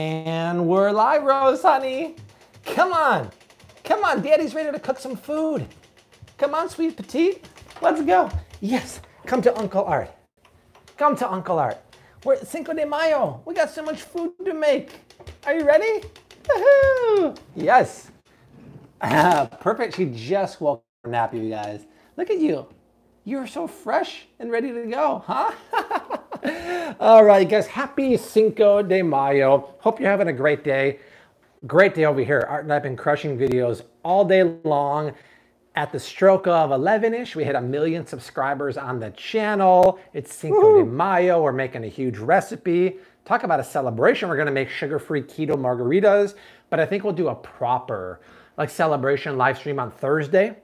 And we're live, Rose, honey. Come on. Come on, Daddy's ready to cook some food. Come on, sweet petite. Let's go. Yes, come to Uncle Art. Come to Uncle Art. We're at Cinco de Mayo. We got so much food to make. Are you ready? Yes. Ah, perfect. She just woke up from nap, you guys. Look at you. You're so fresh and ready to go, huh? All right, guys. Happy Cinco de Mayo. Hope you're having a great day. Great day over here. Art and I've been crushing videos all day long. At the stroke of 11-ish, we hit a million subscribers on the channel. It's Cinco de Mayo. We're making a huge recipe. Talk about a celebration. We're gonna make sugar-free keto margaritas, but I think we'll do a proper like celebration live stream on Thursday.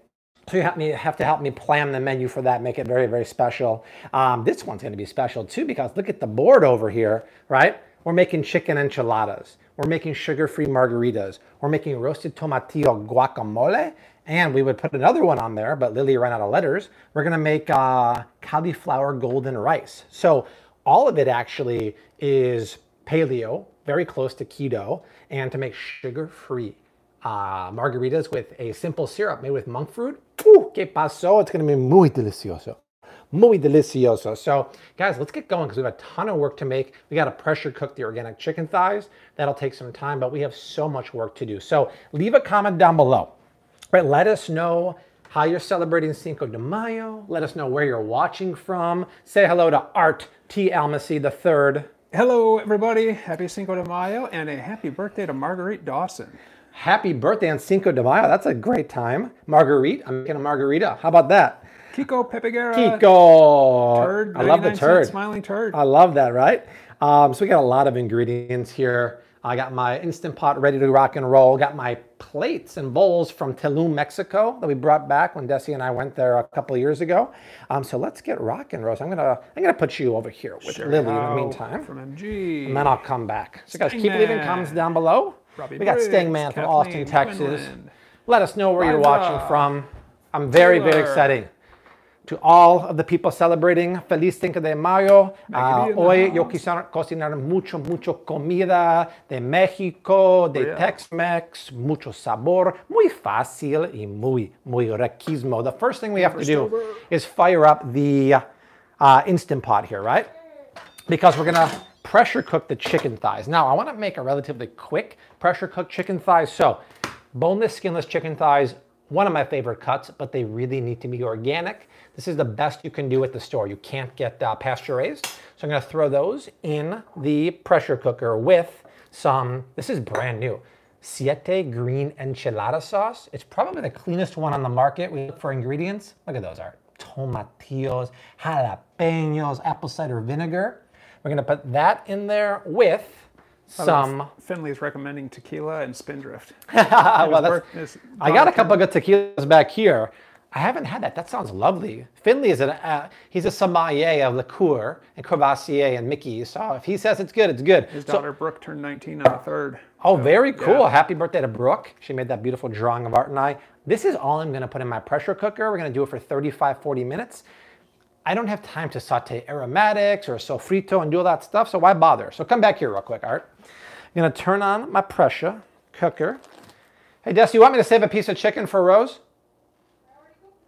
So you have, me, have to help me plan the menu for that, make it very, very special. Um, this one's gonna be special too because look at the board over here, right? We're making chicken enchiladas. We're making sugar-free margaritas. We're making roasted tomatillo guacamole. And we would put another one on there, but Lily ran out of letters. We're gonna make uh, cauliflower golden rice. So all of it actually is paleo, very close to keto, and to make sugar-free uh, margaritas with a simple syrup made with monk fruit. Uh, ¿Qué pasó? It's going to be muy delicioso. Muy delicioso. So guys, let's get going because we have a ton of work to make. We got to pressure cook the organic chicken thighs. That'll take some time, but we have so much work to do. So leave a comment down below. Right, let us know how you're celebrating Cinco de Mayo. Let us know where you're watching from. Say hello to Art T. Almacy III. Hello, everybody. Happy Cinco de Mayo and a happy birthday to Marguerite Dawson. Happy birthday on Cinco de Mayo. That's a great time. Marguerite. I'm making a margarita. How about that? Kiko Pepegara. Kiko. Turd. I love the turd. Smiling turd. I love that, right? Um, so we got a lot of ingredients here. I got my Instant Pot ready to rock and roll. Got my plates and bowls from Tulum, Mexico that we brought back when Desi and I went there a couple years ago. Um, so let's get rocking, Rose. I'm gonna I'm gonna put you over here with sure Lily in the meantime. From MG. And then I'll come back. So guys, keep leaving comments down below. Robbie we got Briggs, Sting Man from Austin, Texas. Quinlan. Let us know where you're watching from. I'm very, very excited. To all of the people celebrating Feliz Cinco de Mayo. Uh, hoy yo quisiera cocinar mucho, mucho comida de México, de Oh, yeah. Tex-Mex, mucho sabor, muy fácil y muy, muy riquísimo. The first thing we have to do is fire up the uh, Instant Pot here, right? because we're gonna pressure cook the chicken thighs. Now, I wanna make a relatively quick pressure cooked chicken thighs. So, boneless, skinless chicken thighs, one of my favorite cuts, but they really need to be organic. This is the best you can do at the store. You can't get uh, pasture raised. So I'm gonna throw those in the pressure cooker with some, this is brand new, Siete green enchilada sauce. It's probably the cleanest one on the market. We look for ingredients. Look at those, Art. Tomatillos, jalapenos, apple cider vinegar. We're gonna put that in there with some. Finley's recommending tequila and spindrift. well, that's, I got a couple of good tequilas back here. I haven't had that. That sounds lovely. Finley is an uh, he's a sommelier of liqueur and Courvoisier and Mickey. So if he says it's good, it's good. His So- daughter Brooke turned 19 on the third. Oh, very cool. yeah. Happy birthday to Brooke. She made that beautiful drawing of Art and I. This is all I'm gonna put in my pressure cooker. We're gonna do it for 35, 40 minutes. I don't have time to saute aromatics or sofrito and do all that stuff, so why bother? So come back here real quick, Art. I'm gonna turn on my pressure cooker. Hey, Des, you want me to save a piece of chicken for Rose?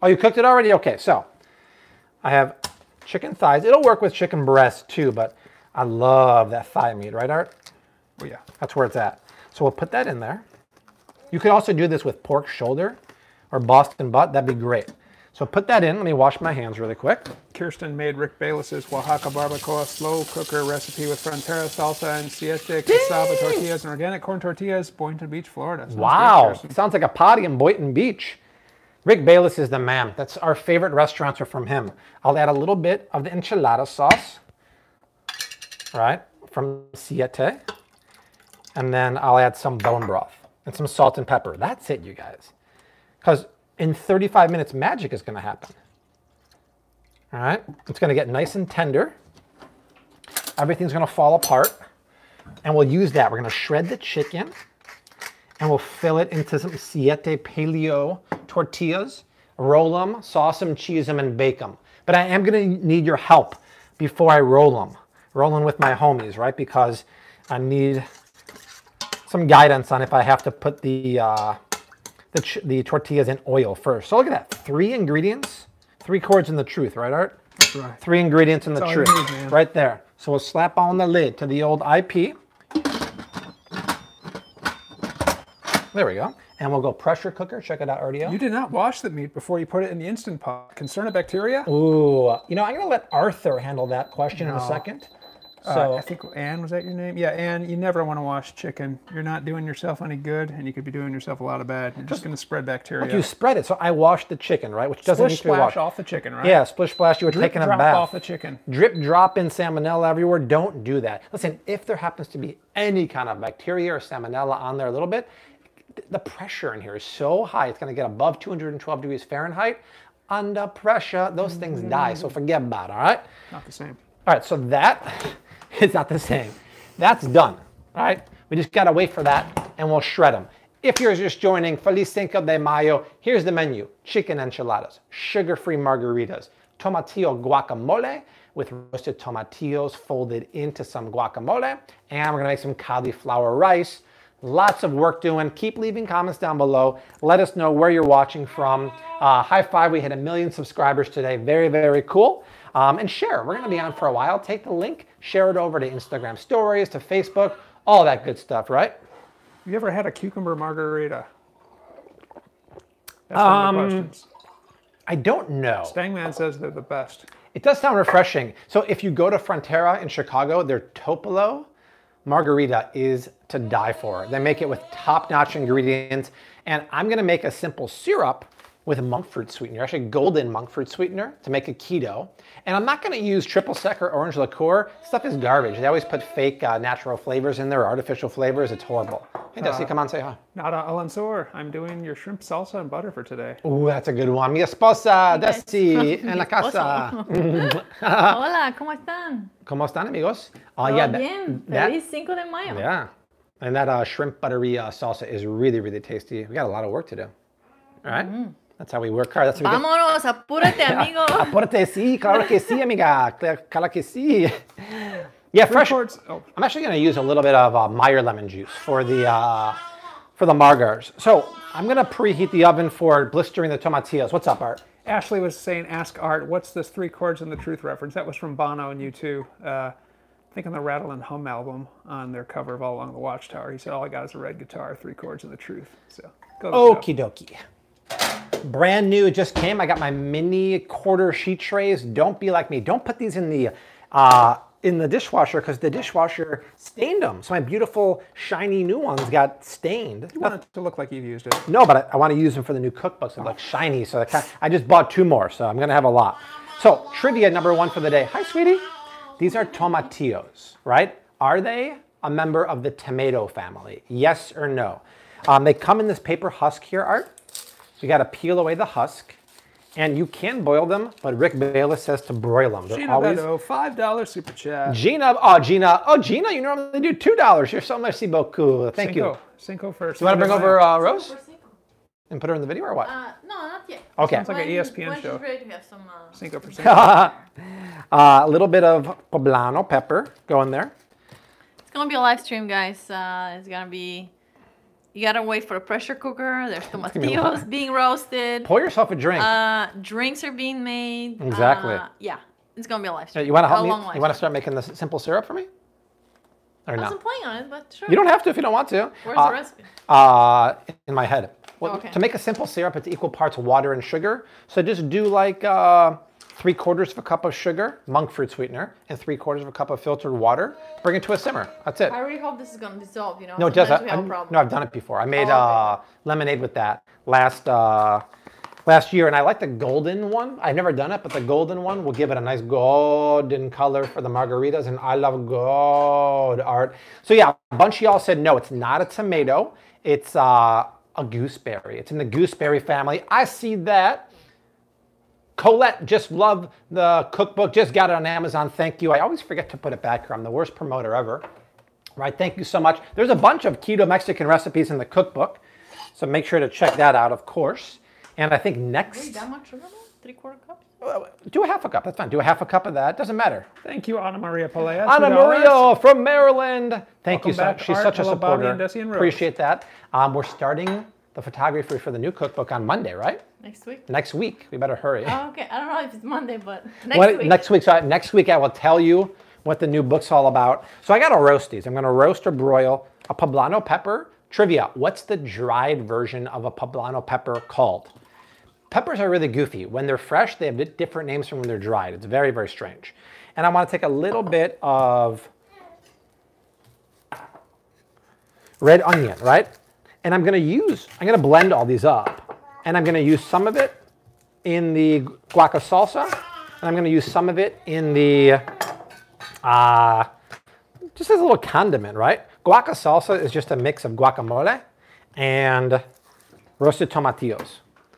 Oh, you cooked it already? Okay, so I have chicken thighs. It'll work with chicken breast too, but I love that thigh meat, right, Art? Oh yeah. That's where it's at. So we'll put that in there. You could also do this with pork shoulder or Boston butt. That'd be great. So put that in. Let me wash my hands really quick. Kirsten made Rick Bayless's Oaxaca barbacoa slow cooker recipe with frontera salsa and siete cassava tortillas and organic corn tortillas, Boynton Beach, Florida. Sounds Wow. Kirsten. Sounds like a party in Boynton Beach. Rick Bayless is the man. That's our favorite restaurants are from him. I'll add a little bit of the enchilada sauce, right, from Siete. And then I'll add some bone broth and some salt and pepper. That's it, you guys. Because in 35 minutes, magic is going to happen. All right, it's going to get nice and tender. Everything's going to fall apart. And we'll use that. We're going to shred the chicken and we'll fill it into some siete paleo tortillas, roll them, sauce them, cheese them, and bake them. But I am gonna need your help before I roll them. Rolling with my homies, right? Because I need some guidance on if I have to put the uh, the, ch- the tortillas in oil first. So look at that, three ingredients, three chords in the truth, right, Art? That's right. Three ingredients in the That's truth, need, right there. So we'll slap on the lid to the old IP. There we go. And we'll go pressure cooker. Check it out, RDO. You did not wash the meat before you put it in the Instant Pot. Concern of bacteria? Ooh, you know, I'm gonna let Arthur handle that question in a No. Uh, So I think Ann was that your name? Yeah, Ann. You never want to wash chicken. You're not doing yourself any good, and you could be doing yourself a lot of bad. You're just going to spread bacteria. you spread it. So I washed the chicken, right? Which doesn't Splish need to be splash washed. off the chicken, right? Yeah, splish splash. You were Drip taking a drop bath. off the chicken. drip drop in salmonella everywhere. Don't do that. Listen, if there happens to be any kind of bacteria or salmonella on there a little bit, the pressure in here is so high, it's going to get above 212 degrees Fahrenheit. Under pressure, those things die. So forget about it, all right? Not the same. All right, so that is not the same. That's done, right? We just got to wait for that and we'll shred them. If you're just joining, Feliz Cinco de Mayo, here's the menu. Chicken enchiladas, sugar-free margaritas, tomatillo guacamole with roasted tomatillos folded into some guacamole, and we're gonna make some cauliflower rice. Lots of work doing. Keep leaving comments down below. Let us know where you're watching from. Uh, high five, we hit a million subscribers today. Very, very cool. Um, and share. We're to be on for a while. Take the link, share it over to Instagram stories, to Facebook, all that good stuff, right? You ever had a cucumber margarita? That's one Um, of the questions. I don't know. Stangman says they're the best. It does sound refreshing. So if you go to Frontera in Chicago, their Topolo margarita is to die for. They make it with top-notch ingredients, and I'm going to make a simple syrup with a monk fruit sweetener, actually golden monk fruit sweetener to make a keto. And I'm not going to use triple sec or orange liqueur. Stuff is garbage. They always put fake uh, natural flavors in there, artificial flavors. It's horrible. Hey, Dusty, come on, say hi. Nada Alansor, I'm doing your shrimp salsa and butter for today. Ooh, that's a good one. Mi esposa, Dusty, en la casa. Hola, ¿cómo están? ¿Cómo están, amigos? Oh, Todo yeah, that- bien. that- Feliz Cinco de Mayo. Yeah. And that uh, shrimp buttery uh, salsa is really, really tasty. We got a lot of work to do. All right? That's how we work hard. That's how we get- Vámonos, apúrate, amigo. Apúrate, sí, claro que sí, amiga. Cla- Claro que sí. Yeah, fresh. quarts- oh. I'm actually going to use a little bit of uh, Meyer lemon juice for the uh, for the margars. So I'm going to preheat the oven for blistering the tomatillos. What's up, Art? Ashley was saying, ask Art, what's this Three Chords and the Truth reference? That was from Bono and U2. Uh, I think on the Rattle and Hum album on their cover of All Along the Watchtower. He said, all I got is a red guitar, Three Chords and the Truth. So, go look it up. Okie dokie. Brand new, it just came. I got my mini quarter sheet trays. Don't be like me. Don't put these in the uh, in the dishwasher because the dishwasher stained them. So my beautiful shiny new ones got stained. You want it to look like you've used it. No, but I, I want to use them for the new cookbooks. They look shiny, so I kind I just bought two more, so I'm gonna have a lot. So trivia number one for the day. Hi, sweetie. These are tomatillos, right? Are they a member of the tomato family? Yes or no? Um, they come in this paper husk here, Art. So you got to peel away the husk, and you can boil them, but Rick Bayless says to broil them. They're Gina always Beto, $5 super chat. Gina. Oh, Gina. Oh, Gina. You normally do two dollars. You're so merci beaucoup. Thank you. Cinco. Cinco first. You want to bring over uh, Rose and put her in the video or what? Uh, no, not yet. Okay. Sounds like an When- ESPN when show. she's ready to have some. Uh, Cinco for Cinco. Uh, a little bit of poblano pepper going there. it's gonna be a live stream, guys. Uh, it's gonna be. You gotta wait for a pressure cooker. There's tomatillos being roasted. Pour yourself a drink. Uh, drinks are being made. Exactly. Uh, yeah, it's gonna be a live Uh, stream. you want to help a me? You want to start making the simple syrup for me? Or I no? wasn't planning on it, but sure. You don't have to if you don't want to. Where's Uh, the recipe? Uh, in my head. Well, Okay. To make a simple syrup, it's equal parts water and sugar. So just do like uh, three quarters of a cup of sugar, monk fruit sweetener, and three quarters of a cup of filtered water. Bring it to a simmer. That's it. I really hope this is gonna dissolve. You know. No, it does. I, we have a I- problem. no, I've done it before. I made Oh, uh, lemonade with that last uh, last year, and I like the golden one. I've never done it, but the golden one will give it a nice golden color for the margaritas, and I love gold art. So yeah, a bunch of y'all said no, it's not a tomato. It's uh, a gooseberry. It's in the gooseberry family. I see that. Colette just loved the cookbook. Just got it on Amazon. Thank you. I always forget to put it back here. I'm the worst promoter ever. Right, thank you so much. There's a bunch of keto Mexican recipes in the cookbook, so make sure to check that out, of course. And I think Wait, next, that much sugar? three quarter cups. Uh, Do a half a cup. That's fine. Do a half a cup of that. Doesn't matter. Thank you, Ana Maria Palea. Anna Maria from Maryland. Thank Welcome you so much. She's Art. such a Hello, supporter. and Desi and Rose. Appreciate that. Um, we're starting the photography for the new cookbook on Monday, right? Next week. Next week. We better hurry. Oh, okay. I don't know if it's Monday, but next week. Next week. So I- next week I will tell you what the new book's all about. So I got to roast these. I'm going to roast or broil a poblano pepper. Trivia: What's the dried version of a poblano pepper called? Peppers are really goofy. When they're fresh, they have different names from when they're dried. It's very, very strange. And I want to take a little bit of red onion, right? And I'm going to use, I'm going to blend all these up. And I'm going to use some of it in the guaca salsa. And I'm going to use some of it in the, uh, just as a little condiment, right? Guaca salsa is just a mix of guacamole and roasted tomatillos.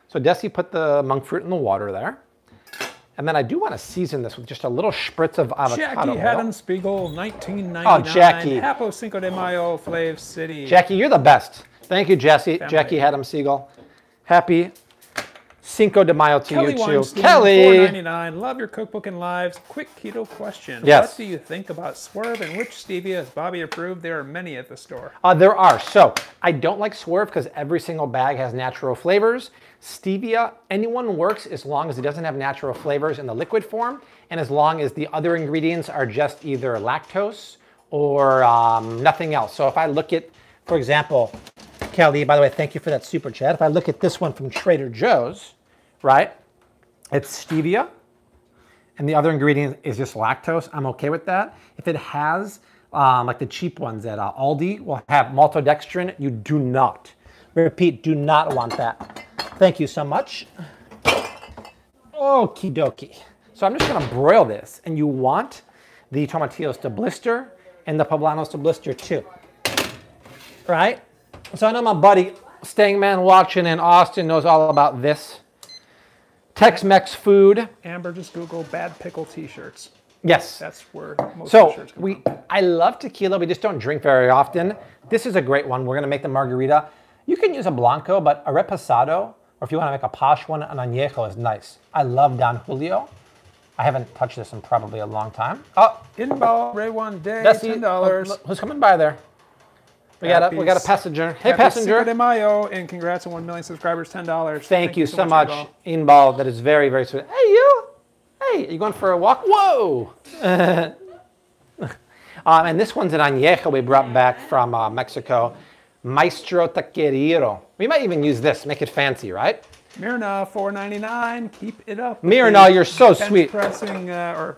So Desi put the monk fruit in the water there. And then I do want to season this with just a little spritz of avocado Jackie oil. Haddon Spiegel, 1999. Oh, Jackie. Hapo Cinco de Mayo, Flav City. Jackie, you're the best. Thank you, Jesse. Jackie Haddam Siegel. Happy Cinco de Mayo to Kelly you too. Weinstein, Kelly. 499. Love your cookbook and lives. Quick keto question. Yes. What do you think about Swerve and which stevia is Bobby approved? There are many at the store. Uh, there are. So I don't like Swerve because every single bag has natural flavors. Stevia, anyone works as long as it doesn't have natural flavors in the liquid form, and as long as the other ingredients are just either lactose or um, nothing else. So if I look at, for example, Kelly, by the way, thank you for that super chat. If I look at this one from Trader Joe's, right, it's stevia, and the other ingredient is just lactose, I'm okay with that. If it has, um, like the cheap ones at uh, Aldi, will have maltodextrin, you do not. Repeat, do not want that. Thank you so much. Okie dokie. So I'm just gonna broil this, and you want the tomatillos to blister and the poblanos to blister too. Right? So I know my buddy Stangman watching in Austin knows all about this. Tex-Mex food. Amber, just Google bad pickle t-shirts. Yes. That's where most So t-shirts come we, from. I love tequila. We just don't drink very often. This is a great one. We're gonna make the margarita. You can use a blanco, but a reposado, or if you want to make a posh one, an añejo is nice. I love Don Julio. I haven't touched this in probably a long time. Oh, Inbal, Ray One Day, that's ten dollars. Oh, who's coming by there? We got a we got a passenger. Hey, Happy Cinco de. Mayo, and congrats on one million subscribers. Ten dollars. Thank, you so much, Inbal. That is very very sweet. Hey you. Hey, are you going for a walk? Whoa. um, and this one's an añejo we brought back from uh, Mexico. Maestro Tequilero. We might even use this, make it fancy, right? Mirna, four ninety nine. Keep it up. Mirna, you're so Bench sweet. Pressing uh, or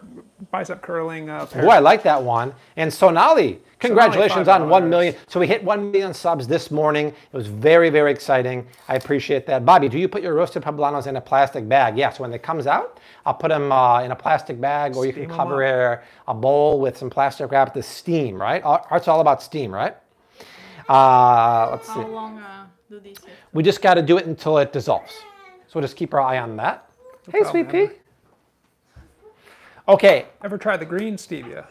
bicep curling. Uh, pair. Boy, I like that one. And Sonali, congratulations on million. So we hit 1 million subs this morning. It was very, very exciting. I appreciate that. Bobby, do you put your roasted poblanos in a plastic bag? Yes, when it comes out, I'll put them uh, in a plastic bag or you can cover a, a bowl with some plastic wrap to steam, right? Art's all about steam, right? Uh, let's see. How long uh, do these take? We just got to do it until it dissolves. So we'll just keep our eye on that. hey, problem, Sweet Pea. Okay, Ever tried the green stevia?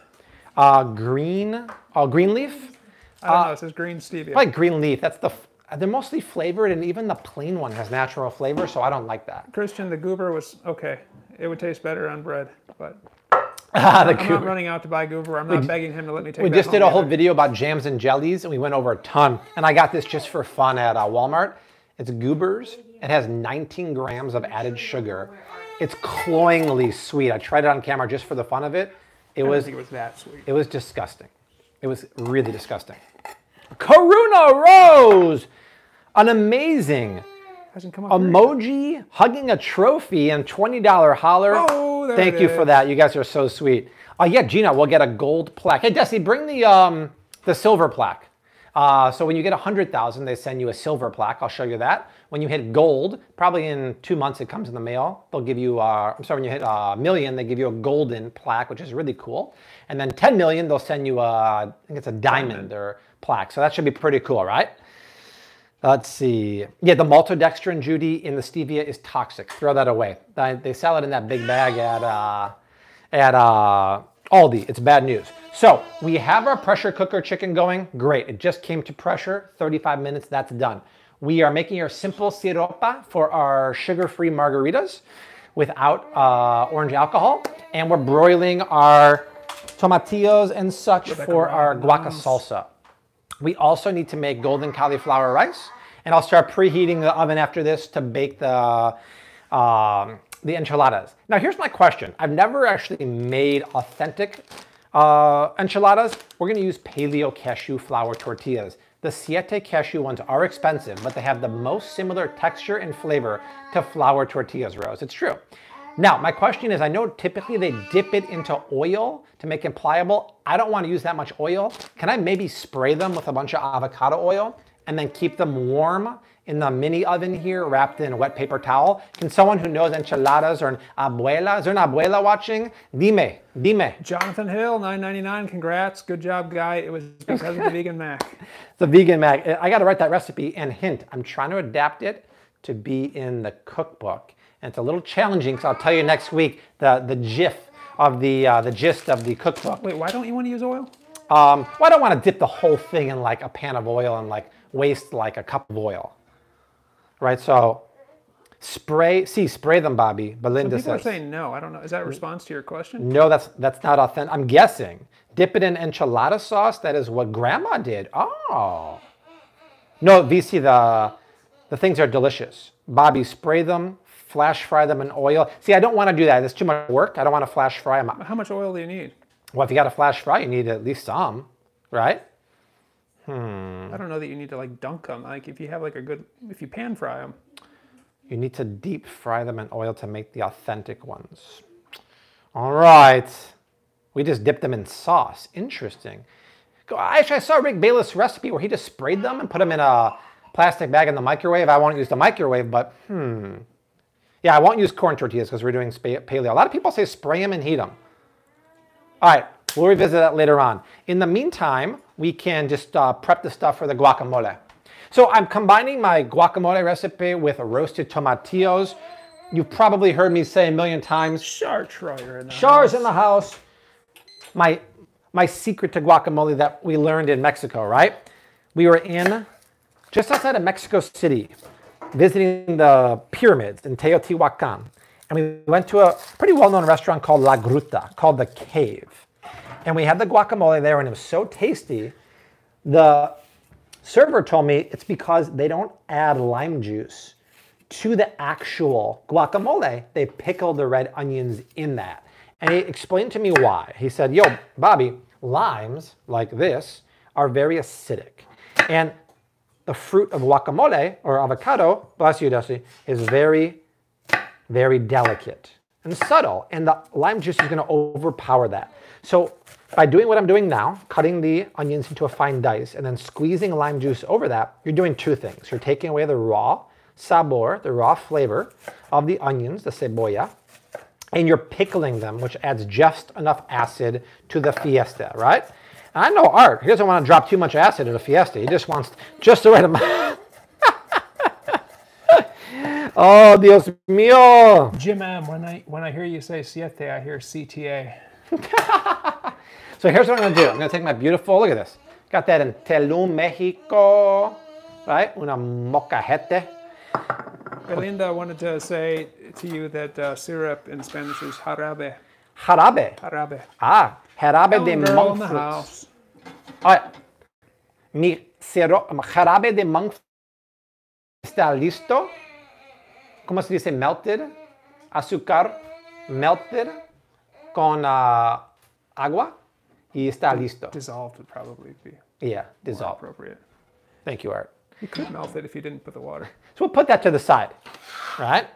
uh, green, oh, green leaf? I don't Uh, know. It says green stevia. I like green leaf. That's the, they're mostly flavored and even the plain one has natural flavor, so I don't like that. Christian, the goober was okay. It would taste better on bread, but Ah, I'm not running out to buy goober. I'm not begging him to let me take. We just did a whole either. video about jams and jellies, and we went over a ton. And I got this just for fun at uh, Walmart. It's goobers. It has 19 grams of added sugar. It's cloyingly sweet. I tried it on camera just for the fun of it. It I was think it was that sweet. it was disgusting. It was really disgusting. Karuna Rose, an amazing Hasn't come up. very emoji hugging a trophy and $20 holler. Oh, there Thank you for that. You guys are so sweet. Oh, yeah, Gina, we'll get a gold plaque. Hey, Desi, bring the, um, the silver plaque. Uh, so when you get 100,000, they send you a silver plaque. I'll show you that. When you hit gold, probably in two months it comes in the mail. They'll give you, uh, I'm sorry, when you hit a million, they give you a golden plaque, which is really cool. And then 10 million, they'll send you a, I think it's a diamond or plaque. So that should be pretty cool, right? Let's see. Yeah, the maltodextrin, Judy, in the stevia is toxic. Throw that away. They sell it in that big bag at uh, at uh, Aldi. It's bad news. So we have our pressure cooker chicken going. Great. It just came to pressure. 35 minutes. That's done. We are making our simple siropa for our sugar-free margaritas. without uh, orange alcohol. And we're broiling our tomatillos and such Rebecca for our guaca salsa. We also need to make golden cauliflower rice. And I'll start preheating the oven after this to bake the, um, the enchiladas. Now here's my question. I've never actually made authentic uh, enchiladas. We're gonna use paleo cashew flour tortillas. The Siete cashew ones are expensive, but they have the most similar texture and flavor to flour tortillas, Rose. It's true. Now, my question is, I know typically they dip it into oil to make it pliable. I don't want to use that much oil. Can I maybe spray them with a bunch of avocado oil and then keep them warm in the mini oven here wrapped in a wet paper towel? Can someone who knows enchiladas or an abuela, is there an abuela watching? Dime, dime. Jonathan Hill, 9.99. Congrats, good job, guy. It was because of the vegan mac. The vegan mac. I got to write that recipe and hint, I'm trying to adapt it to be in the cookbook. And it's a little challenging, so I'll tell you next week the, the gif of the, uh, the gist of the cookbook. Wait, why don't you want to use oil? Um, well, I don't want to dip the whole thing in like a pan of oil and like waste like a cup of oil. Right, so spray, see, spray them, Bobby. Belinda People are saying no. I don't know. Is that a response to your question? No, that's that's not authentic. I'm guessing. Dip it in enchilada sauce. That is what grandma did. Oh. No, VC, the the things are delicious. Bobby, spray them, flash fry them in oil. See, I don't want to do that. It's too much work. I don't want to flash fry them. How much oil do you need? Well, if you got a flash fry, you need at least some, right? Hmm. I don't know that you need to like dunk them. Like if you have like a good, if you pan fry them. You need to deep fry them in oil to make the authentic ones. All right. We just dipped them in sauce. Interesting. Go- Actually, I saw Rick Bayless recipe where he just sprayed them and put them in a plastic bag in the microwave. I won't use the microwave, but hmm. Yeah, I won't use corn tortillas because we're doing paleo. A lot of people say spray them and heat them. All right, we'll revisit that later on. In the meantime, we can just uh, prep the stuff for the guacamole. So I'm combining my guacamole recipe with roasted tomatillos. You've probably heard me say a million times, Char Troyer in the Char's house. in the house. My, my secret to guacamole that we learned in Mexico, right? We were in, just outside of Mexico City, visiting the pyramids in Teotihuacan. And we went to a pretty well-known restaurant called La Gruta, called The Cave. And we had the guacamole there and it was so tasty. The server told me it's because they don't add lime juice to the actual guacamole. They pickle the red onions in that. And he explained to me why. He said, Yo, Bobby, limes like this are very acidic. And the fruit of guacamole or avocado, bless you, Dusty, is very, very delicate and subtle. And the lime juice is going to overpower that. So by doing what I'm doing now, cutting the onions into a fine dice and then squeezing lime juice over that, you're doing two things. You're taking away the raw sabor, the raw flavor of the onions, the cebolla, and you're pickling them, which adds just enough acid to the fiesta, right? And I know Art, he doesn't want to drop too much acid at a fiesta. He just wants just the right amount. oh, Dios mío. Jim M. When I when I hear you say siete, I hear CTA. So here's what I'm gonna do. I'm gonna take my beautiful, look at this. Got that in Tulum, Mexico, right? Una molcajete. Belinda I wanted to say to you that uh, syrup in Spanish is jarabe. Jarabe. Jarabe. Ah, jarabe de monk right. Mi cero- jarabe de monk está listo. ¿Cómo se dice? Melted. Azúcar melted con ah, agua. Y está listo. Dissolved would probably be Yeah, more dissolve. appropriate. Thank you, Art. You could melt it if you didn't put the water. So we'll put that to the side, right?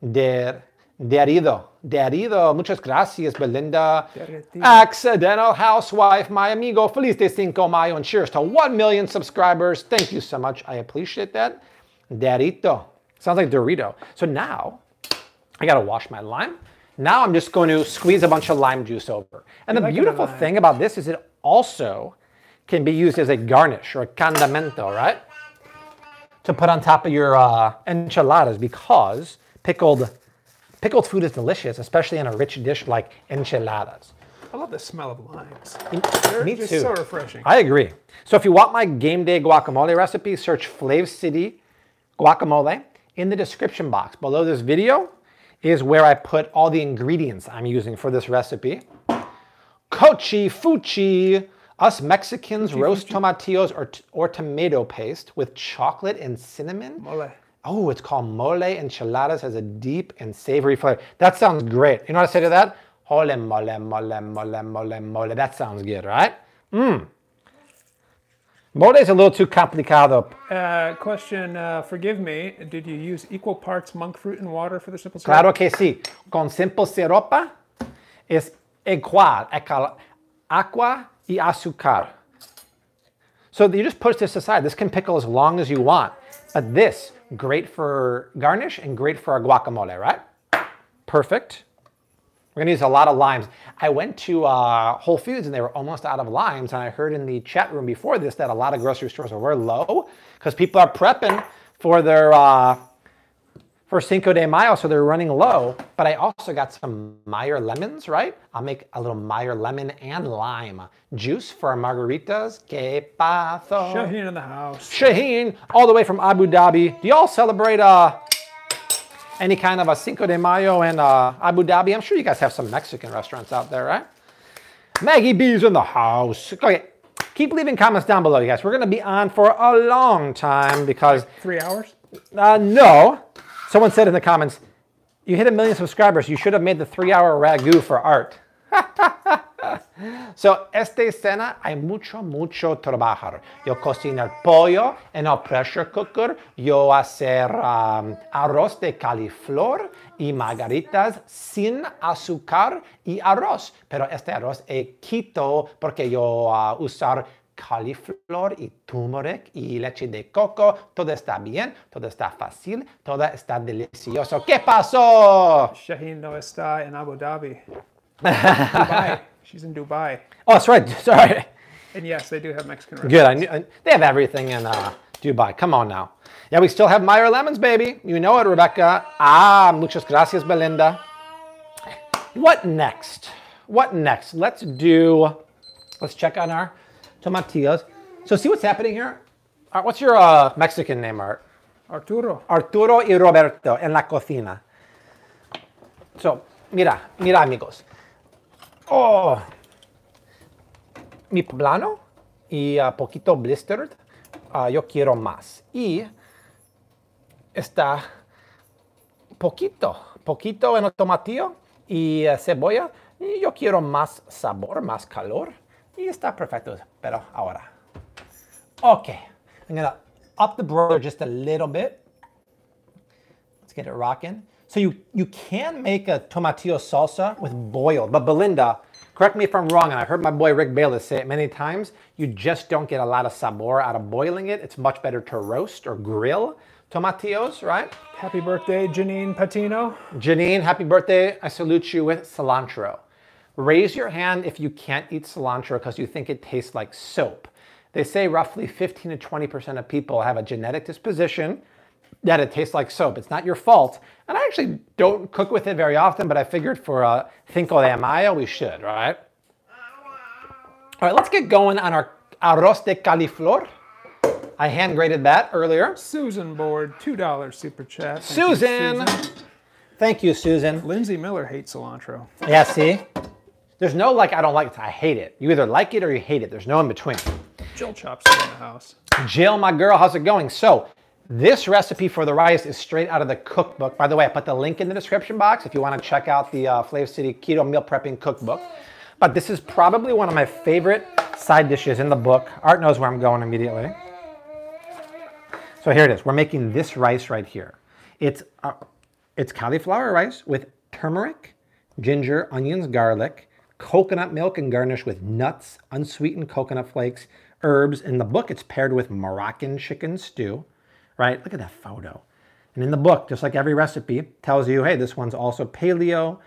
Der, derido, derido. Muchas gracias, Belinda. Derretido. Accidental housewife, my amigo. Feliz de cinco mayo and cheers to 1 million subscribers. Thank you so much. I appreciate that. Derito. Sounds like Dorito. So now I got to wash my lime. Now I'm just going to squeeze a bunch of lime juice over. And the like beautiful thing about this is it also can be used as a garnish or a condimento, right? to put on top of your uh, enchiladas because pickled pickled food is delicious, especially in a rich dish like enchiladas. I love the smell of limes. Me just too. so refreshing. I agree. So if you want my game day guacamole recipe, search Flav City guacamole in the description box below this video. is where I put all the ingredients I'm using for this recipe. Cochi fuchi. Us Mexicans roast tomatillos or, or tomato paste with chocolate and cinnamon. Mole. Oh, it's called mole enchiladas. Has a deep and savory flavor. That sounds great. You know what I say to that? Hole mole mole mole mole mole. That sounds good, right? Mmm. Mole is a little too complicado. Uh, question, uh, forgive me, did you use equal parts monk fruit and water for the simple syrup? Claro que sí. Con simple siropa es igual. ecal- Agua y azúcar. So you just push this aside. This can pickle as long as you want. But this, great for garnish and great for a guacamole, right? Perfect. We're gonna use a lot of limes. I went to uh, Whole Foods and they were almost out of limes. And I heard in the chat room before this that a lot of grocery stores were low because people are prepping for their uh, for Cinco de Mayo, so they're running low. But I also got some Meyer lemons, right? I'll make a little Meyer lemon and lime juice for our margaritas. Que paso? Shaheen in the house. Shaheen, all the way from Abu Dhabi. Do y'all celebrate uh, any kind of a Cinco de Mayo in uh, Abu Dhabi? I'm sure you guys have some Mexican restaurants out there, right? Maggie B's in the house. Okay, keep leaving comments down below, you guys. We're going to be on for a long time because, Three hours? uh, no. Someone said in the comments, you hit a million subscribers. You should have made the three-hour ragu for art. So, esta cena hay mucho, mucho trabajar. Yo cocinar pollo en el pressure cooker. Yo hacer um, arroz de califlor y margaritas sin azúcar y arroz. Pero este arroz es quito porque yo uh, usar califlor y turmeric y leche de coco. Todo está bien, todo está fácil, todo está delicioso. ¿Qué pasó? Shaheen no está in Abu Dhabi. Dubai. She's in Dubai. Oh, that's right. Sorry. And yes, they do have Mexican restaurants. Good. I knew, they have everything in uh, Dubai. Come on now. Yeah, we still have Meyer lemons, baby. You know it, Rebecca. Ah, muchas gracias, Belinda. What next? What next? Let's do. Let's check on our tomatillos. So see what's happening here. Art, what's your uh, Mexican name, Art? Arturo. Arturo y Roberto en la cocina. So, mira, mira, amigos. Oh, mi poblano y uh, poquito blistered. uh, yo quiero más. Y está poquito, poquito en el tomatillo y uh, cebolla. Y yo quiero más sabor, más calor. Y está perfecto. Pero ahora. Okay, I'm gonna up the broiler just a little bit. Let's get it rocking. So you, you can make a tomatillo salsa with boiled, but Belinda, correct me if I'm wrong, and I heard my boy Rick Bayless say it many times, you just don't get a lot of sabor out of boiling it. It's much better to roast or grill tomatillos, right? Happy birthday, Janine Patino. Janine, happy birthday. I salute you with cilantro. Raise your hand if you can't eat cilantro because you think it tastes like soap. They say roughly 15 to 20% of people have a genetic disposition that it tastes like soap. It's not your fault. And I actually don't cook with it very often, but I figured for uh, Cinco de Mayo, we should, right? All right, let's get going on our arroz de califlor. I hand grated that earlier. Susan Board, $2 super chat. Thank you, Susan. Thank you, Susan. Lindsay Miller hates cilantro. Yeah, see? There's no like, I don't like it, I hate it. You either like it or you hate it. There's no in between. Jill Chops in the house. Jill, my girl, how's it going? So, this recipe for the rice is straight out of the cookbook. By the way, I put the link in the description box if you want to check out the uh, Flav City Keto Meal Prepping Cookbook. But this is probably one of my favorite side dishes in the book. Art knows where I'm going immediately. So here it is. We're making this rice right here. It's uh, it's cauliflower rice with turmeric, ginger, onions, garlic, coconut milk, and garnish with nuts, unsweetened coconut flakes, herbs. In the book, it's paired with Moroccan chicken stew. Right? Look at that photo. And in the book, just like every recipe, tells you, hey, this one's also paleo,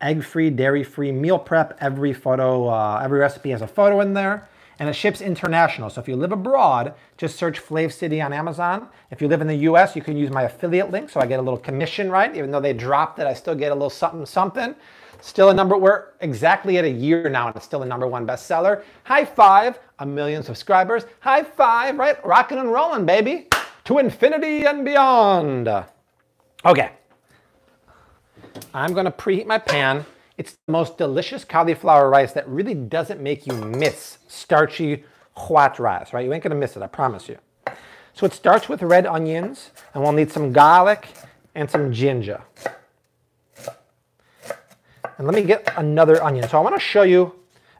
egg-free, dairy-free meal prep. Every photo, uh, every recipe has a photo in there, and it ships international. So if you live abroad, just search Flav City on Amazon. If you live in the U.S., you can use my affiliate link, so I get a little commission, right? Even though they dropped it, I still get a little something, something. Still a number. We're exactly at a year now, and it's still a number one bestseller. High five, a million subscribers. High five, right? Rocking and rolling, baby, to infinity and beyond. Okay. I'm gonna preheat my pan. It's the most delicious cauliflower rice that really doesn't make you miss starchy white rice, right? You ain't gonna miss it, I promise you. So it starts with red onions, and we'll need some garlic and some ginger. And let me get another onion. So I wanna show you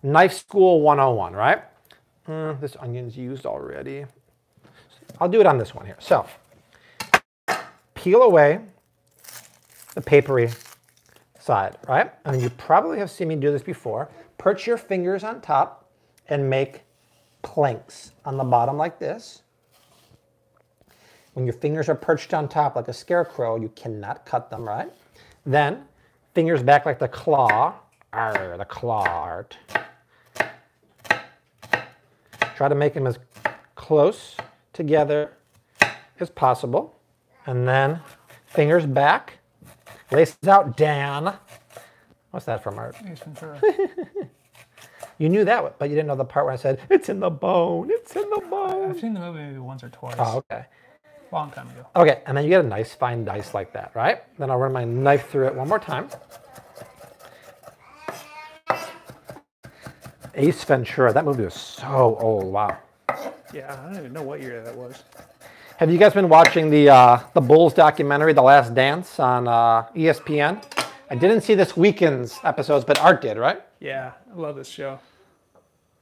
Knife School 101, right? Uh, this onion's used already. I'll do it on this one here. So peel away the papery side, right? And you probably have seen me do this before. Perch your fingers on top and make planks on the bottom like this. When your fingers are perched on top like a scarecrow, you cannot cut them, right? Then fingers back like the claw. Arr, the claw art. Try to make them as close together as possible. And then fingers back, laces out, Dan. What's that from, Art? Ace Ventura. You knew that, but you didn't know the part where I said, it's in the bone, it's in the bone. I've seen the movie maybe once or twice. Oh, okay. Long time ago. Okay, and then you get a nice fine dice like that, right? Then I'll run my knife through it one more time. Ace Ventura, that movie was so old, wow. Yeah, I don't even know what year that was. Have you guys been watching the uh, the Bulls documentary, The Last Dance, on uh, ESPN? I didn't see this weekend's episodes, but Art did, right? Yeah, I love this show.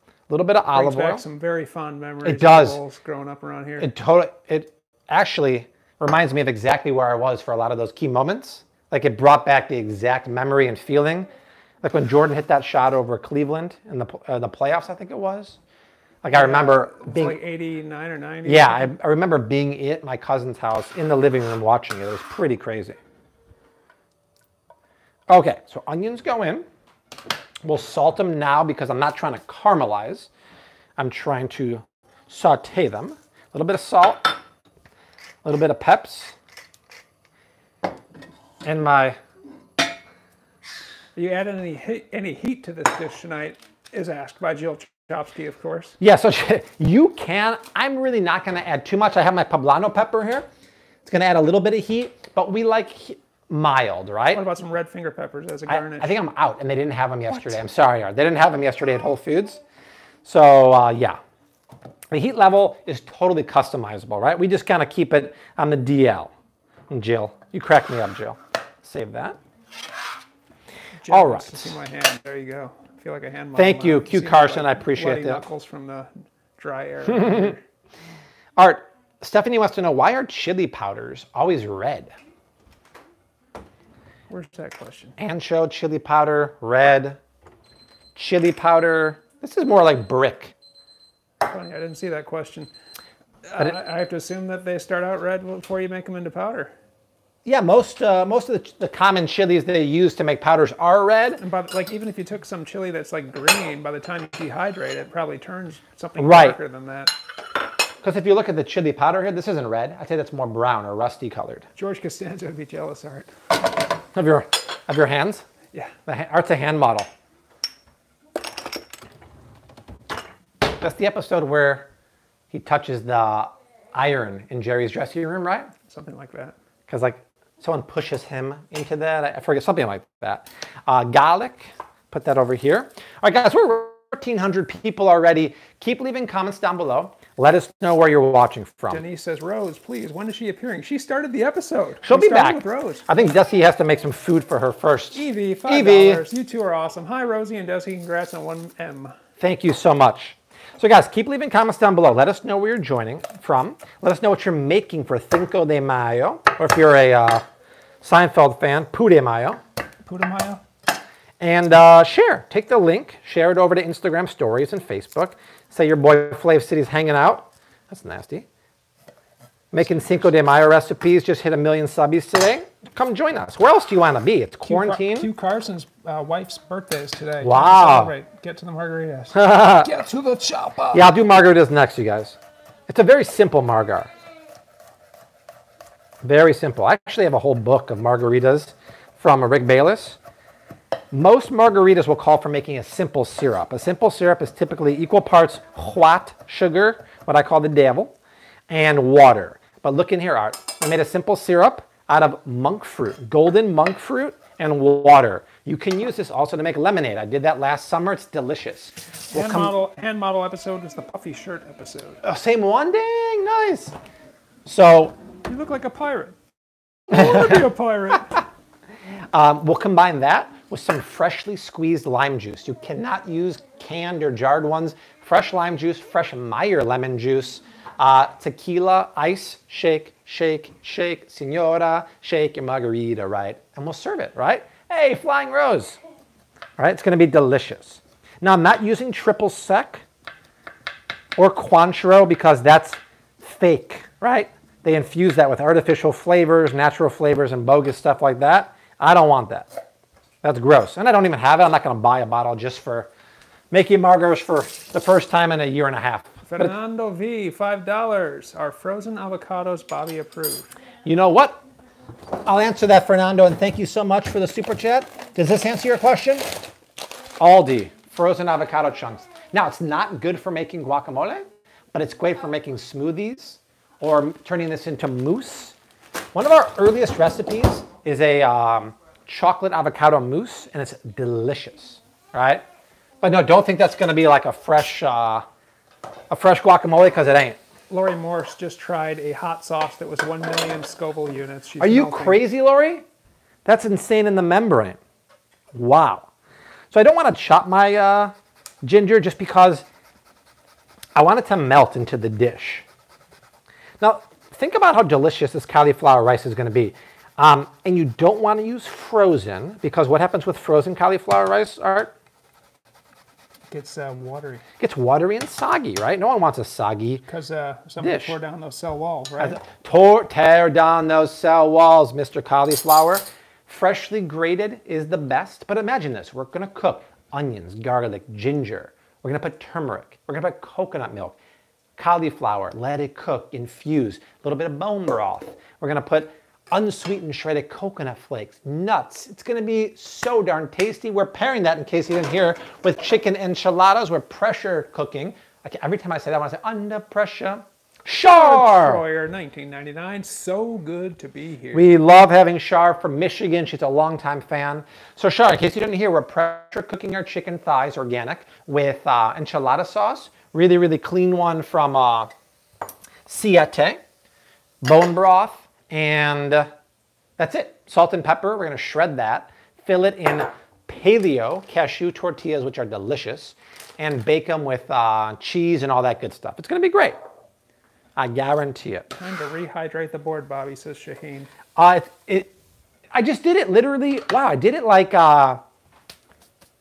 A little bit of Brings olive oil. some very fond memories. It does. Bulls growing up around here. It totally, it actually reminds me of exactly where I was for a lot of those key moments. Like it brought back the exact memory and feeling. Like when Jordan hit that shot over Cleveland in the uh, the playoffs, I think it was. Like I remember It's being, like 89 or 90. yeah, I, I remember being at my cousin's house in the living room watching it. It was pretty crazy. Okay, so onions go in. We'll salt them now because I'm not trying to caramelize. I'm trying to saute them. A little bit of salt, a little bit of peps, and my Are you adding any heat, any heat to this dish tonight? Is asked by Jill Chopsky, of course. Yeah, so you can. I'm really not going to add too much. I have my poblano pepper here. It's going to add a little bit of heat, but we like mild, right? What about some red finger peppers as a I, garnish? I think I'm out, and they didn't have them yesterday. I'm sorry, Art. They didn't have them yesterday at Whole Foods. So uh, yeah, the heat level is totally customizable, right? We just kind of keep it on the DL. And Jill, you crack me up, Jill. Save that. Jill all right. See my hand. There you go. I feel like a hand. Thank you. Q Carson, like, I appreciate that. Knuckles from the dry air. Art, Stephanie wants to know why are chili powders always red? Where's that question? Ancho chili powder, red. Chili powder. This is more like brick. Funny, I didn't see that question. Uh, it- I have to assume that they start out red before you make them into powder. Yeah, most uh, most of the, the common chilies they use to make powders are red. And by, the- like even if you took some chili that's like green, by the time you dehydrate it, it probably turns something Right. darker than that. Because if you look at the chili powder here, this isn't red. I'd say that's more brown or rusty colored. George Costanza would be jealous, Art. Of your of your hands. Yeah. The Art's a hand model. That's the episode where he touches the iron in Jerry's dressing room, right? Something like that. Because like someone pushes him into that. I- forget something like that. Uh, garlic. Put that over here. All right, guys, we're 1,400 people already. Keep leaving comments down below. Let us know where you're watching from. Denise says, Rose, please, when is she appearing? She started the episode. She'll We be back. with Rose. I think Desi has to make some food for her first. Evie, five Evie. dollars. You two are awesome. Hi, Rosie and Desi. Congrats on one M. Thank you so much. So guys, keep leaving comments down below. Let us know where you're joining from. Let us know what you're making for Cinco de Mayo, or if you're a uh, Seinfeld fan, Pu de Mayo. Putumayo. And uh, share. Take the link, share it over to Instagram stories and Facebook. Say your boy Flav City's hanging out. That's nasty. Making Cinco de Mayo recipes. Just hit a million subbies today. Come join us. Where else do you want to be? It's quarantine. Q Carson's uh, wife's birthday is today. Wow. Get to the margaritas. Get to the chopper. Yeah, I'll do margaritas next, you guys. It's a very simple margar. Very simple. I actually have a whole book of margaritas from Rick Bayless. Most margaritas will call for making a simple syrup. A simple syrup is typically equal parts white sugar, what I call the devil, and water. But look in here, Art. I made a simple syrup out of monk fruit, golden monk fruit, and water. You can use this also to make lemonade. I did that last summer. It's delicious. We'll Hand model, hand model episode is the puffy shirt episode. Oh, same one? Dang, nice. So You look like a pirate. I want to be a pirate. um, we'll combine that with some freshly squeezed lime juice. You cannot use canned or jarred ones. Fresh lime juice, fresh Meyer lemon juice, uh, tequila, ice, shake, shake, shake, senora, shake your margarita, right? And we'll serve it, right? Hey, Flying Rose. All right, it's gonna be delicious. Now, I'm not using triple sec or Cointreau because that's fake, right? They infuse that with artificial flavors, natural flavors, and bogus stuff like that. I don't want that. That's gross. And I don't even have it. I'm not going to buy a bottle just for making margaritas for the first time in a year and a half. But it- Fernando V, five dollars. Are frozen avocados Bobby approved? you know what? I'll answer that, Fernando, and thank you so much for the super chat. Does this answer your question? Aldi, frozen avocado chunks. Now, it's not good for making guacamole, but it's great for making smoothies or turning this into mousse. One of our earliest recipes is a um, chocolate avocado mousse, and it's delicious, right? But no, don't think that's going to be like a fresh, uh, a fresh guacamole because it ain't. Lori Morse just tried a hot sauce that was 1 million Scoville units. She's Are you melting. crazy, Lori? That's insane in the membrane. Wow. So I don't want to chop my uh, ginger just because I want it to melt into the dish. Now, think about how delicious this cauliflower rice is going to be. Um, and you don't want to use frozen because what happens with frozen cauliflower rice, Art? Gets uh, watery. Gets watery and soggy, right? No one wants a soggy Because uh, somebody Dish. tore down those cell walls, right? Tear down those cell walls, Mr. Cauliflower. Freshly grated is the best, but imagine this. We're gonna cook onions, garlic, ginger. We're gonna put turmeric. We're gonna put coconut milk, cauliflower, let it cook, infuse, a little bit of bone broth. We're gonna put unsweetened shredded coconut flakes, nuts. It's gonna be so darn tasty. We're pairing that, in case you didn't hear, with chicken enchiladas. We're pressure cooking. Every time I say that, I want to say under pressure. Sure. Troyer, 1999. So good to be here. We love having Shar from Michigan. She's a longtime fan. So Shar, in case you didn't hear, we're pressure cooking our chicken thighs, organic, with uh, enchilada sauce. Really, really clean one from uh, Siete. Bone broth, and uh, that's it. Salt and pepper. We're gonna shred that. Fill it in paleo cashew tortillas, which are delicious, and bake them with uh, cheese and all that good stuff. It's gonna be great. I guarantee it. Time to rehydrate the board, Bobby, says Shaheen. Uh, it, it, I just did it literally. Wow, I did it like uh,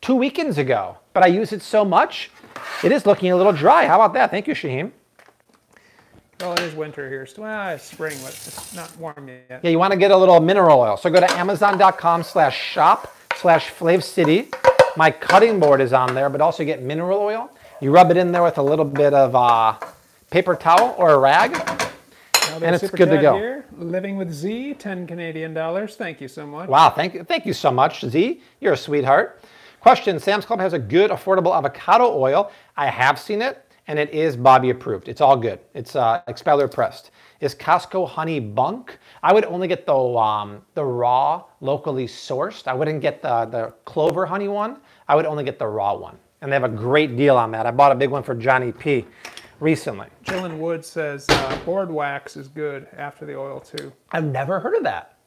two weekends ago, but I use it so much, it is looking a little dry. How about that? Thank you, Shaheen. Well, it is winter here. So, well, it's spring, but it's not warm yet. Yeah, you want to get a little mineral oil. So go to amazon.com slash shop slash Flav City. My cutting board is on there, but also get mineral oil. You rub it in there with a little bit of uh, paper towel or a rag. And it's good to go. Here. Living with Z, 10 Canadian dollars. Thank you so much. Wow, thank you, thank you so much, Z. You're a sweetheart. Question: Sam's Club has a good, affordable avocado oil. I have seen it, and it is Bobby approved. It's all good. It's uh, expeller pressed. Is Costco honey bunk? I would only get the um, the raw, locally sourced. I wouldn't get the the clover honey one. I would only get the raw one, and they have a great deal on that. I bought a big one for Johnny P. recently. Jillian Wood says uh, board wax is good after the oil, too. I've never heard of that.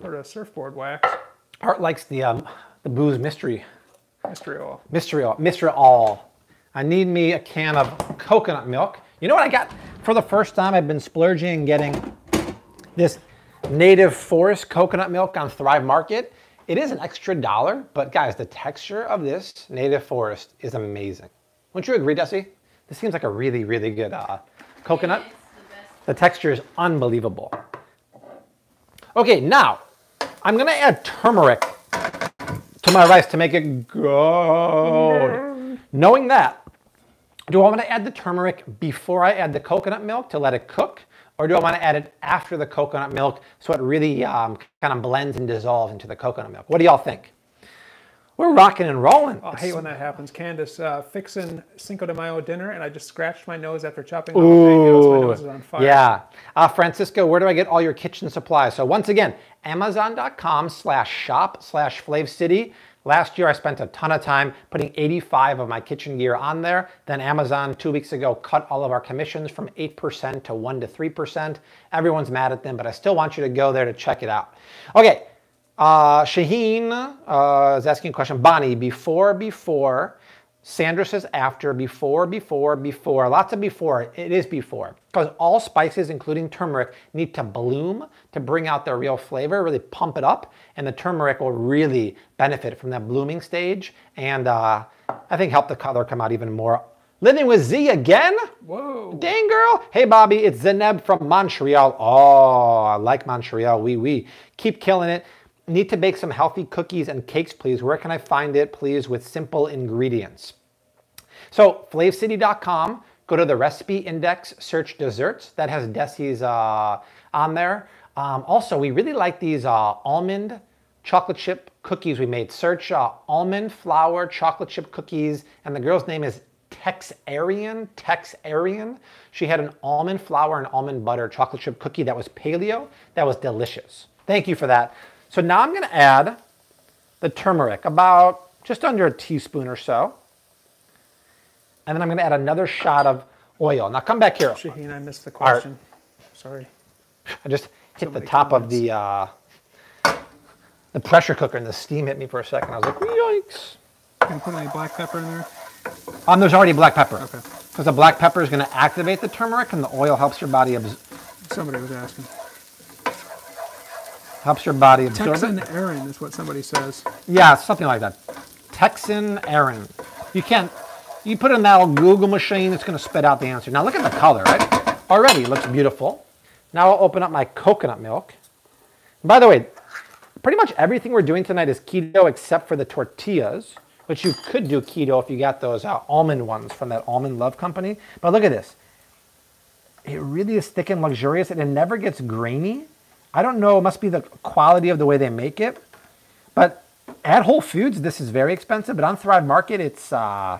Heard of surfboard wax, Art likes the um, the booze mystery mystery oil. Mystery all, mystery all. I need me a can of coconut milk. You know what I got for the first time? I've been splurging and getting this native forest coconut milk on Thrive Market. It is an extra dollar, but guys, the texture of this native forest is amazing. Wouldn't you agree, Desi? This seems like a really, really good uh, coconut. The texture is unbelievable. Okay, now I'm gonna add turmeric to my rice to make it good. Knowing that, do I want to add the turmeric before I add the coconut milk to let it cook? Or do I want to add it after the coconut milk so it really um, kind of blends and dissolves into the coconut milk? What do y'all think? We're rocking and rolling. Oh, I hate when that happens. Candace, uh, fixing Cinco de Mayo dinner, and I just scratched my nose after chopping jalapenos. My nose is on fire. yeah. Uh, Francisco, where do I get all your kitchen supplies? So once again, amazon.com slash shop slash Flav City. Last year, I spent a ton of time putting 85 of my kitchen gear on there. Then Amazon two weeks ago cut all of our commissions from 8% to 1 to 3%. Everyone's mad at them, but I still want you to go there to check it out. Okay, uh, Shaheen uh, is asking a question. Bonnie, before, before, Sandra says after, before, before, before. Lots of before. It is before. Because all spices, including turmeric, need to bloom to bring out their real flavor, really pump it up. And the turmeric will really benefit from that blooming stage. And uh, I think help the color come out even more. Living with Z again? Whoa. Dang girl. Hey Bobby, it's Zeneb from Montreal. Oh, I like Montreal. Wee oui, wee. Oui. Keep killing it. Need to bake some healthy cookies and cakes, please. Where can I find it, please, with simple ingredients? So, flavcity.com, go to the recipe index, search desserts. That has Desi's uh, on there. Um, also, we really like these uh, almond chocolate chip cookies we made. Search uh, almond flour chocolate chip cookies, and the girl's name is Tex Arian. Tex Arian. She had an almond flour and almond butter chocolate chip cookie that was paleo. That was delicious. Thank you for that. So now I'm going to add the turmeric, about just under a teaspoon or so. And then I'm going to add another shot of oil. Now come back here. Shaheen, I missed the question. Sorry. I just hit so the top comments. of the uh, the pressure cooker and the steam hit me for a second. I was like, yikes. Can you put any black pepper in there? Um, there's already black pepper. Okay. Because the black pepper is going to activate the turmeric and the oil helps your body absorb. Somebody was asking. Helps your body absorb Texan it. Aaron is what somebody says. Yeah, something like that. Texanerin. You can't, you put in that old Google machine, it's going to spit out the answer. Now look at the color, right? Already looks beautiful. Now I'll open up my coconut milk. By the way, pretty much everything we're doing tonight is keto except for the tortillas, which you could do keto if you got those uh, almond ones from that Almond Love company. But look at this. It really is thick and luxurious and it never gets grainy. I don't know, it must be the quality of the way they make it. But at Whole Foods, this is very expensive, but on Thrive Market, it's uh,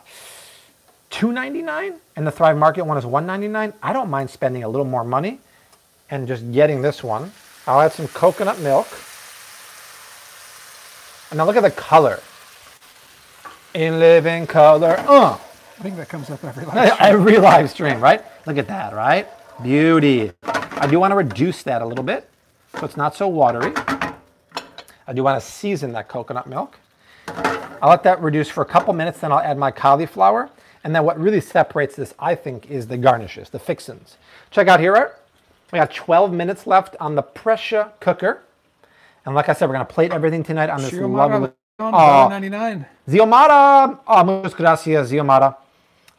$2.99, and the Thrive Market one is $1.99. I don't mind spending a little more money and just getting this one. I'll add some coconut milk. And now look at the color. In living color. Uh. I think that comes up every live stream. every live stream, right? Look at that, right? Beauty. I do want to reduce that a little bit so it's not so watery. I do want to season that coconut milk. I'll let that reduce for a couple minutes, then I'll add my cauliflower. And then what really separates this, I think, is the garnishes, the fixins. Check out here. We got 12 minutes left on the pressure cooker. And like I said, we're going to plate everything tonight on this lovely... Oh, 99. Ziomara, oh, muchas gracias, Ziomara.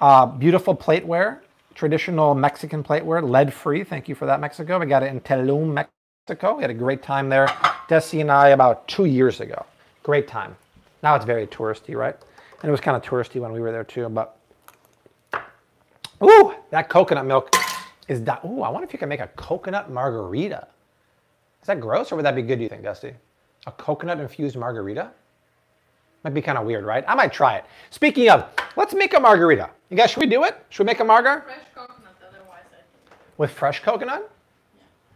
Uh, beautiful plateware, traditional Mexican plateware, lead-free. Thank you for that, Mexico. We got it in Tulum, Mexico. Mexico. We had a great time there. Desi and I about two years ago. Great time. Now it's very touristy, right? And it was kind of touristy when we were there too, but ooh, that coconut milk is that. Ooh, I wonder if you can make a coconut margarita. Is that gross or would that be good, do you think, Dusty? A coconut infused margarita? Might be kind of weird, right? I might try it. Speaking of, let's make a margarita. You guys, should we do it? Should we make a margar? Fresh coconut, otherwise. I... With fresh coconut?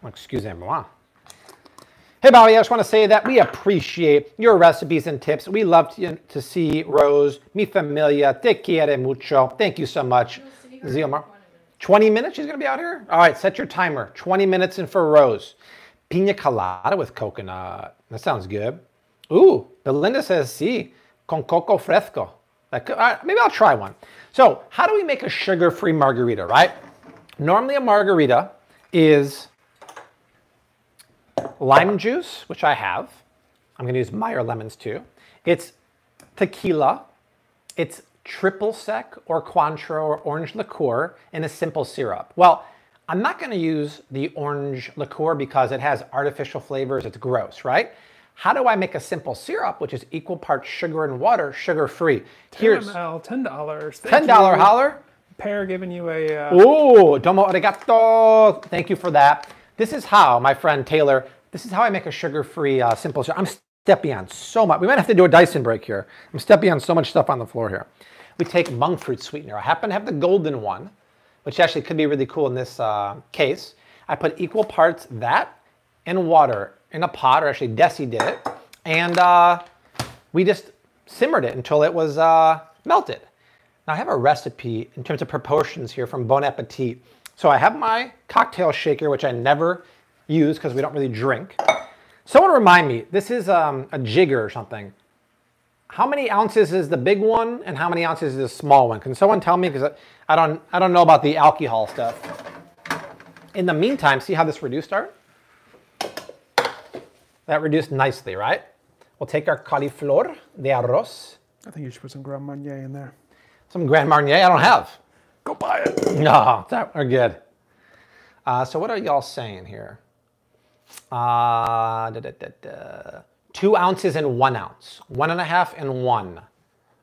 Yeah. Excusez-moi. Hey, Bobby, I just want to say that we appreciate your recipes and tips. We love to, to see Rose, mi familia, te quiere mucho. Thank you so much. Ziomar. 20 minutes she's going to be out here? All right, set your timer. 20 minutes in for Rose. Pina colada with coconut. That sounds good. Ooh, Belinda says, sí, con coco fresco. Like, right, maybe I'll try one. So how do we make a sugar-free margarita, right? Normally a margarita is lime juice, which I have. I'm going to use Meyer lemons too. It's tequila. It's triple sec or Cointreau or orange liqueur in a simple syrup. Well, I'm not going to use the orange liqueur because it has artificial flavors. It's gross, right? How do I make a simple syrup, which is equal parts sugar and water, sugar-free? Here's $10. $10. $10 holler. Pear giving you a... Uh... Ooh, domo arigato. Thank you for that. This is how, my friend Taylor, this is how I make a sugar-free uh, simple syrup. I'm stepping on so much. We might have to do a Dyson break here. I'm stepping on so much stuff on the floor here. We take monk fruit sweetener. I happen to have the golden one, which actually could be really cool in this uh, case. I put equal parts that and water in a pot, or actually Desi did it, and uh, we just simmered it until it was uh, melted. Now I have a recipe in terms of proportions here from Bon Appetit. So I have my cocktail shaker, which I never use because we don't really drink. Someone remind me, this is um, a jigger or something. How many ounces is the big one and how many ounces is the small one? Can someone tell me? Because I don't, I don't know about the alcohol stuff. In the meantime, see how this reduced art? That reduced nicely, right? We'll take our cauliflower de arroz, I think you should put some Grand Marnier in there. some Grand Marnier I don't have. Go buy it. No, that are good. Uh, so what are y'all saying here? Uh, da, da, da, da. Two ounces and one ounce. One and a half and one.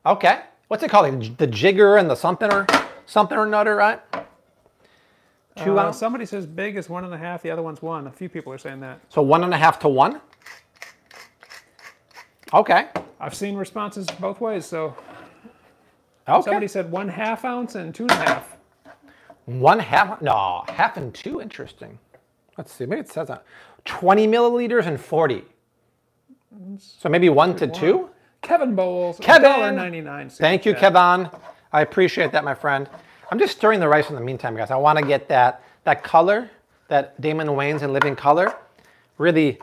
Okay. What's it called? The jigger and the something or something or another, right? Two Uh, ounce. somebody says big is one and a half, the other one's one. A few people are saying that. So one and a half to one. Okay. I've seen responses both ways. So Okay. somebody said one half ounce and two and a half. One half, no, half and two, interesting. Let's see, maybe it says that. 20 milliliters and 40. So maybe one to two? Kevin Bowles, Kevin! $1.99. Thank you, Kevin. I appreciate that, my friend. I'm just stirring the rice in the meantime, guys. I want to get that, that color, that Damon Wayans in Living Color, really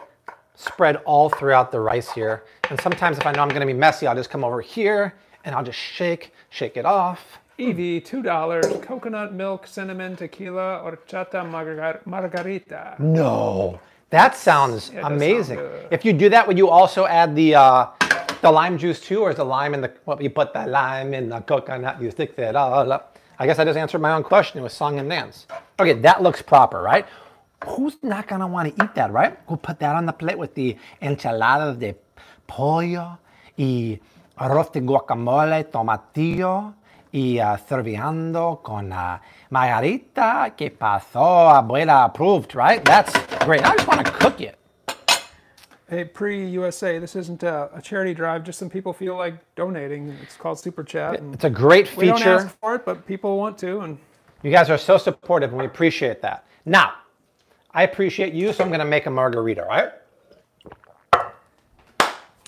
spread all throughout the rice here. And sometimes if I know I'm going to be messy, I'll just come over here and I'll just shake, shake it off. Evie, $2. Coconut milk, cinnamon, tequila, horchata, margar- margarita. No, that sounds Yeah, amazing. sound if you do that, would you also add the uh, the lime juice too, or is the lime in the? Well, you put the lime in the coconut, you stick that all up. I guess I just answered my own question. It was song and dance. Okay, that looks proper, right? Who's not gonna want to eat that, right? We'll put that on the plate with the enchiladas de pollo y arroz de guacamole, tomatillo y uh, con uh, margarita. Que pasó, abuela approved, right? That's great. I just want to cook it. Hey, pre USA, this isn't a, a charity drive. Just some people feel like donating. It's called Super Chat. And It's a great feature. we don't ask for it, but people want to. And You guys are so supportive, and we appreciate that. Now, I appreciate you, so I'm going to make a margarita, right?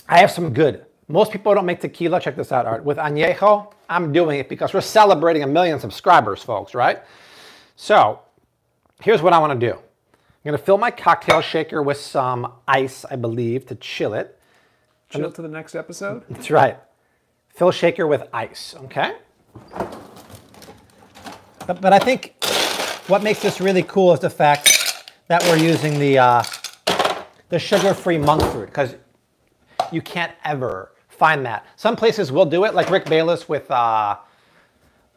I have some good. Most people don't make tequila. Check this out, Art. With añejo, I'm doing it because we're celebrating a million subscribers, folks, right? So, here's what I want to do. I'm going to fill my cocktail shaker with some ice, I believe, to chill it. chill to the next episode. That's right. Fill shaker with ice, okay? But, but I think what makes this really cool is the fact that we're using the, uh, the sugar-free monk fruit because you can't ever find that. Some places will do it, like Rick Bayless with uh,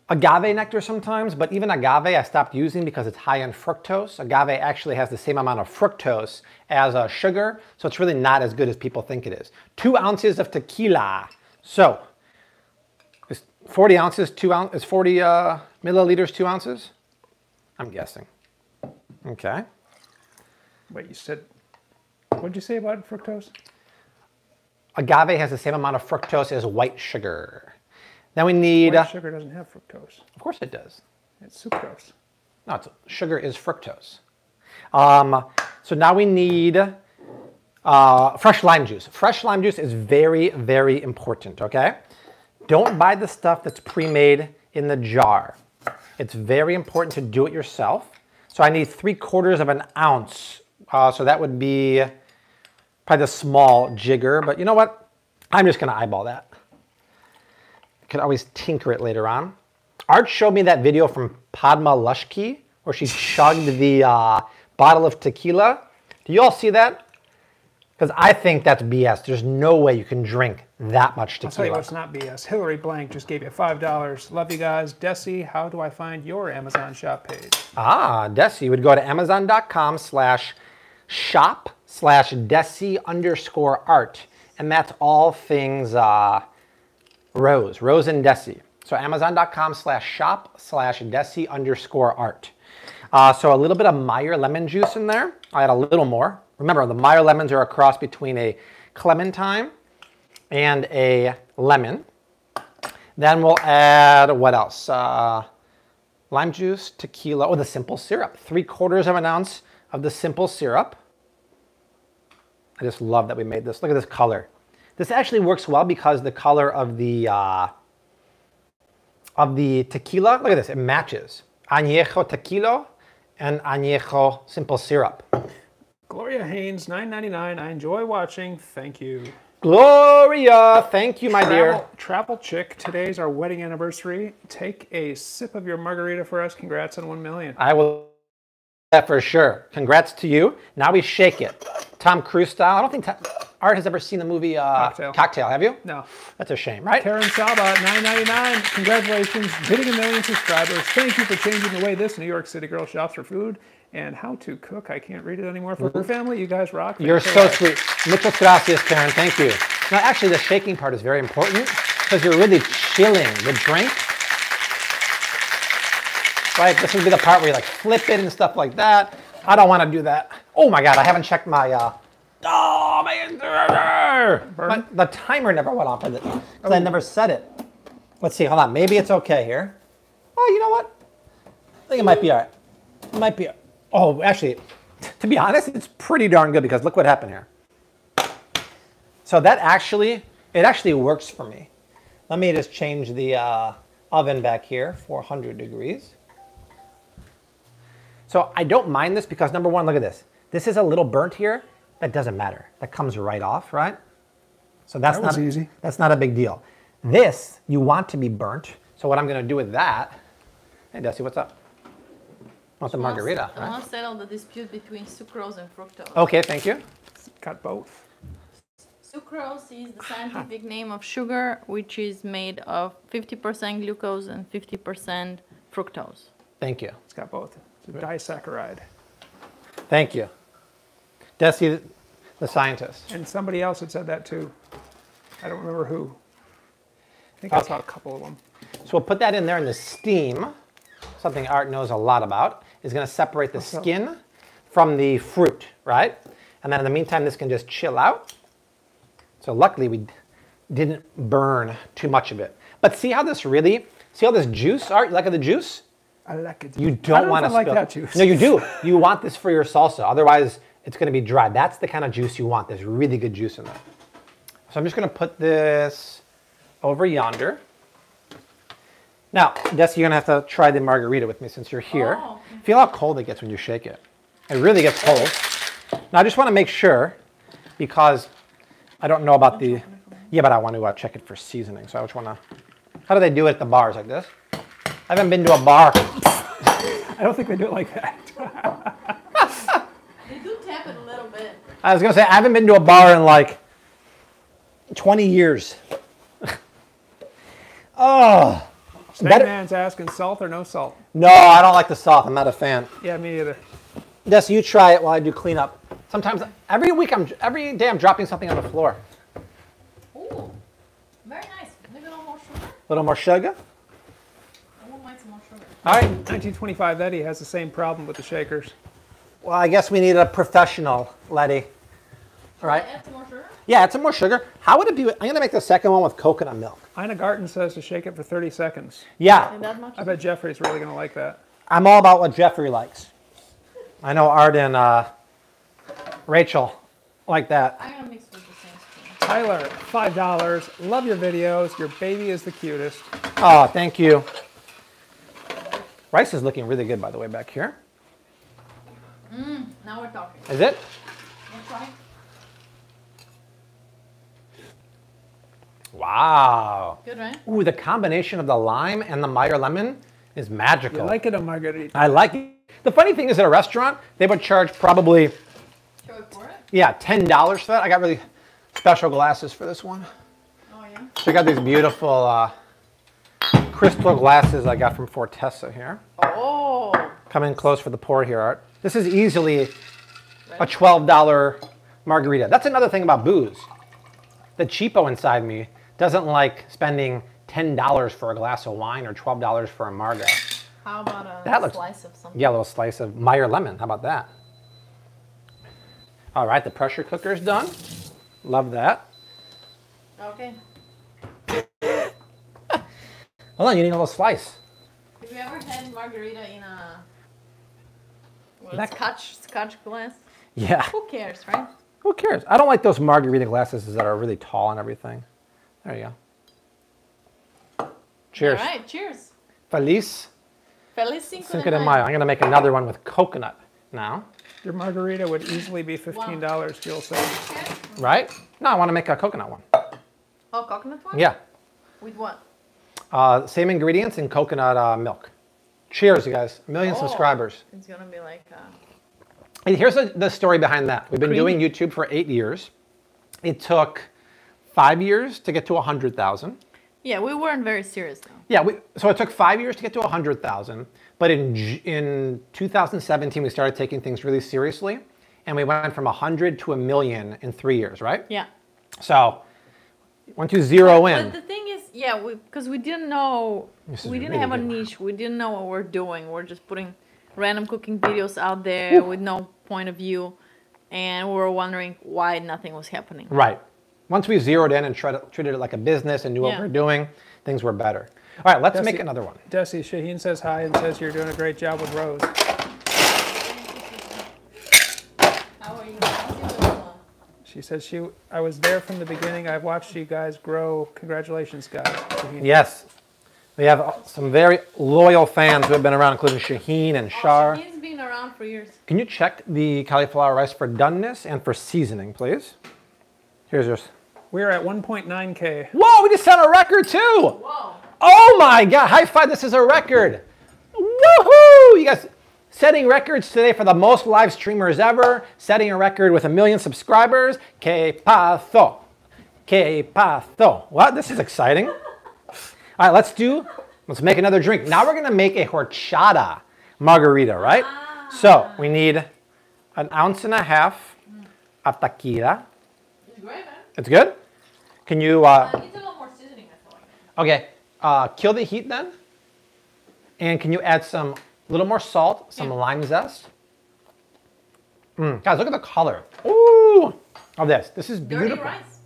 agave nectar sometimes, but even agave I stopped using because it's high in fructose. Agave actually has the same amount of fructose as uh, sugar, so it's really not as good as people think it is. Two ounces of tequila. So, is 40 ounces, two ounce, is 40 uh, milliliters two ounces? I'm guessing. Okay. Wait, you said, what'd you say about fructose? Agave has the same amount of fructose as white sugar. Then we need, White sugar doesn't have fructose. of course it does. It's sucrose. No, it's, sugar is fructose. Um, so now we need uh, fresh lime juice. Fresh lime juice is very, very important, okay? Don't buy the stuff that's pre-made in the jar. It's very important to do it yourself. So I need three quarters of an ounce. Uh, so that would be probably the small jigger, but you know what? I'm just gonna eyeball that. Could always tinker it later on. Art showed me that video from Padma Lakshmi where she chugged the uh, bottle of tequila. Do you all see that? Because I think that's BS. There's no way you can drink that much I'll tell you tequila. what's not BS. Hillary Blank just gave you $5. Love you guys. Desi, how do I find your Amazon shop page? Ah, Desi. You would go to amazon.com slash shop slash Desi underscore art. And that's all things uh, Rose, Rose and Desi. So amazon.com slash shop slash Desi underscore art. Uh, so a little bit of Meyer lemon juice in there. I add a little more. Remember, the Meyer lemons are a cross between a clementine and a lemon. Then we'll add, what else? Uh, lime juice, tequila, oh, the simple syrup. Three quarters of an ounce of the simple syrup. I just love that we made this. Look at this color. This actually works well because the color of the uh, of the tequila, look at this, it matches. Añejo tequila and añejo simple syrup. Gloria Haynes, nine ninety nine. I enjoy watching. Thank you. Gloria, thank you, my dear. Travel, Travel Chick, today's our wedding anniversary. Take a sip of your margarita for us. Congrats on one million. I will that for sure. Congrats to you. Now we shake it. Tom Cruise style. I don't think Tom, Art has ever seen the movie uh, Cocktail. Have you? No. That's a shame, right? Karen Saba, nine ninety nine. Congratulations, hitting a million subscribers. Thank you for changing the way this New York City girl shops for food and how to cook. I can't read it anymore for her family. You guys rock. You're so lot. sweet. Muchas gracias, Karen. Thank you. Now, actually, the shaking part is very important because you're really chilling the drink. Right? This would be the part where you like flip it and stuff like that. I don't want to do that. Oh my God, I haven't checked my, uh, oh, my, my the timer never went off of it because I never set it. Let's see, hold on. Maybe it's okay here. Oh, you know what? I think it might be all right. It might be, oh, actually, to be honest, it's pretty darn good because look what happened here. So that actually, it actually works for me. Let me just change the uh, oven back here, 400 degrees. So I don't mind this because number one, look at this. This is a little burnt here. That doesn't matter. That comes right off, right? So that's That not easy. That's not a big deal. This you want to be burnt. So what I'm going to do with that? Hey, Desi, what's up? Want the margarita? I Right? want to settle the dispute between sucrose and fructose. Okay, thank you. Got both. Sucrose is the scientific name of sugar, which is made of 50% glucose and 50% fructose. Thank you. It's got both. Disaccharide. Thank you. Desi, the scientist. And somebody else had said that too. I don't remember who. I think I Okay. saw a couple of them. So we'll put that in there in the steam. Something Art knows a lot about is going to separate the skin from the fruit, right? And then in the meantime, this can just chill out. So luckily we didn't burn too much of it. But see how this really, see how this juice, Art, you like the juice? I like it. You I don't want to I like spill. that juice. No, you do. You want this for your salsa. Otherwise, it's going to be dry. That's the kind of juice you want. There's really good juice in there. So I'm just going to put this over yonder. Now, Desi, you're going to have to try the margarita with me since you're here. Oh. Feel how cold it gets when you shake it. It really gets cold. Now, I just want to make sure because I don't know about the. Yeah, but I want to uh, check it for seasoning. So I just want to. How do they do it at the bars like this? I haven't been to a bar. I don't think they do it like that. They do tap it a little bit. I was gonna say I haven't been to a bar in like 20 years. oh, Snake Better- Man's asking salt or no salt. no, I don't like the salt. I'm not a fan. Yeah, me either. Yes, you try it while I do cleanup. Sometimes every week I'm every day I'm dropping something on the floor. Ooh, very nice. Maybe a little more sugar. A little more sugar. I won't mind some more sugar. All right. 1925 Eddie has the same problem with the shakers. Well, I guess we need a professional Letty. All right. Add some more sugar? Yeah, add some more sugar. How would it be? I'm gonna make the second one with coconut milk. Ina Garten says to shake it for 30 seconds. Yeah, that much. I bet Jeffrey's really going to like that. I'm all about what Jeffrey likes. I know Art and uh, Rachel like that. I'm gonna mix with the. Tyler, $5. Love your videos. Your baby is the cutest. Oh, thank you. Rice is looking really good, by the way, back here. Now we're talking. Is it? Let's. Wow. Good, right? Ooh, the combination of the lime and the Meyer lemon is magical. You like it a margarita? I like it. The funny thing is, at a restaurant, they would charge probably, Shall we pour it? yeah, $10 for that. I got really special glasses for this one. Oh yeah. So I got these beautiful uh, crystal glasses I got from Fortessa here. Oh. Come in close for the pour here, Art. This is easily a $12 margarita. That's another thing about booze. The cheapo inside me doesn't like spending $10 for a glass of wine or $12 for a marga. How about a That looks- slice of something? Yeah, a little slice of Meyer lemon. How about that? All right, the pressure cooker's done. Love that. Okay. Hold on, you need a little slice. Have you ever had margarita in a well, That- scotch scotch glass? Yeah. Who cares, right? Who cares? I don't like those margarita glasses that are really tall and everything. There you go. Cheers. All right, cheers. Feliz Feliz Cinco, Cinco de Mayo. I'm going to make another one with coconut now. Your margarita would easily be fifteen dollars. You'll say. Okay. Right? No, I want to make a coconut one. Oh, coconut one? Yeah. With what? Uh, same ingredients in coconut uh, milk. Cheers, you guys. A million Oh. subscribers. It's gonna be like uh, And here's the, the story behind that. We've been Creamy. doing YouTube for eight years. It took five years to get to 100,000. yeah. We weren't very serious though. Yeah, we, so it took five years to get to 100,000. But in, in 2017, we started taking things really seriously. And we went from 100 to a million in three years, right? Yeah. So once you zero in. But the thing is, yeah, we because we didn't know, This we didn't really have a good. niche. We didn't know what we're doing. We're just putting random cooking videos out there with no point of view, and we were wondering why nothing was happening. right. Once we zeroed in and tried, treated it like a business and knew what we were doing, things were better. All right, let's Does make another one. Desi Shaheen says hi and says you're doing a great job with Rose. How are you? She says she. I was there from the beginning. I've watched you guys grow. Congratulations, guys. Shaheen. Yes. We have some very loyal fans who have been around, including Shaheen and oh, Shar. He's been around for years. Can you check the cauliflower rice for doneness and for seasoning, please? Here's yours. We're at 1.9k. Whoa, we just set a record too! Whoa. Oh my god, high five, this is a record! Woohoo! You guys setting records today for the most live streamers ever, setting a record with a million subscribers. Que paso? Que paso? What? This is exciting. All right, let's do, let's make another drink. Now we're gonna make a horchata margarita, right? Ah. So we need an ounce and a half of tequila. It's great, man. It's good? Can you, uh, Uh, it needs a little more seasoning, I feel like. Okay, uh, kill the heat then. And can you add some, little more salt, some Yeah. lime zest? Mm, Guys, look at the color. Ooh, of this. This is beautiful. Dirty beautiful. rice.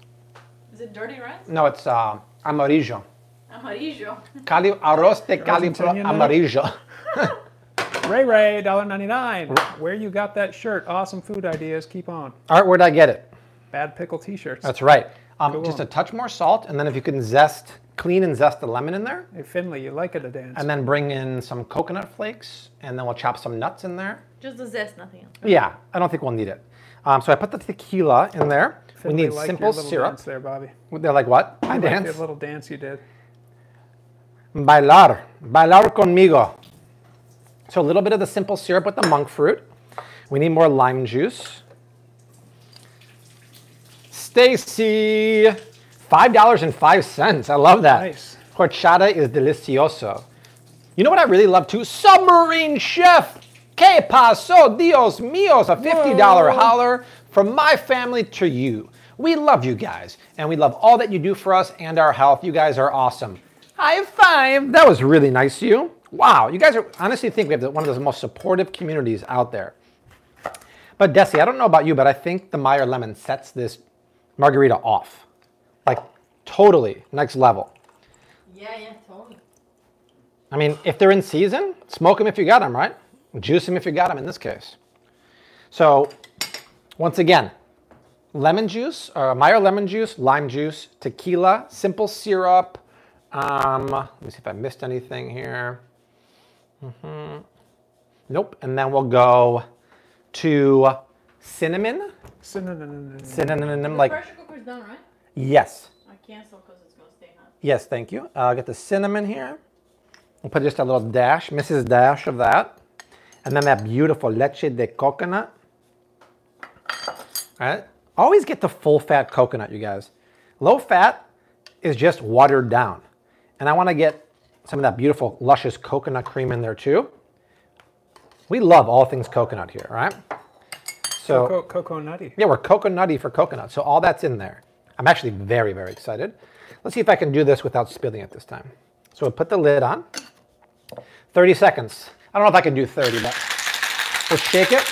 Is it dirty rice? No, it's uh, amarillo. Amarillo. Cali, arroz de califlower amarillo. Ray Ray, $1.99. Where you got that shirt? Awesome food ideas. Keep on. All right, where'd I get it? Bad pickle T-shirts. That's right. Um, Cool. just a touch more salt, and then if you can zest, clean and zest the lemon in there, Hey Finley, you like it to dance. and then bring in some coconut flakes, and then we'll chop some nuts in there. Just the zest, nothing else. Yeah, I don't think we'll need it. Um, so I put the tequila in there. Finley we need liked simple your syrup. Dance there, Bobby. They're like what? I I liked dance. your little dance you did. Bailar. Bailar conmigo. So a little bit of the simple syrup with the monk fruit. We need more lime juice. Stacy, $5.05. I love that. Nice. Horchata is delicioso. You know what I really love too? Submarine Chef. Que paso, Dios mío! A $50 Whoa. holler from my family to you. We love you guys, and we love all that you do for us and our health. You guys are awesome. High five. That was really nice of you. Wow, you guys are honestly think we have one of the most supportive communities out there. But Desi, I don't know about you, but I think the Meyer lemon sets this margarita off. Like totally next level. Yeah, yeah, totally. I mean, if they're in season, smoke them if you got them, right? Juice them if you got them in this case. So, once again, lemon juice, or Meyer lemon juice, lime juice, tequila, simple syrup. Um, let me see if I missed anything here. Mhm. Nope. And then we'll go to cinnamon. Cinnamon. Cinnamon, The like, pressure cooker's done, right? Yes. I cancel because it's gonna stay hot. Yes, thank you. Uh, I'll get the cinnamon here. We'll put just a little dash, Mrs. Dash of that. And then that beautiful leche de coconut. All right. Always get the full fat coconut, you guys. Low fat is just watered down. And I want to get some of that beautiful, luscious coconut cream in there too. We love all things coconut here, all right? So, Cocoa, cocoa nutty. yeah, we're coconutty for coconut. So all that's in there. I'm actually very, very excited. Let's see if I can do this without spilling it this time. So we'll put the lid on. 30 seconds. I don't know if I can do 30, but we'll shake it.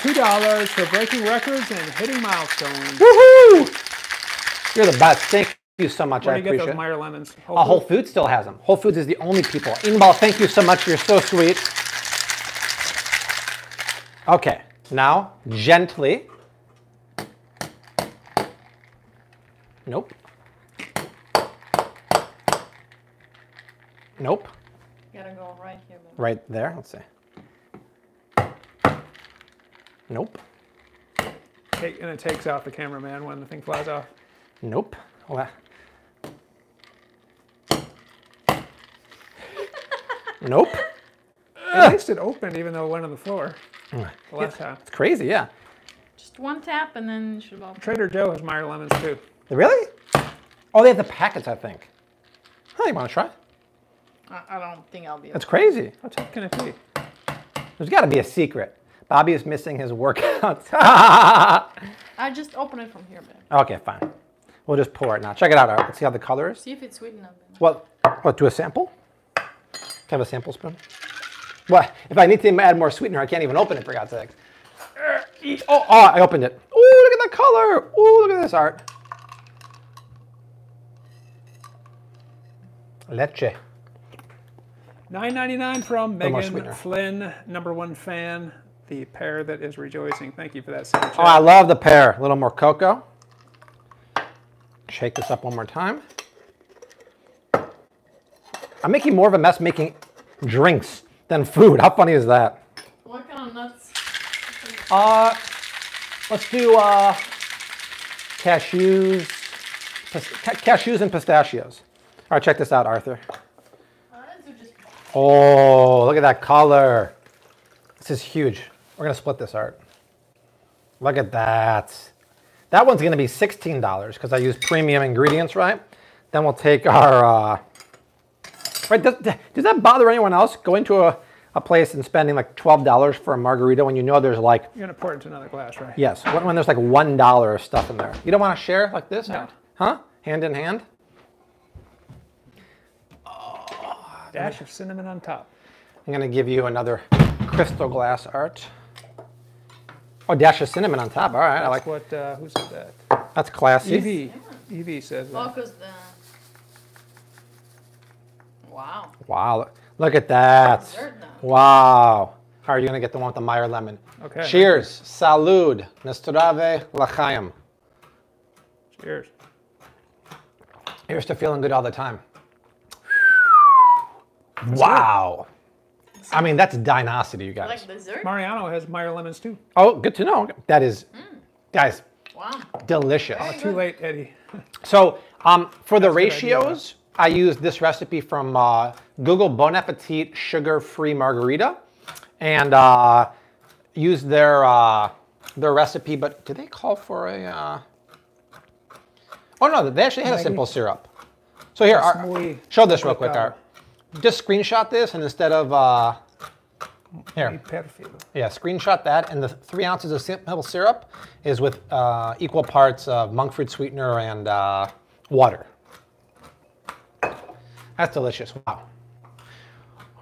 Two dollars for breaking records and hitting milestones. Woohoo! You're the best. Thank you so much. Where I do you get appreciate those it. Meyer lemons? Whole Uh, Whole Foods? Foods still has them. Whole Foods is the only people. Inbal, thank you so much. You're so sweet. Okay, now gently. Nope. Nope. Gotta go right here. babe. Right there. Let's see. Nope. Take, and it takes out the cameraman when the thing flies off. Nope. Well, nope. At least it opened even though it went on the floor. The last time. It's crazy, yeah. Just one tap and then it should open. Trader Joe has Meyer lemons too. Really? Oh, they have the packets, I think. Huh, you want to try? I, I don't think I'll be able That's crazy. How tough can it be? There's got to be a secret. Bobby is missing his workouts. I just open it from here, babe. okay, fine. We'll just pour it now. Check it out, Art. Let's see how the color is. See if it's sweet enough. babe. What? What? Do a sample? Can I have a sample spoon? What? If I need to add more sweetener, I can't even open it for God's sake. Uh, oh, oh, I opened it. Oh, look at that color. Oh, look at this art. Leche. Nine ninety nine from Little more Megan. Flynn, number one fan, the pair that is rejoicing. Thank you for that super chat. Oh, I love the pear. A little more cocoa. Shake this up one more time. I'm making more of a mess making drinks than food. How funny is that? What kind of nuts? Uh, let's do uh, cashews, cashews and pistachios. All right, check this out, Arthur. Let's do just Oh, look at that color. This is huge. We're gonna split this art. Look at that. That one's gonna be $16 because I use premium ingredients, right? Then we'll take our, uh, right, does, does that bother anyone else? Going to a, a place and spending like $12 for a margarita when you know there's like, You're gonna pour it into another glass, right? yes, when, when there's like $1 of stuff in there. You don't wanna share like this? No. Huh? Hand in hand? Dash of cinnamon on top. I'm gonna give you another crystal glass art. Oh, dash of cinnamon on top. All right, I like. what. Uh, who said that? That's classy. Evie. Evie says that. focus the. Wow. Wow, look at that. Dessert now. Wow. All right, you're gonna get the one with the Meyer lemon. Okay. Cheers. Salud. Nestrave lachaim. Cheers. Here's to feeling good all the time. Wow. I mean, that's dinosity, you guys. Like dessert? Mariano has Meyer lemons too. oh, good to know. That is, guys, Wow. delicious. Oh, Too late, Eddie. So um, for the That's a good idea, ratios, I used this recipe from uh, Google Bon Appetit sugar-free margarita, and uh, used their uh, their recipe. But do they call for a? Uh... Oh no, they actually had a simple syrup. So here, That's Art, muy show this real quick. Art. Just screenshot this, and instead of uh, here, yeah, screenshot that, and the three ounces of simple syrup is with uh, equal parts of monk fruit sweetener and uh, water. That's delicious. Wow.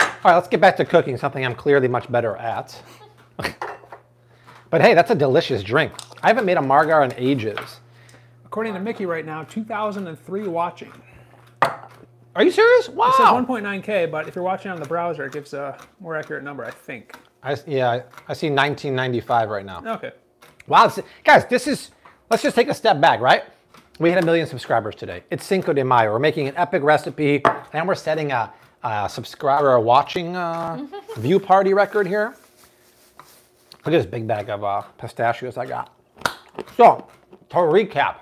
All right, let's get back to cooking, something I'm clearly much better at. but hey, that's a delicious drink. I haven't made a margar in ages. According to Mickey right now, 2003 watching. Are you serious? Wow. It says 1.9K, but if you're watching on the browser, it gives a more accurate number, I think. I, yeah, I, I see 1995 right now. Okay. Wow, guys, this is, let's just take a step back, right? We had a million subscribers today. It's Cinco de Mayo. We're making an epic recipe, and we're setting a, a subscriber watching uh, view party record here. Look at this big bag of uh, pistachios I got. So, to recap,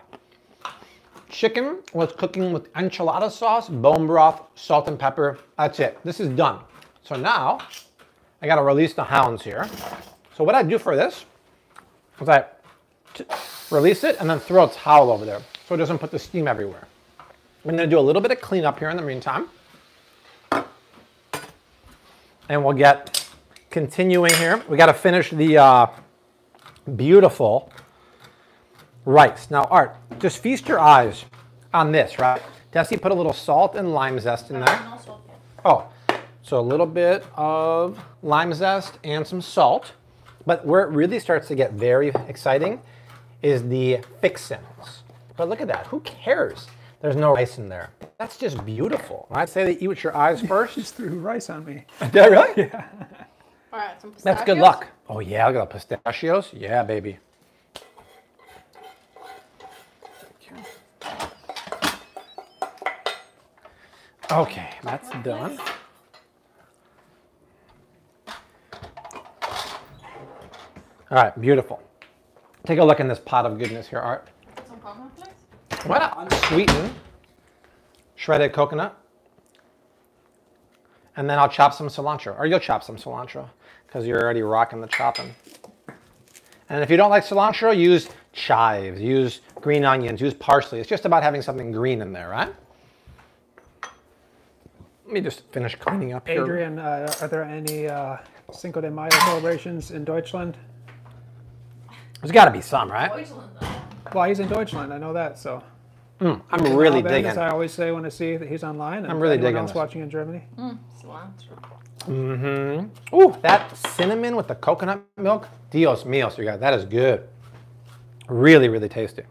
chicken was cooking with enchilada sauce, bone broth, salt and pepper. That's it. This is done. So now, I gotta release the hounds here. So what I do for this is I release it and then throw a towel over there so it doesn't put the steam everywhere. I'm gonna do a little bit of cleanup here in the meantime. And we'll get continuing here. We gotta finish the uh, beautiful rice. Now, Art, just feast your eyes on this, right? Desi put a little salt and lime zest in there. No salt. Oh, so a little bit of lime zest and some salt. But where it really starts to get very exciting is the fixins. But look at that. Who cares? There's no rice in there. That's just beautiful. I'd say that eat with your eyes first. Just threw rice on me. Did I really? Yeah. All right, some pistachios. That's good luck. Oh yeah, look at the pistachios. Yeah, baby. Okay, that's done. All right, beautiful. Take a look in this pot of goodness here, Art. Some cornflakes. Why not unsweeten shredded coconut? And then I'll chop some cilantro, or you'll chop some cilantro because you're already rocking the chopping. And if you don't like cilantro, use chives, use green onions, use parsley. It's just about having something green in there, right? Let me just finish cleaning up here. Adrian, uh, are there any uh, Cinco de Mayo celebrations in Deutschland? There's got to be some, right? Deutschland. Well, he's in Deutschland. I know that. So I'm really Now, Ben, digging. As I always say when I see that he's online. And I'm really anyone digging else this. watching in Germany. Mm, cilantro. Mm-hmm. Ooh, that cinnamon with the coconut milk. Dios míos, you guys. That is good. Really, really tasty.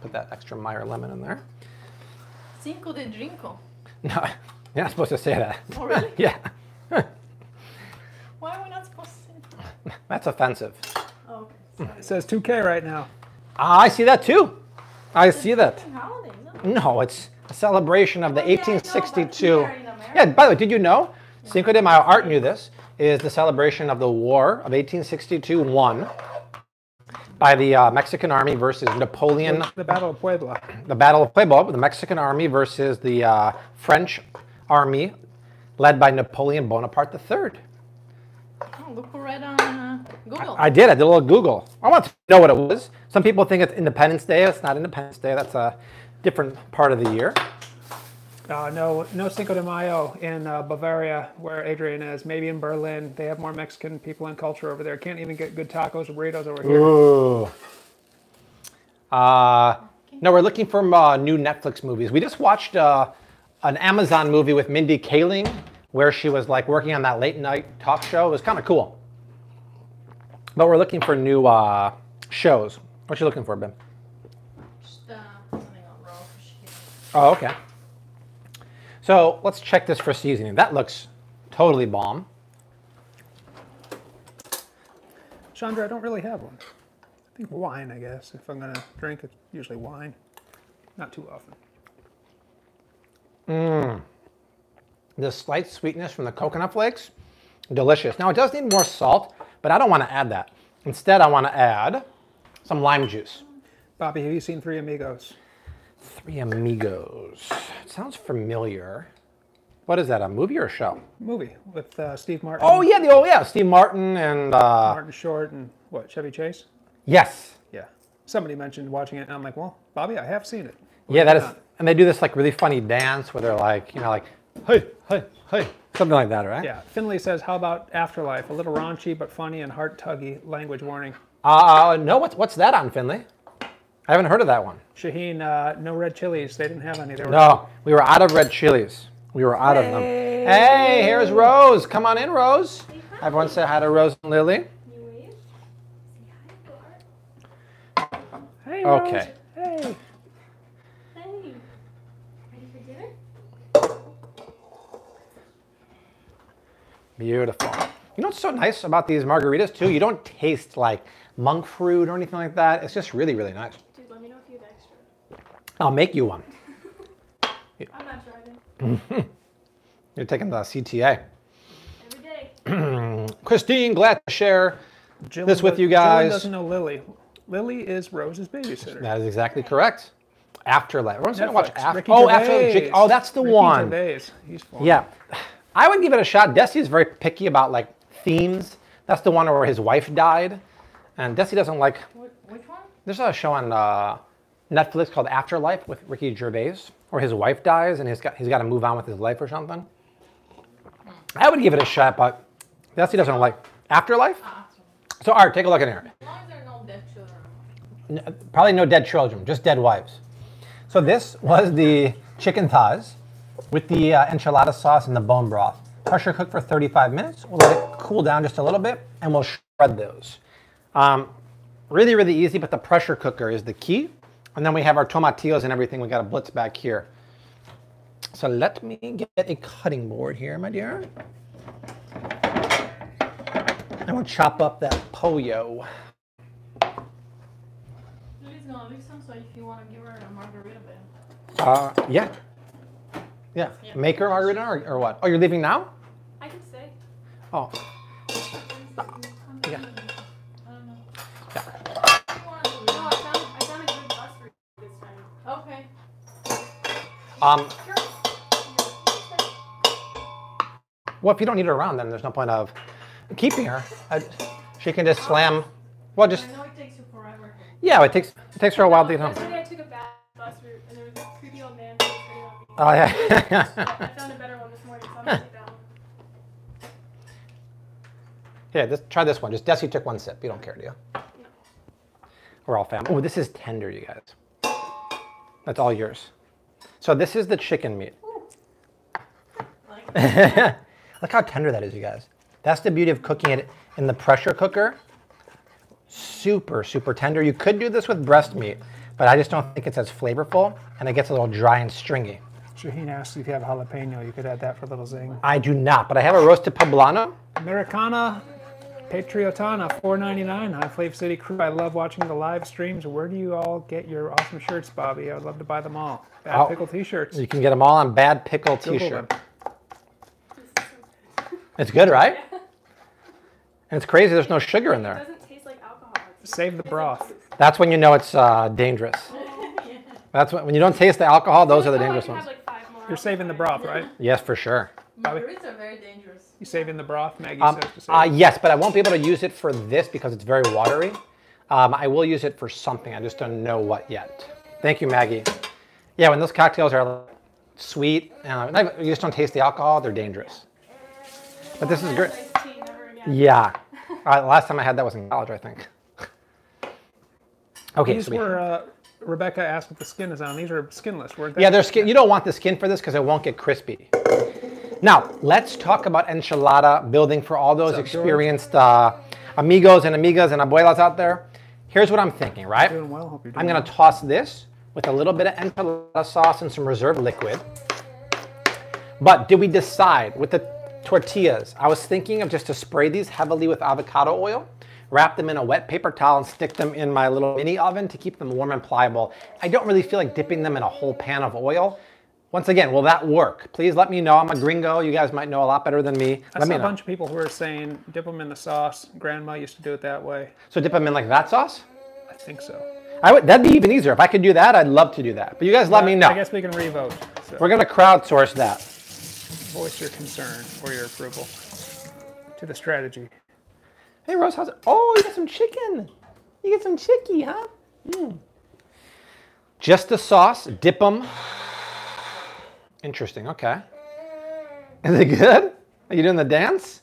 Put that extra Meyer lemon in there. Cinco de Drinko. No, you're not supposed to say that. Oh, really? yeah, Why are we not supposed to say that? that's offensive. Oh, okay. It says 2K right now. Ah, I see that too. I see that. Holidays, huh? No, it's a celebration of the Oh, yeah, I know, but 1862. here Yeah, by the way, did you know? Cinco de Mayo, Art knew this, is the celebration of the War of 1862 won by the uh, Mexican Army versus Napoleon The Battle of Puebla. the Battle of Puebla, the Mexican army versus the uh, French army led by Napoleon Bonaparte III. Oh, look who read on uh, Google. I did. I did a little Google. I want to know what it was. Some people think it's Independence Day. It's not Independence Day. That's a different part of the year. Uh, no, no Cinco de Mayo in uh, Bavaria, where Adrian is. Maybe in Berlin. They have more Mexican people and culture over there. Can't even get good tacos or burritos over here. Ooh. Uh, no, we're looking for uh, new Netflix movies. We just watched uh, an Amazon movie with Mindy Kaling where she was like working on that late night talk show. It was kind of cool. But we're looking for new uh, shows. What you looking for, Ben? Just uh, something on raw fish here. Oh, okay. So let's check this for seasoning. That looks totally bomb. Chandra, I don't really have one. I think wine, I guess. If I'm going to drink, it's usually wine. Not too often. The slight sweetness from the coconut flakes, delicious. Now it does need more salt, but I don't want to add that. Instead, I want to add some lime juice. Bobby, have you seen Three Amigos? Three Amigos. It sounds familiar. What is that, a movie or a show? Movie with uh, Steve Martin. Oh, yeah, the, oh, yeah, Steve Martin and, uh, Martin Short and what, Chevy Chase? yes. Yeah. Somebody mentioned watching it, and I'm like, well, Bobby, I have seen it. Yeah, that is, not? And they do this like really funny dance where they're like, you know, like, hey, hey, hey, something like that, right? Yeah. Finley says, how about Afterlife? A little raunchy but funny and heart tuggy. Language warning. Uh, no, what's, what's that on, Finley? I haven't heard of that one. Shaheen, uh, no red chilies. They didn't have any. They were No, we were out of red chilies. We were out of them. Hey, here's Rose. Come on in, Rose. Everyone say hi to Rose and Lily. You wave? Say hi to Art. Hey, Rose. Okay. Hey. Hey. Ready for dinner? Beautiful. You know what's so nice about these margaritas too? You don't taste like monk fruit or anything like that. It's just really, really nice. Dude, let me know if you have extra. I'll make you one. I'm not driving. You're taking the CTA. Every day. Christine, glad to share. Jillian This with you guys. Jillian doesn't know Lily. Lily is Rose's babysitter. That is exactly correct. Afterlife. Everyone's gonna watch Netflix. After. Ricky Oh, After. Gervais. Oh, that's the Ricky one. Gervais. He's fun. Yeah. I would give it a shot. Desi is very picky about like themes. That's the one where his wife died. And Desi doesn't like Which one? there's a show on uh, Netflix called Afterlife with Ricky Gervais, where his wife dies and he's got he's got to move on with his life or something. I would give it a shot, but Desi doesn't like Afterlife. Ah, so- Art, take a look in here. As long as there are no dead children. Probably no dead children, just dead wives. So this was the chicken thighs with the uh, enchilada sauce and the bone broth. Pressure cook for 35 minutes. We'll let it cool down just a little bit, and we'll shred those. Um, really, really easy, but the pressure cooker is the key. And then we have our tomatillos and everything. We got a blitz back here. So let me get a cutting board here, my dear. And we'll chop up that pollo. Lily's gonna leave some, so if you wanna give her a margarita bed. Uh, yeah. Yeah. Yeah. Make her margarita or, or what? Oh, you're leaving now? I can stay. Oh, I yeah. don't know. yeah. You wanna do No, it? I found, I found a good bus for you this time. Okay. Um, well, if you don't need her around, then there's no point of keeping her. I, she can just slam. Well, just I know it takes you forever. yeah. It takes it takes her a while to get home. Oh yeah. I found a better one this morning, so I'm gonna take that one. Here, this, try this one. Just Desi took one sip. You don't care, do you? We're all family. Oh, this is tender, you guys. That's all yours. So this is the chicken meat. Like, Look how tender that is, you guys. That's the beauty of cooking it in the pressure cooker. Super, super tender. You could do this with breast meat, but I just don't think it's as flavorful, and it gets a little dry and stringy. Shaheen asked if you have jalapeno. You could add that for a little zing. I do not, but I have a roasted poblano. Americana Patriotana, 4.99. Hi Flav City Crew. I love watching the live streams. Where do you all get your awesome shirts, Bobby? I would love to buy them all. Bad Oh. pickle T-shirts. You can get them all on Bad Pickle T-shirt. them. It's good, right? And it's crazy. There's no sugar in there. It doesn't taste like alcohol. Save the broth. That's when you know it's uh, dangerous. That's when, when you don't taste the alcohol. Those are the dangerous ones. have like five more. You're saving the broth, right? Yes, for sure. Bobby? margaritas are very dangerous. You saving the broth? Maggie Um, says to save. uh, yes, but I won't be able to use it for this because it's very watery. Um, I will use it for something. I just don't know what yet. Thank you, Maggie. Yeah, when those cocktails are sweet, uh, you just don't taste the alcohol. They're dangerous. But this is great. Iced tea, never again. Yeah. Uh, last time I had that was in college, I think. Okay, These so we- were, uh, Rebecca asked what the skin is on. These are skinless, weren't they? Yeah, they're skin. You don't want the skin for this because it won't get crispy. Now, let's talk about enchilada building for all those experienced uh, amigos and amigas and abuelas out there. Here's what I'm thinking, right? Doing well. Hope you're doing I'm gonna well. toss this with a little bit of enchilada sauce and some reserve liquid. But did we decide with the tortillas? I was thinking of just to spray these heavily with avocado oil, wrap them in a wet paper towel and stick them in my little mini oven to keep them warm and pliable. I don't really feel like dipping them in a whole pan of oil. Once again, will that work? Please let me know. I'm a gringo. You guys might know a lot better than me. I Let saw me a know. bunch of people who were saying dip them in the sauce. Grandma used to do it that way. So dip them in like that sauce? I think so. I would, that'd be even easier. If I could do that, I'd love to do that. But you guys let me know. I guess we can revote. So We're gonna crowdsource that. voice your concern or your approval to the strategy. Hey Rose, how's it? Oh, you got some chicken. You get some chicky, huh? Mm. Just the sauce, dip them. Interesting. Okay. Is it good? Are you doing the dance?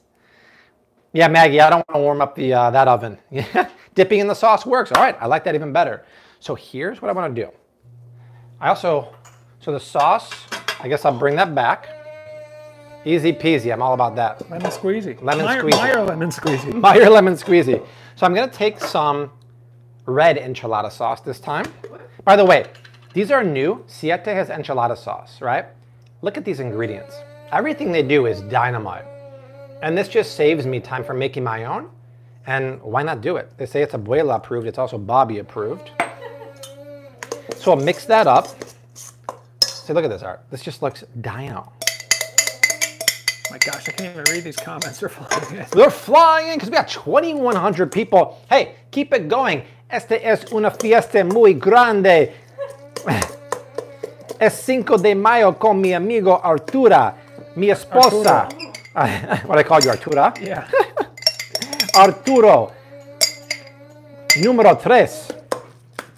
Yeah, Maggie. I don't want to warm up the uh, that oven. Yeah, dipping in the sauce works. All right, I like that even better. So here's what I want to do. I also, so the sauce. I guess I'll bring that back. Easy peasy. I'm all about that. Lemon squeezy. Lemon Meyer, squeezy. Meyer lemon squeezy. Meyer lemon squeezy. So I'm gonna take some red enchilada sauce this time. By the way, these are new. Siete has enchilada sauce, right? Look at these ingredients. Everything they do is dynamite. And this just saves me time for making my own. And why not do it? They say it's abuela approved, it's also Bobby approved. So I'll mix that up. See, look at this art. This just looks dino. My gosh, I can't even read these comments. They're flying in. They're flying in because we got 2,100 people. Hey, keep it going. Este es una fiesta muy grande. Es 5 de mayo con mi amigo Artura, mi esposa. what I call you, Artura? Yeah. Arturo. Número 3.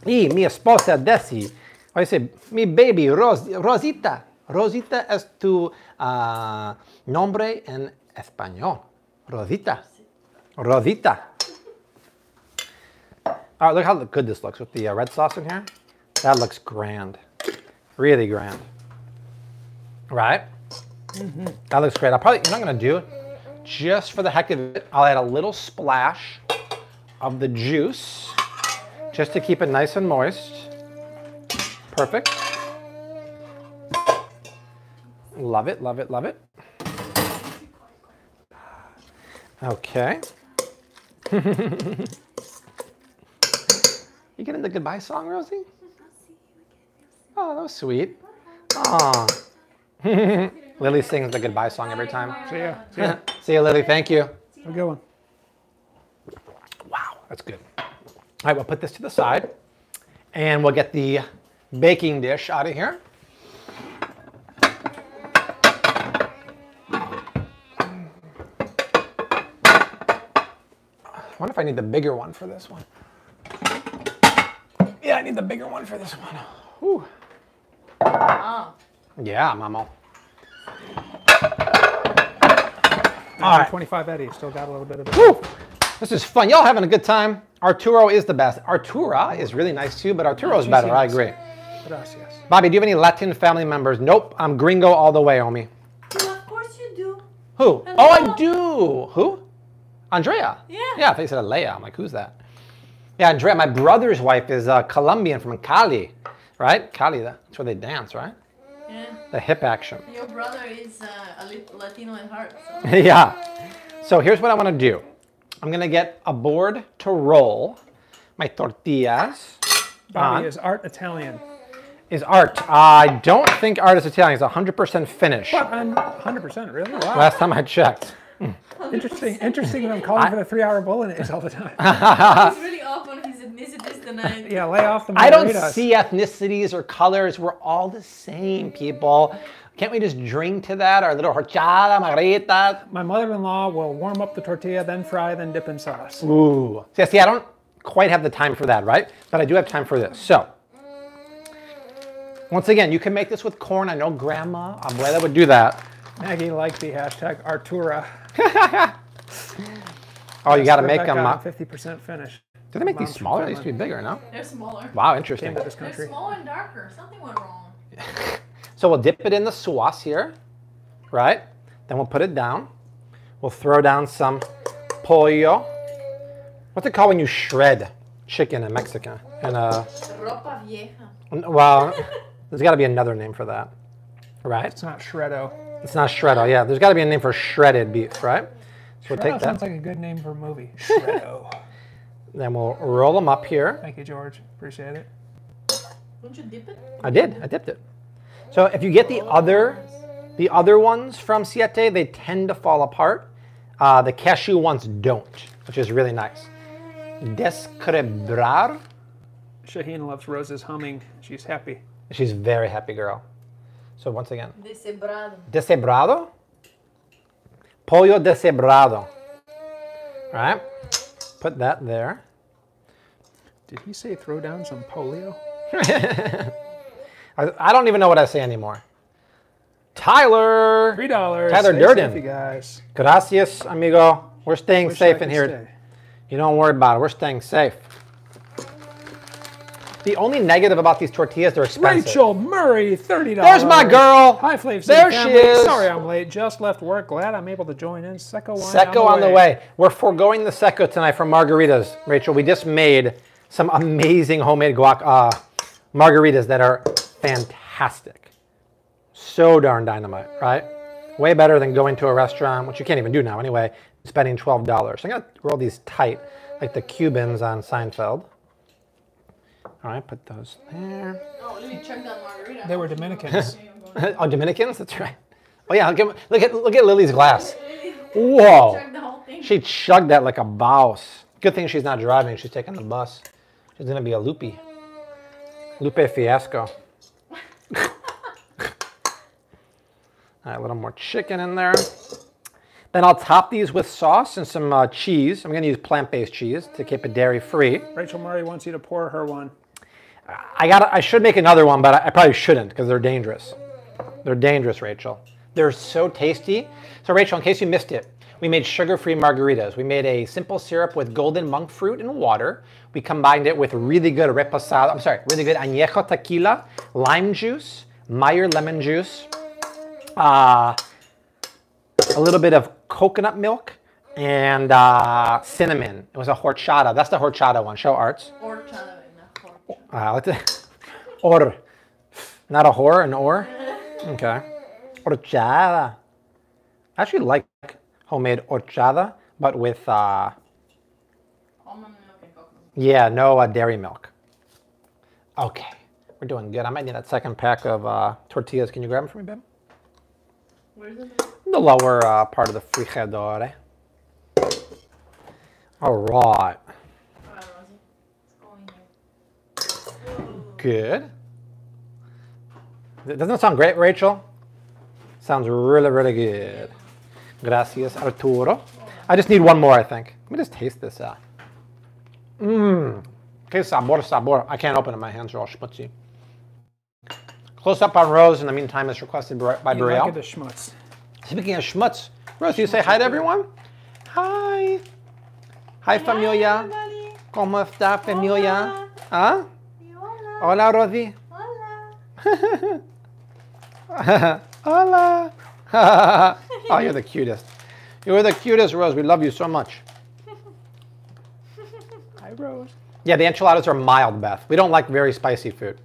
Y mi esposa Desi. I say, mi baby Ros Rosita. Rosita es tu ah, nombre en español. Rosita. Rosita. All right, look how good this looks with the uh, red sauce in here. That looks grand. Really grand. Right? That looks great. I'll probably, you know what I'm not gonna do? It. Just for the heck of it, I'll add a little splash of the juice just to keep it nice and moist. Perfect. Love it, love it, love it. Okay. you getting the goodbye song, Rosie? Oh, that was sweet. Aw. Lily sings the goodbye song every time. See ya. See ya. See you, Lily. Thank you. Have a good one. Wow, that's good. All right, we'll put this to the side and we'll get the baking dish out of here. I wonder if I need the bigger one for this one. Yeah, I need the bigger one for this one. Whew. Ah, Yeah, Mamo. All right. 25 Eddie. Still got a little bit of it. Woo! This is fun. Y'all having a good time? Arturo is the best. Artura is really nice too, but Arturo is better. I agree. Gracias. Bobby, do you have any Latin family members? Nope. I'm gringo all the way, Omi. well, of course you do. Who? Hello. Oh, I do. Who? Andrea. Yeah. Yeah, I thought you said Leia. I'm like, who's that? Yeah, Andrea. My brother's wife is uh, Colombian from Cali, right? Cali. That's where they dance, right? Yeah. The hip action. Your brother is uh, a Latino at heart. So. yeah. So here's what I want to do. I'm gonna get a board to roll my tortillas. Bobby on. is art Italian. Is art? I don't think art is Italian. It's 100% Finnish. But I'm 100% really. Wow. Last time I checked. Mm. Interesting. Interesting that I'm calling for the three-hour bolognese all the time. He's really off on his ethnicities tonight. yeah, lay off the margaritas. I don't see ethnicities or colors. We're all the same, people. Can't we just drink to that? Our little horchata, margaritas. My mother-in-law will warm up the tortilla, then fry, then dip in sauce. Ooh. See, see, I don't quite have the time for that, right? But I do have time for this. So, once again, you can make this with corn. I know grandma, abuela would do that. Maggie liked the hashtag Artura. Oh, you got to make them. Uh, 50% finish. do they make these Mom's from smaller? They used to be bigger, no? They're smaller. Wow, interesting. Came to this They're country. smaller and darker. Something went wrong. So we'll dip it in the sauce here, right? Then we'll put it down. We'll throw down some pollo. What's it called when you shred chicken in Mexican? And uh, Ropa vieja. well, there's got to be another name for that, right? It's not shreddo. It's not shreddo. Yeah, there's got to be a name for shredded beef, right? So we'll take that. Sounds like a good name for a movie. Shreddo. Then we'll roll them up here. Thank you, George. Appreciate it. Don't you dip it? I did. I dipped it. So if you get the other, the other ones from Siete, they tend to fall apart. Uh, the cashew ones don't, which is really nice. Descrebrar. Shaheen loves Rose's humming. She's happy. She's a very happy girl. So once again, Deshebrado. deshebrado. Pollo deshebrado. All right. Put that there. Did he say throw down some polio? I, I don't even know what I say anymore. Tyler. Three dollars. Tyler Stay Durden. safe, you guys. Gracias, amigo. We're staying Wish I safe in here. stay. You don't worry about it. We're staying safe. The only negative about these tortillas, they're expensive. Rachel Murray, thirty dollars. There's my girl. Hi, Flav. There she family. is. Sorry I'm late. Just left work. Glad I'm able to join in. Secco wine Secco on the way. We're foregoing the Secco tonight for margaritas, Rachel. We just made some amazing homemade guac uh, margaritas that are fantastic. So darn dynamite, right? Way better than going to a restaurant, which you can't even do now anyway, spending $12. I'm going to roll these tight, like the Cubans on Seinfeld. All right, put those there. Oh, let me check that margarita. They were Dominicans. oh, Dominicans? That's right. Oh yeah, look at look at look at Lily's glass. Whoa. Check the whole thing. She chugged that like a boss. Good thing she's not driving. She's taking the bus. She's gonna be a loopy. Lupe fiasco. All right, a little more chicken in there. Then I'll top these with sauce and some uh, cheese. I'm gonna use plant-based cheese to keep it dairy-free. Rachel Murray wants you to pour her one. I got. I should make another one, but I, I probably shouldn't because they're dangerous. They're dangerous, Rachel. They're so tasty. So, Rachel, in case you missed it, we made sugar-free margaritas. We made a simple syrup with golden monk fruit and water. We combined it with really good reposado. I'm sorry, really good añejo tequila, lime juice, Meyer lemon juice, uh, a little bit of coconut milk, and uh, cinnamon. It was a horchata. That's the horchata one. Show arts. Pork. Uh, or Not a whore, an or? Okay. Horchata. I actually like homemade horchata, but with, uh, Almond milk and coconut. yeah, no uh, dairy milk. Okay, we're doing good. I might need that second pack of uh, tortillas. Can you grab them for me, babe? Where is it? The lower uh, part of the frigidaire. All right, Alright, Rosie. Let's go in here. Good. Doesn't it sound great, Rachel? Sounds really, really good. Gracias, Arturo. I just need one more, I think. Let me just taste this out. Mmm. Que sabor, sabor. I can't open it. My hands are all schmutzy. Close up on Rose in the meantime is requested by by You Brielle. like the schmutz. Speaking of schmutz, Rose, you say hi to everyone? Hi. Hi, familia. everybody. ¿Cómo está, familia? ¿Ah? Hola. Hola, Rosy. Hola. Hola. oh, you're the cutest. You're the cutest, Rose. We love you so much. Hi, Rose. Yeah, the enchiladas are mild, Beth. We don't like very spicy food.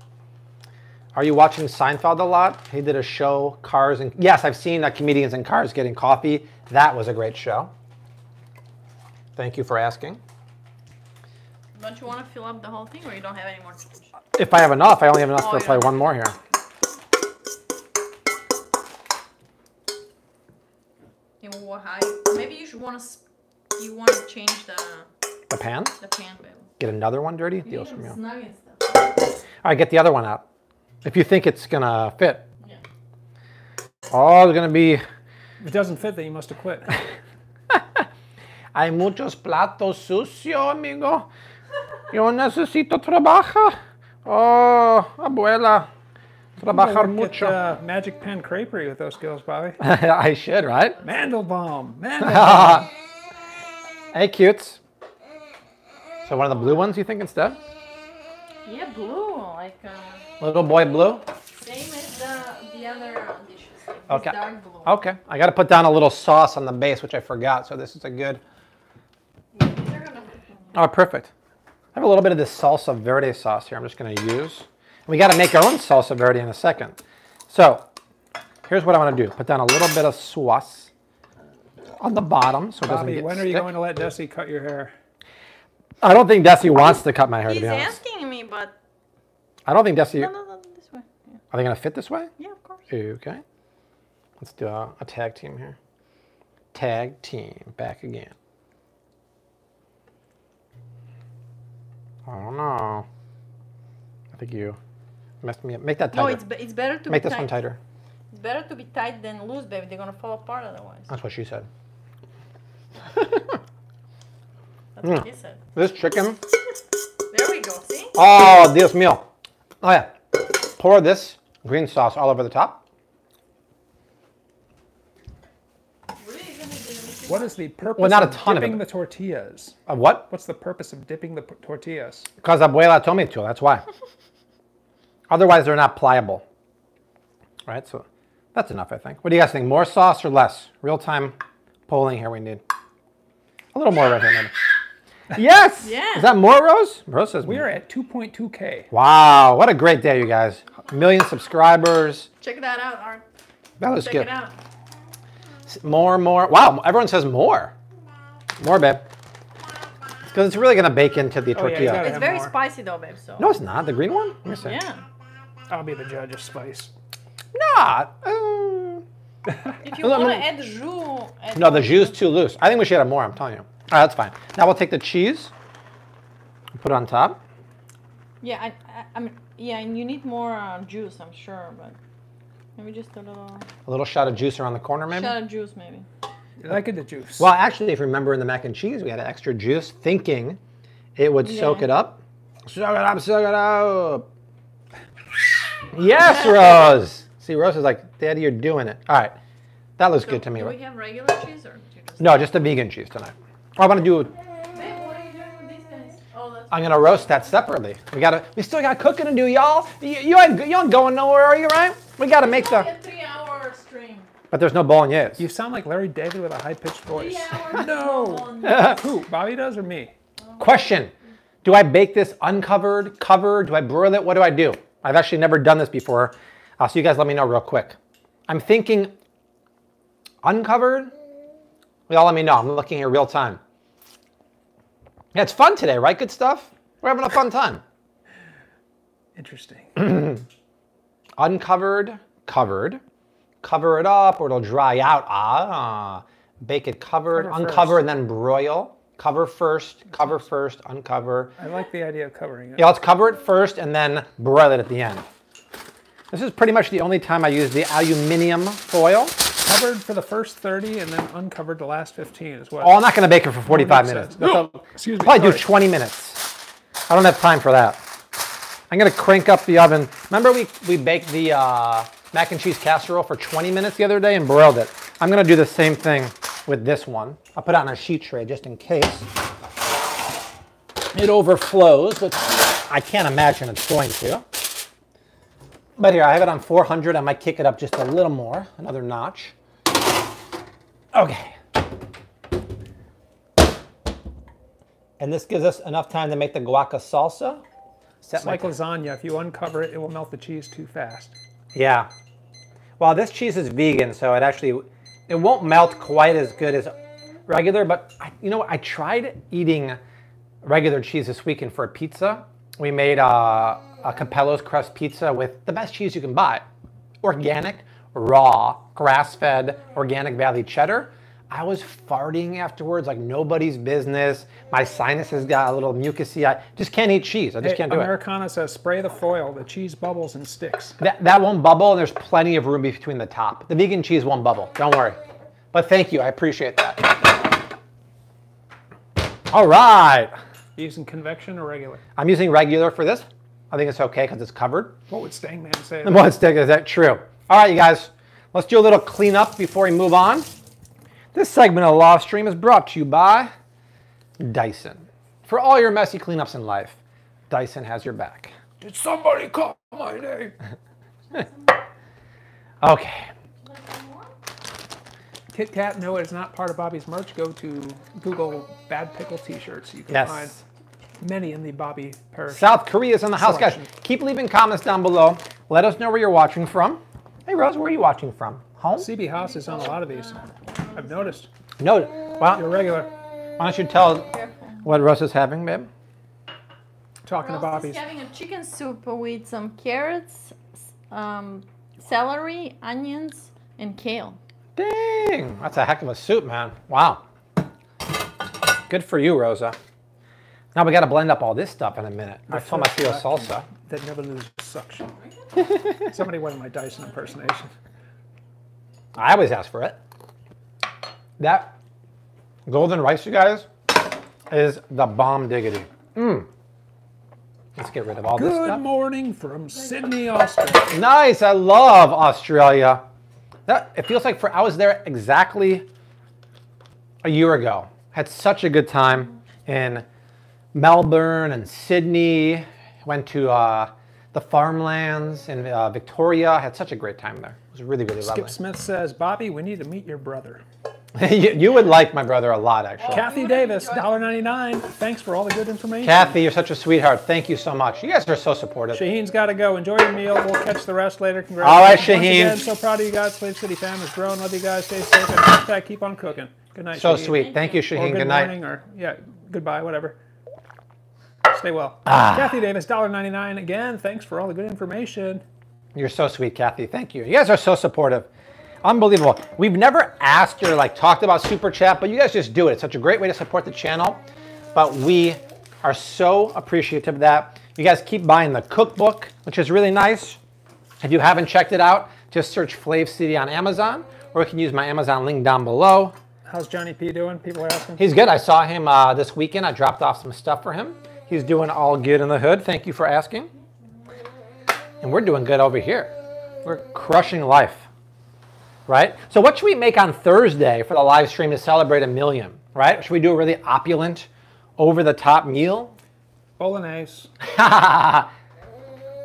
Are you watching Seinfeld a lot? He did a show, Cars and yes, I've seen uh, comedians in cars getting coffee. That was a great show. Thank you for asking. Don't you want to fill up the whole thing or you don't have any more? If I have enough, I only have enough Oh, to you play one more here. You know, high. Maybe you should want to. You want to change the The pan. the pan, baby. Get another one dirty. You Dios need mío. snug and stuff. All right, get the other one out. If you think it's gonna fit. Yeah. Oh, it's gonna be. If it doesn't fit, then you must have quit. Hay muchos platos sucios, amigo. Yo necesito trabajar. Oh, abuela. Trabajar Get, mucho. uh, Magic Pan creperie with those skills, Bobby. I should, right? Mandelbaum. Mandelbaum. hey, cutes. So one of the blue ones you think instead? Yeah, blue, like uh, Little boy blue? same as the the other uh, dishes. Okay. dark blue. Okay. I got to put down a little sauce on the base, which I forgot. So this is a good. These are gonna Oh, perfect. I have a little bit of this salsa verde sauce here. I'm just going to use. And We got to make our own salsa verde in a second. So here's what I want to do. Put down a little bit of sauce on the bottom so it doesn't Bobby, get when are you stick. going to let Desi cut your hair? I don't think Desi wants to cut my hair, to He's be honest. asking me, but I don't think Desi. no, no, no, this way. Yeah, Are they going to fit this way? yeah of course. Okay. Let's do a, a tag team here. Tag team. Back again. I don't know. I think you messed me up. Make that tighter. No, it's it's better to Make be this tight. one tighter. It's better to be tight than loose, baby. They're gonna fall apart otherwise. That's what she said. That's what he said. Hmm. This chicken. There we go. See? Oh, Dios mío. Oh, yeah. Pour this green sauce all over the top. Really, isn't it delicious? What is the purpose Well, not a of ton of dipping it. the tortillas? Of what? What's the purpose of dipping the tortillas? Because abuela told me to. That's why. Otherwise, they're not pliable. All right, so that's enough, I think. What do you guys think? More sauce or less? Real time polling here we need. A little more right here, maybe. Yes! Yeah. Is that more, Rose? Rose says We are at 2.2K. Wow, what a great day, you guys. A million subscribers. Check that out, Art. That was Check good. It out. More, more. Wow, everyone says more. More, babe. Because it's really going to bake into the Oh, yeah, tortilla. gotta- It's very more. spicy though, babe. So. no, it's not. The green one? Let me see. Yeah. I'll be the judge of spice. Not. uh, If you want to add jus. add no, the more is too loose. I think we should have more, I'm telling you. All right, that's fine. Now we'll take the cheese, put it on top. Yeah, I, I, I mean, yeah, and you need more uh, juice, I'm sure, but maybe just a little A little shot of juice around the corner, maybe. shot of juice, maybe. You like it, the juice? Well, actually, if you remember in the mac and cheese, we had extra juice, thinking it would soak it up. Soak it up, soak it up. Yes, Rose. See, Rose is like, Daddy, you're doing it. All right, that looks So, good to me. Do we have regular cheese or just? No, just the vegan cheese tonight. I want to do. I'm gonna roast that separately. We gotta. We still got cooking to do, y'all. You, you ain't you ain't going nowhere, are you? Right? We gotta make It's only the. a three-hour stream. But there's no bolognese. you sound like Larry David with a high pitched voice. Three hours. No. Who? Bobby does or me? Question: Do I bake this uncovered, covered? Do I broil it? What do I do? I've actually never done this before. Uh, so you guys let me know real quick. I'm thinking uncovered. Y'all let me know. I'm looking here real time. Yeah, it's fun today, right? Good stuff. We're having a fun time. Interesting. Uncovered, covered. Cover it up or it'll dry out. Ah, bake it covered, Cover uncover, first. and then broil. Cover first, cover first, uncover. I like the idea of covering it. Yeah, let's cover it first and then broil it at the end. This is pretty much the only time I use the aluminium foil. Covered for the first 30 and then uncovered the last 15 as well. Oh, I'm not going to bake it for 45 minutes. No, excuse me, Probably do 20 minutes. I don't have time for that. I'm going to crank up the oven. Remember we, we baked the uh, mac and cheese casserole for 20 minutes the other day and broiled it. I'm going to do the same thing with this one. I'll put it on a sheet tray just in case it overflows, which I can't imagine it's going to. But here, I have it on 400. I might kick it up just a little more, another notch. Okay. And this gives us enough time to make the guaca salsa. Set It's my like lasagna. If you uncover it, it will melt the cheese too fast. Yeah. Well, this cheese is vegan, so it actually it won't melt quite as good as regular. But I, you know what? I tried eating regular cheese this weekend for a pizza. We made a, a Cappello's crust pizza with the best cheese you can buy, organic, raw, grass-fed, organic Valley cheddar. I was farting afterwards like nobody's business. My sinuses got a little mucusy. I just can't eat cheese. I just Hey, can't do it. Americana says spray the foil. The cheese bubbles and sticks. That, that won't bubble, and there's plenty of room between the top. The vegan cheese won't bubble. Don't worry. But thank you. I appreciate that. All right. Using convection or regular? I'm using regular for this. I think it's okay because it's covered. What would Stangman say? One stick, is that true? All right, you guys. Let's do a little cleanup before we move on. This segment of Law Stream is brought to you by Dyson. For all your messy cleanups in life, Dyson has your back. Did somebody call my name? Okay. Kit Kat, no, it's not part of Bobby's merch. Go to Google Bad Pickle T-shirts. You can Yes. find many in the Bobby Parrish. South Korea's in the house, guys. Keep leaving comments down below. Let us know where you're watching from. Hey, Rose, where are you watching from? Home? CB House is on a lot of these. I've noticed. No. You're Well, regular. why don't you tell what Rose is having, babe? Talking to Ross is having a chicken soup with some carrots, um, celery, onions, and kale. Dang, that's a heck of a soup, man. Wow. Good for you, Rosa. Now we got to blend up all this stuff in a minute. I told my Theo salsa. That never loses suction. Somebody wanted my Dyson impersonation. I always ask for it. That golden rice, you guys, is the bomb diggity. Mmm. Let's get rid of all this Good morning from Sydney, Australia. Nice. I love Australia. That it feels like for I was there exactly a year ago. Had such a good time in Melbourne and Sydney. Went to uh, the farmlands in uh, Victoria. Had such a great time there. It was really really lovely. Skip Smith says, Bobby, we need to meet your brother. you, you would like my brother a lot, actually. Kathy Davis, $1.99. Thanks for all the good information. Kathy, you're such a sweetheart. Thank you so much. You guys are so supportive. Shaheen's got to go. Enjoy your meal. We'll catch the rest later. All right, Congratulations. Once Shaheen. again, so proud of you guys. Flav City fam has grown. Love you guys. Stay safe. And hashtag keep on cooking. Good night, So Shaheen. sweet. Thank you, Or Shaheen. good, Good night. morning or, yeah, goodbye, whatever. Stay well. Ah. Kathy Davis, $1.99. Again, thanks for all the good information. You're so sweet, Kathy. Thank you. You guys are so supportive. Unbelievable. We've never asked or like talked about super chat, but you guys just do it. It's such a great way to support the channel. But we are so appreciative of that. You guys keep buying the cookbook, which is really nice. If you haven't checked it out, just search Flav City on Amazon, or you can use my Amazon link down below. How's Johnny P doing? People are asking. He's good. I saw him uh, this weekend. I dropped off some stuff for him. He's doing all good in the hood. Thank you for asking. And we're doing good over here. We're crushing life. Right? So, what should we make on Thursday for the live stream to celebrate a million? Right? Should we do a really opulent, over the top meal? Bolognese.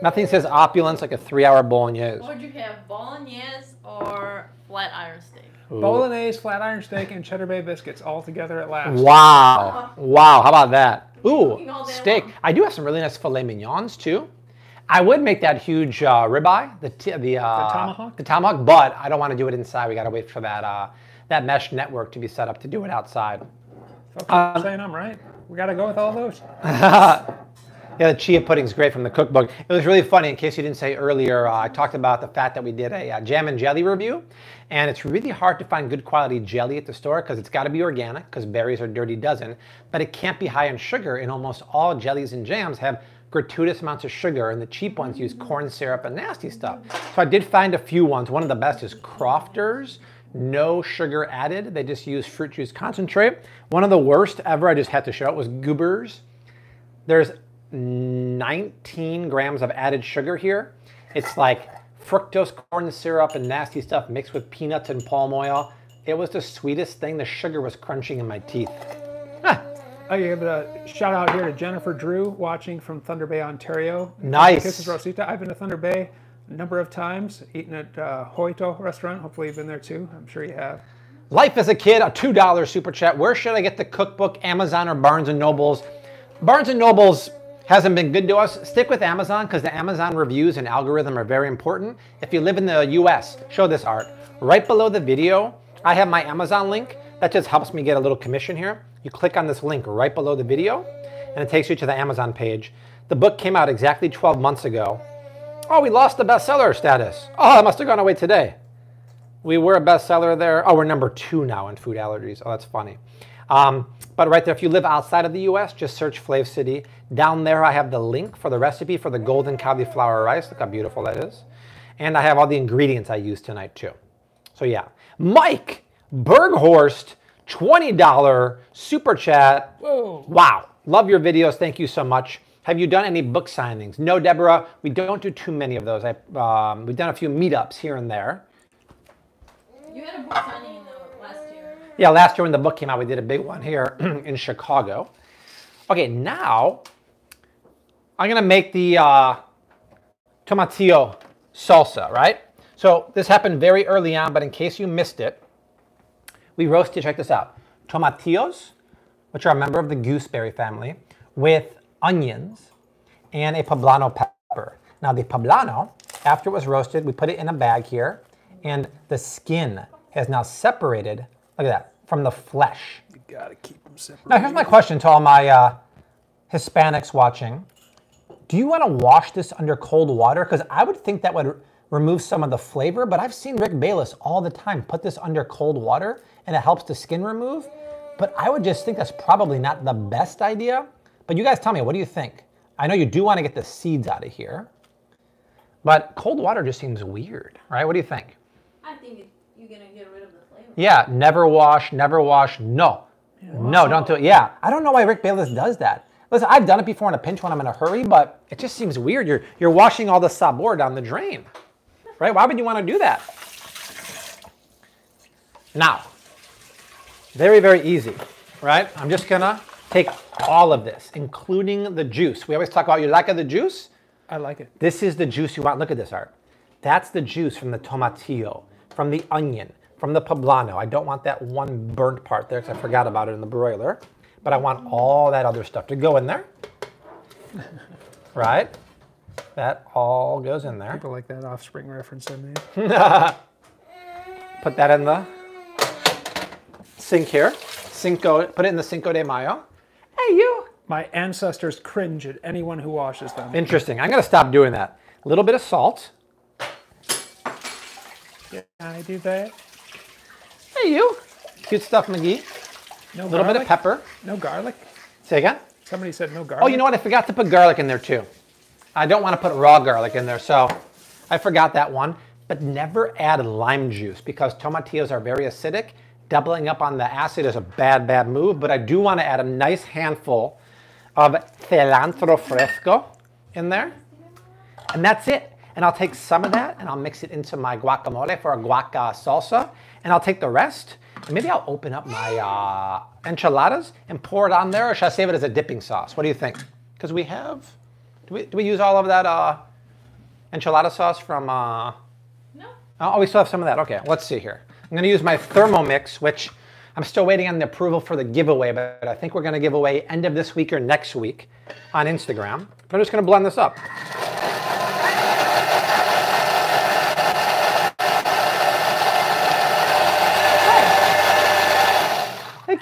Nothing says opulence like a three hour bolognese. Would you have bolognese or flat iron steak? Bolognese, flat iron steak, and cheddar bay biscuits all together at last. Wow. Wow. How about that? Ooh, Cooking all day steak. long. I do have some really nice filet mignons too. I would make that huge uh, ribeye, the t- the, uh, tomahawk? the tomahawk, but I don't want to do it inside. We got to wait for that uh, that mesh network to be set up to do it outside. Folks are saying I'm right. We got to go with all those. Yeah, the chia pudding's great from the cookbook. It was really funny. In case you didn't say earlier, uh, I talked about the fact that we did a uh, jam and jelly review, and it's really hard to find good quality jelly at the store because it's got to be organic because berries are dirty dozen, but it can't be high in sugar. And almost all jellies and jams have gratuitous amounts of sugar, and the cheap ones use corn syrup and nasty stuff. So I did find a few ones. One of the best is Crofters. No sugar added. They just use fruit juice concentrate. One of the worst ever, I just had to show it, was Goobers. There's 19 grams of added sugar here. It's like fructose corn syrup and nasty stuff mixed with peanuts and palm oil. It was the sweetest thing. The sugar was crunching in my teeth. I give a shout out here to Jennifer Drew watching from Thunder Bay, Ontario. Nice. Kisses Rosita. I've been to Thunder Bay a number of times, eating at uh, Hoito restaurant. Hopefully you've been there too. I'm sure you have. Life as a kid, a $2 super chat. Where should I get the cookbook? Amazon or Barnes & Nobles? Barnes & Nobles hasn't been good to us. Stick with Amazon because the Amazon reviews and algorithm are very important. If you live in the US, show this art. Right below the video, I have my Amazon link. That just helps me get a little commission here. You click on this link right below the video and it takes you to the Amazon page. The book came out exactly 12 months ago. Oh, we lost the bestseller status. Oh, it must have gone away today. We were a bestseller there. Oh, we're number two now in food allergies. Oh, that's funny. Um, but right there, if you live outside of the US, just search Flav City. Down there, I have the link for the recipe for the golden cauliflower rice. Look how beautiful that is. And I have all the ingredients I used tonight, too. So, yeah. Mike Berghorst, $20 super chat. Whoa. Wow. Love your videos. Thank you so much. Have you done any book signings? No, Deborah. We don't do too many of those. I, um, we've done a few meetups here and there. You had a book signing in the last year. Yeah, last year when the book came out, we did a big one here in Chicago. Okay, now I'm gonna make the uh, tomatillo salsa, right? So this happened very early on, but in case you missed it, we roasted, check this out, tomatillos, which are a member of the gooseberry family, with onions and a poblano pepper. Now the poblano, after it was roasted, we put it in a bag here, and the skin has now separated, look at that, from the flesh. You gotta keep them separate. Now here's my question to all my uh, Hispanics watching. Do you want to wash this under cold water? Because I would think that would remove some of the flavor, but I've seen Rick Bayless all the time put this under cold water and it helps the skin remove. But I would just think that's probably not the best idea. But you guys tell me, what do you think? I know you do want to get the seeds out of here, but cold water just seems weird, right? What do you think? I think you're gonna get rid of the flavor. Yeah, never wash, never wash. No. No, don't do it. Yeah. I don't know why Rick Bayless does that. Listen, I've done it before in a pinch when I'm in a hurry, but it just seems weird. You're you're washing all the sabor down the drain. Right? Why would you want to do that? Now, very, very easy, right? I'm just gonna take all of this, including the juice. We always talk about you like of the juice. I like it. This is the juice you want. Look at this, Art. That's the juice from the tomatillo, from the onion, from the poblano. I don't want that one burnt part there because I forgot about it in the broiler. But I want all that other stuff to go in there. Right? That all goes in there. People like that offspring reference I made. Put that in the sink here. Cinco, put it in the Cinco de Mayo. Hey, you. My ancestors cringe at anyone who washes them. Interesting. I'm going to stop doing that. A little bit of salt. Can I do that? Hey, you. Good stuff, McGee. No A little bit of pepper. No garlic? Say again. Somebody said no garlic. Oh, you know what? I forgot to put garlic in there too. I don't want to put raw garlic in there, so I forgot that one. But never add lime juice because tomatillos are very acidic. Doubling up on the acid is a bad, bad move, but I do want to add a nice handful of cilantro fresco in there. And that's it. And I'll take some of that and I'll mix it into my guacamole for a guaca salsa. And I'll take the rest maybe I'll open up my uh, enchiladas and pour it on there, or should I save it as a dipping sauce? What do you think? Because we have, do we, do we use all of that uh, enchilada sauce from, uh, No. oh, we still have some of that. Okay, let's see here. I'm going to use my Thermomix, which I'm still waiting on the approval for the giveaway, but I think we're going to give away end of this week or next week on Instagram. But I'm just going to blend this up.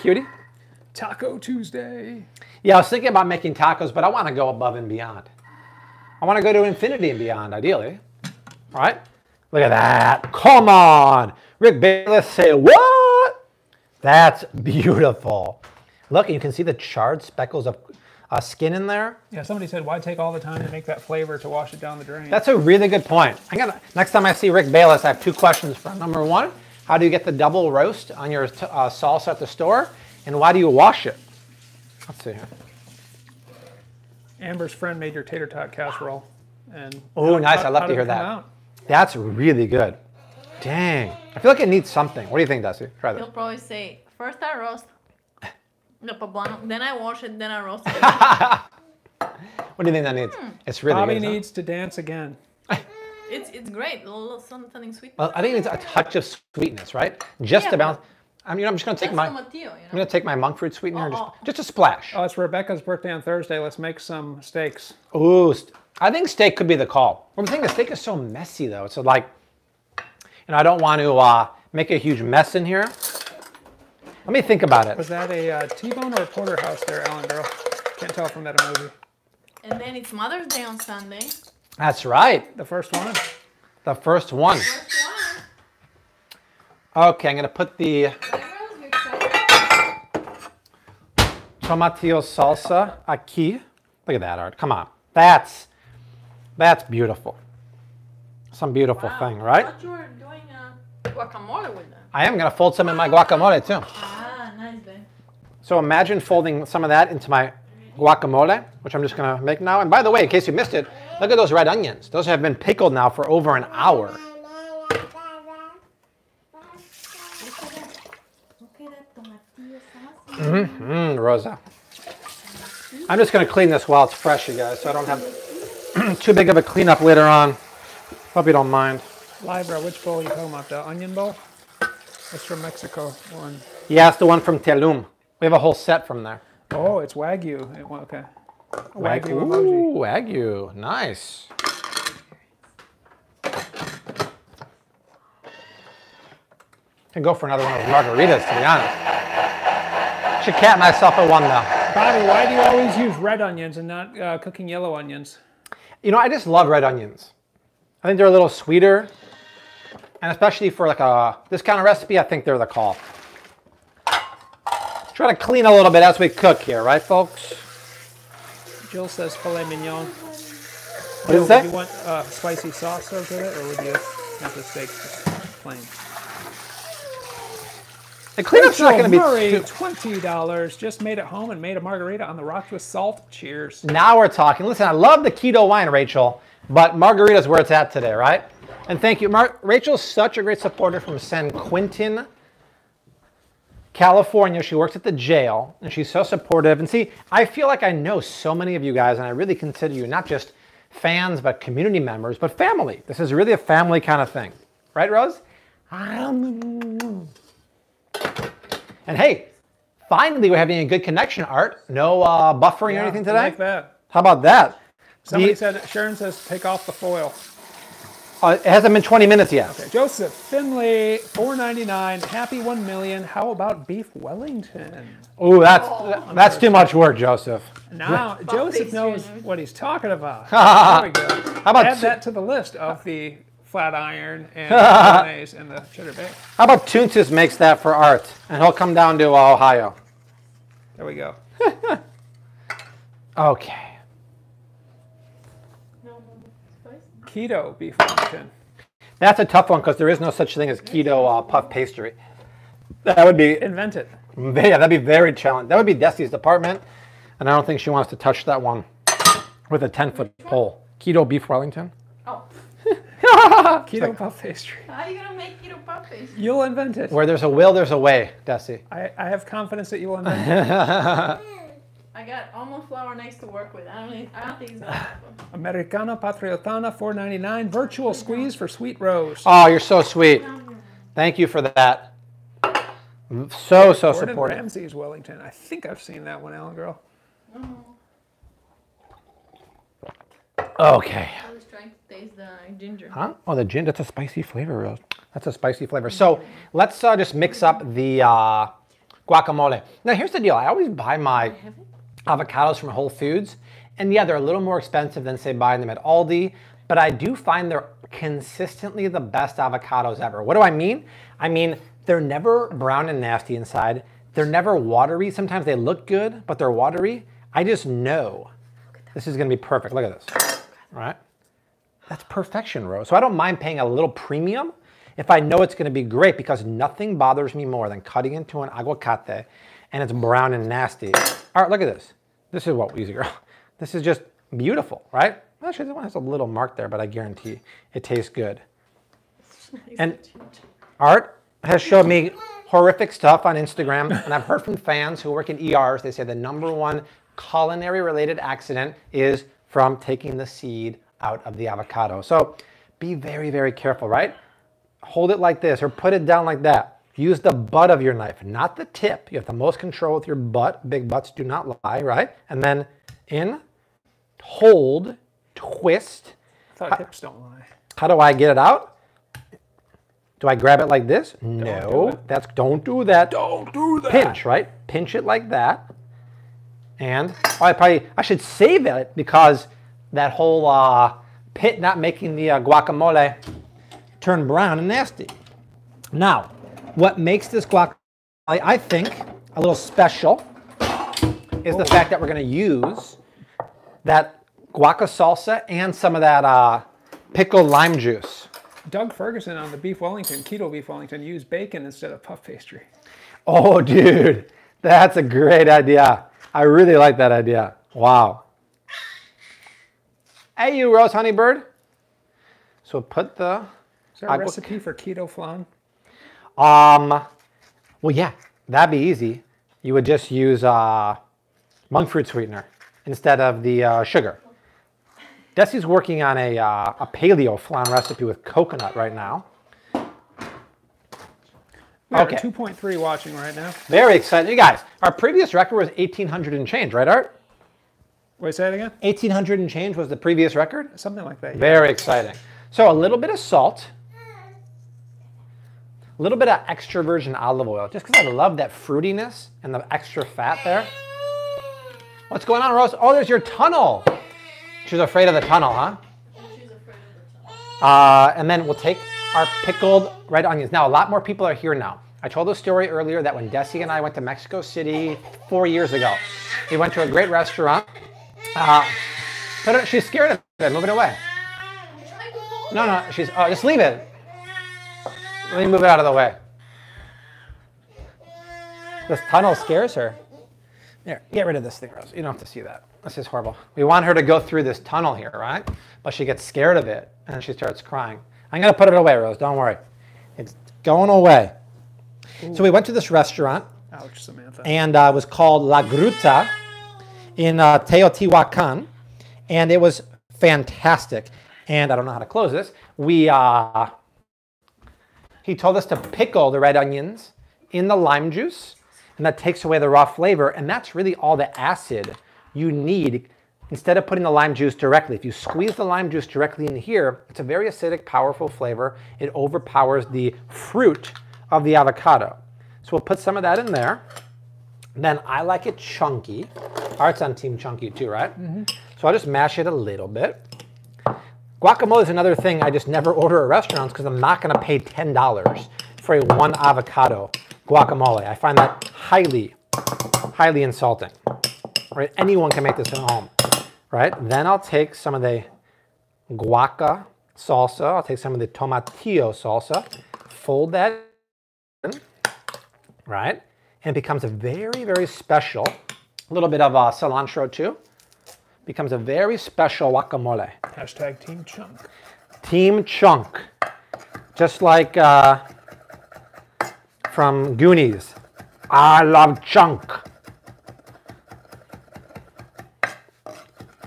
Cutie. Taco Tuesday. Yeah, I was thinking about making tacos, but I want to go above and beyond. I want to go to infinity and beyond, ideally. All right? Look at that. Come on. Rick Bayless say, what? That's beautiful. Look, you can see the charred speckles of uh, skin in there. Yeah, somebody said, why take all the time to make that flavor to wash it down the drain? That's a really good point. I gotta, next time I see Rick Bayless, I have two questions for him. Number one, how do you get the double roast on your t- uh, salsa at the store? And why do you wash it? Let's see here. Amber's friend made your tater tot casserole. And Oh, nice. how- I love to hear that. out? That's really good. Dang. I feel like it needs something. What do you think, Dusty? Try this. He'll probably say, first I roast the poblano, then I wash it, then I roast it. What do you think that needs? It's really Bobby good. isn't needs to dance again. It's it's great. A little something sweet. Well, I think it's a touch of sweetness, right? Just Yeah, about. I mean, I'm just gonna take That's my. from I'm Matteo, you know. gonna take my monk fruit sweetener, Oh, just just a splash. Oh, it's Rebecca's birthday on Thursday. Let's make some steaks. Ooh, st- I think steak could be the call. Well, the thing is, steak is so messy though. It's like, and I don't want to uh, make a huge mess in here. Let me think about it. Was that a uh, T-bone or a porterhouse there, Ellen girl? Can't tell from that emoji. And then it's Mother's Day on Sunday. That's right. The first one. The first one. First one. Okay, I'm gonna put the Rose, you excited? tomatillo salsa aquí. Look at that art. Come on. That's that's beautiful. Some beautiful Wow. thing, I right? thought you were doing uh, guacamole with that. I am gonna fold some in my guacamole too. Ah, nice, babe. So imagine folding some of that into my guacamole, which I'm just gonna make now. And by the way, in case you missed it, look at those red onions. Those have been pickled now for over an hour. Look at that tomatillo sauce. Mmm, Rosa. I'm just gonna clean this while it's fresh, you guys, so I don't have too big of a cleanup later on. Hope you don't mind. Libra, which bowl are you talking about? The onion bowl? That's from Mexico. One. Yeah, it's the one from Tulum. We have a whole set from there. Oh, it's Wagyu. It- Okay. Wagyu Ooh, emoji. Wagyu. Nice. Can go for another one of margaritas, to be honest. Should cap myself at one though. Bobby, why do you always use red onions and not uh, cooking yellow onions? You know, I just love red onions. I think they're a little sweeter, and especially for like a this kind of recipe, I think they're the call. Try to clean a little bit as we cook here, right, folks? Jill says filet mignon. What Jill, is that? Would you want uh, spicy sauce served with it, or would you have the steak just plain? The cleanup's not going to be Murray, too. twenty dollars. Just made it home and made a margarita on the rocks with salt. Cheers. Now we're talking. Listen, I love the keto wine, Rachel, but margarita's where it's at today, right? And thank you. Mar- Rachel's such a great supporter from San Quentin, California. She works at the jail, and she's so supportive. And see, I feel like I know so many of you guys, and I really consider you not just fans, but community members, but family. This is really a family kind of thing. Right, Rose? Um, And hey, finally, we're having a good connection, Art. No uh, buffering or Yeah, anything I today? Like that. How about that? Somebody The- said Sharon says take off the foil. Uh, it hasn't been 20 minutes yet. Joseph Finley, four ninety nine. Happy one million. How about beef Wellington? Ooh, that's that's too much work, Joseph. Now Joseph knows and what he's talking about. there we go. How about Add that to the list of the flat iron and the mayonnaise and the cheddar bay. How about Tuntis makes that for Art, and he'll come down to uh, Ohio. There we go. Okay. No, no, spicy. Keto beef Wellington. That's a tough one because there is no such thing as keto uh, puff pastry. That would be, Invent it. yeah, that'd be very challenging. That would be Desi's department, and I don't think she wants to touch that one with a 10 foot pole. Keto beef Wellington. Oh, Keto puff pastry. how are you gonna make keto puppies? You'll invent it. Where there's a will, there's a way, Desi. I, I have confidence that you will invent it. I got almond flour next to work with. I don't. Need, I don't think it's gonna happen. Americana Patriotana, four ninety nine. Virtual squeeze for Sweet Rose. Oh, you're so sweet. Thank you for that. So, so Gordon supportive. Ramsay's Wellington. I think I've seen that one, Alan Girl. Okay. I was trying to taste the ginger. Huh? Oh, the ginger. That's a spicy flavor, Rose. That's a spicy flavor. So let's uh, just mix up the uh, guacamole. Now here's the deal. I always buy my avocados from Whole Foods. And yeah, they're a little more expensive than say buying them at Aldi, but I do find they're consistently the best avocados ever. What do I mean? I mean, they're never brown and nasty inside. They're never watery. Sometimes they look good, but they're watery. I just know this is gonna be perfect. Look at this, all right? That's perfection, Rose. So I don't mind paying a little premium if I know it's gonna be great because nothing bothers me more than cutting into an aguacate and it's brown and nasty. All right, look at this. This is what we Easy Girl. This is just beautiful, right? Actually, this one has a little mark there, but I guarantee it tastes good. And Art has showed me horrific stuff on Instagram, and I've heard from fans who work in ERs. They say the number one culinary related accident is from taking the seed out of the avocado. So be very, very careful, right? Hold it like this or put it down like that. Use the butt of your knife, not the tip. You have the most control with your butt. Big butts do not lie, right? And then in, hold, twist. I thought hips don't lie. How do I get it out? Do I grab it like this? no, do that's don't do that. Don't do that. Pinch, right? Pinch it like that. And oh, I probably I should save it because that whole uh, pit not making the uh, guacamole turn brown and nasty. Now, what makes this guacamole, I think, a little special is the fact that we're going to use that guaca salsa and some of that uh, pickled lime juice. Doug Ferguson on the Beef Wellington, Keto Beef Wellington, used bacon instead of puff pastry. Oh, dude, that's a great idea. I really like that idea. Wow. Hey, you Rose Honeybird. So put the, Is there a recipe for keto flan? Um, well, yeah, that'd be easy. You would just use uh, monk fruit sweetener instead of the uh, sugar. Desi's working on a, uh, a paleo flan recipe with coconut right now. We Okay. 2.3 watching right now. Very exciting. You guys, our previous record was 1800 and change, right, Art? Wait, say it again? 1800 and change was the previous record. Something like that. yeah. Very exciting. So a little bit of salt, a little bit of extra virgin olive oil, just because I love that fruitiness and the extra fat there. What's going on, Rose? Oh, there's your tunnel. She's afraid of the tunnel, huh? She's afraid of the tunnel. Uh, and then we'll take our pickled red onions. Now, a lot more people are here now. I told the story earlier that when Desi and I went to Mexico City four years ago, we went to a great restaurant. Uh, it, she's scared of it, away. Trying to hold No, no, she's, oh, just leave it. Let me move it out of the way. This tunnel scares her. There, get rid of this thing, Rose. You don't have to see that. This is horrible. We want her to go through this tunnel here, right? But she gets scared of it and she starts crying. I'm gonna put it away, Rose. Don't worry. It's going away. So we went to this restaurant Ouch, Samantha. and uh, it was called La Gruta in uh, Teotihuacan, and it was fantastic. And I don't know how to close this. We uh, he told us to pickle the red onions in the lime juice, and that takes away the raw flavor. And that's really all the acid you need instead of putting the lime juice directly. If you squeeze the lime juice directly in here, it's a very acidic, powerful flavor. It overpowers the fruit of the avocado. So we'll put some of that in there. Then I like it chunky. Art's on Team Chunky too, right? Mm-hmm. So I'll just mash it a little bit. Guacamole is another thing I just never order at restaurants because I'm not going to pay $10 for a one avocado guacamole. I find that highly, highly insulting. Right? Anyone can make this at home. Right? Then I'll take some of the guaca salsa. I'll take some of the tomatillo salsa. Fold that in. Right? And it becomes a very, very special, a little bit of uh, cilantro too. Becomes a very special guacamole. Hashtag Team Chunk. Team Chunk. Just like uh, from Goonies. I love chunk.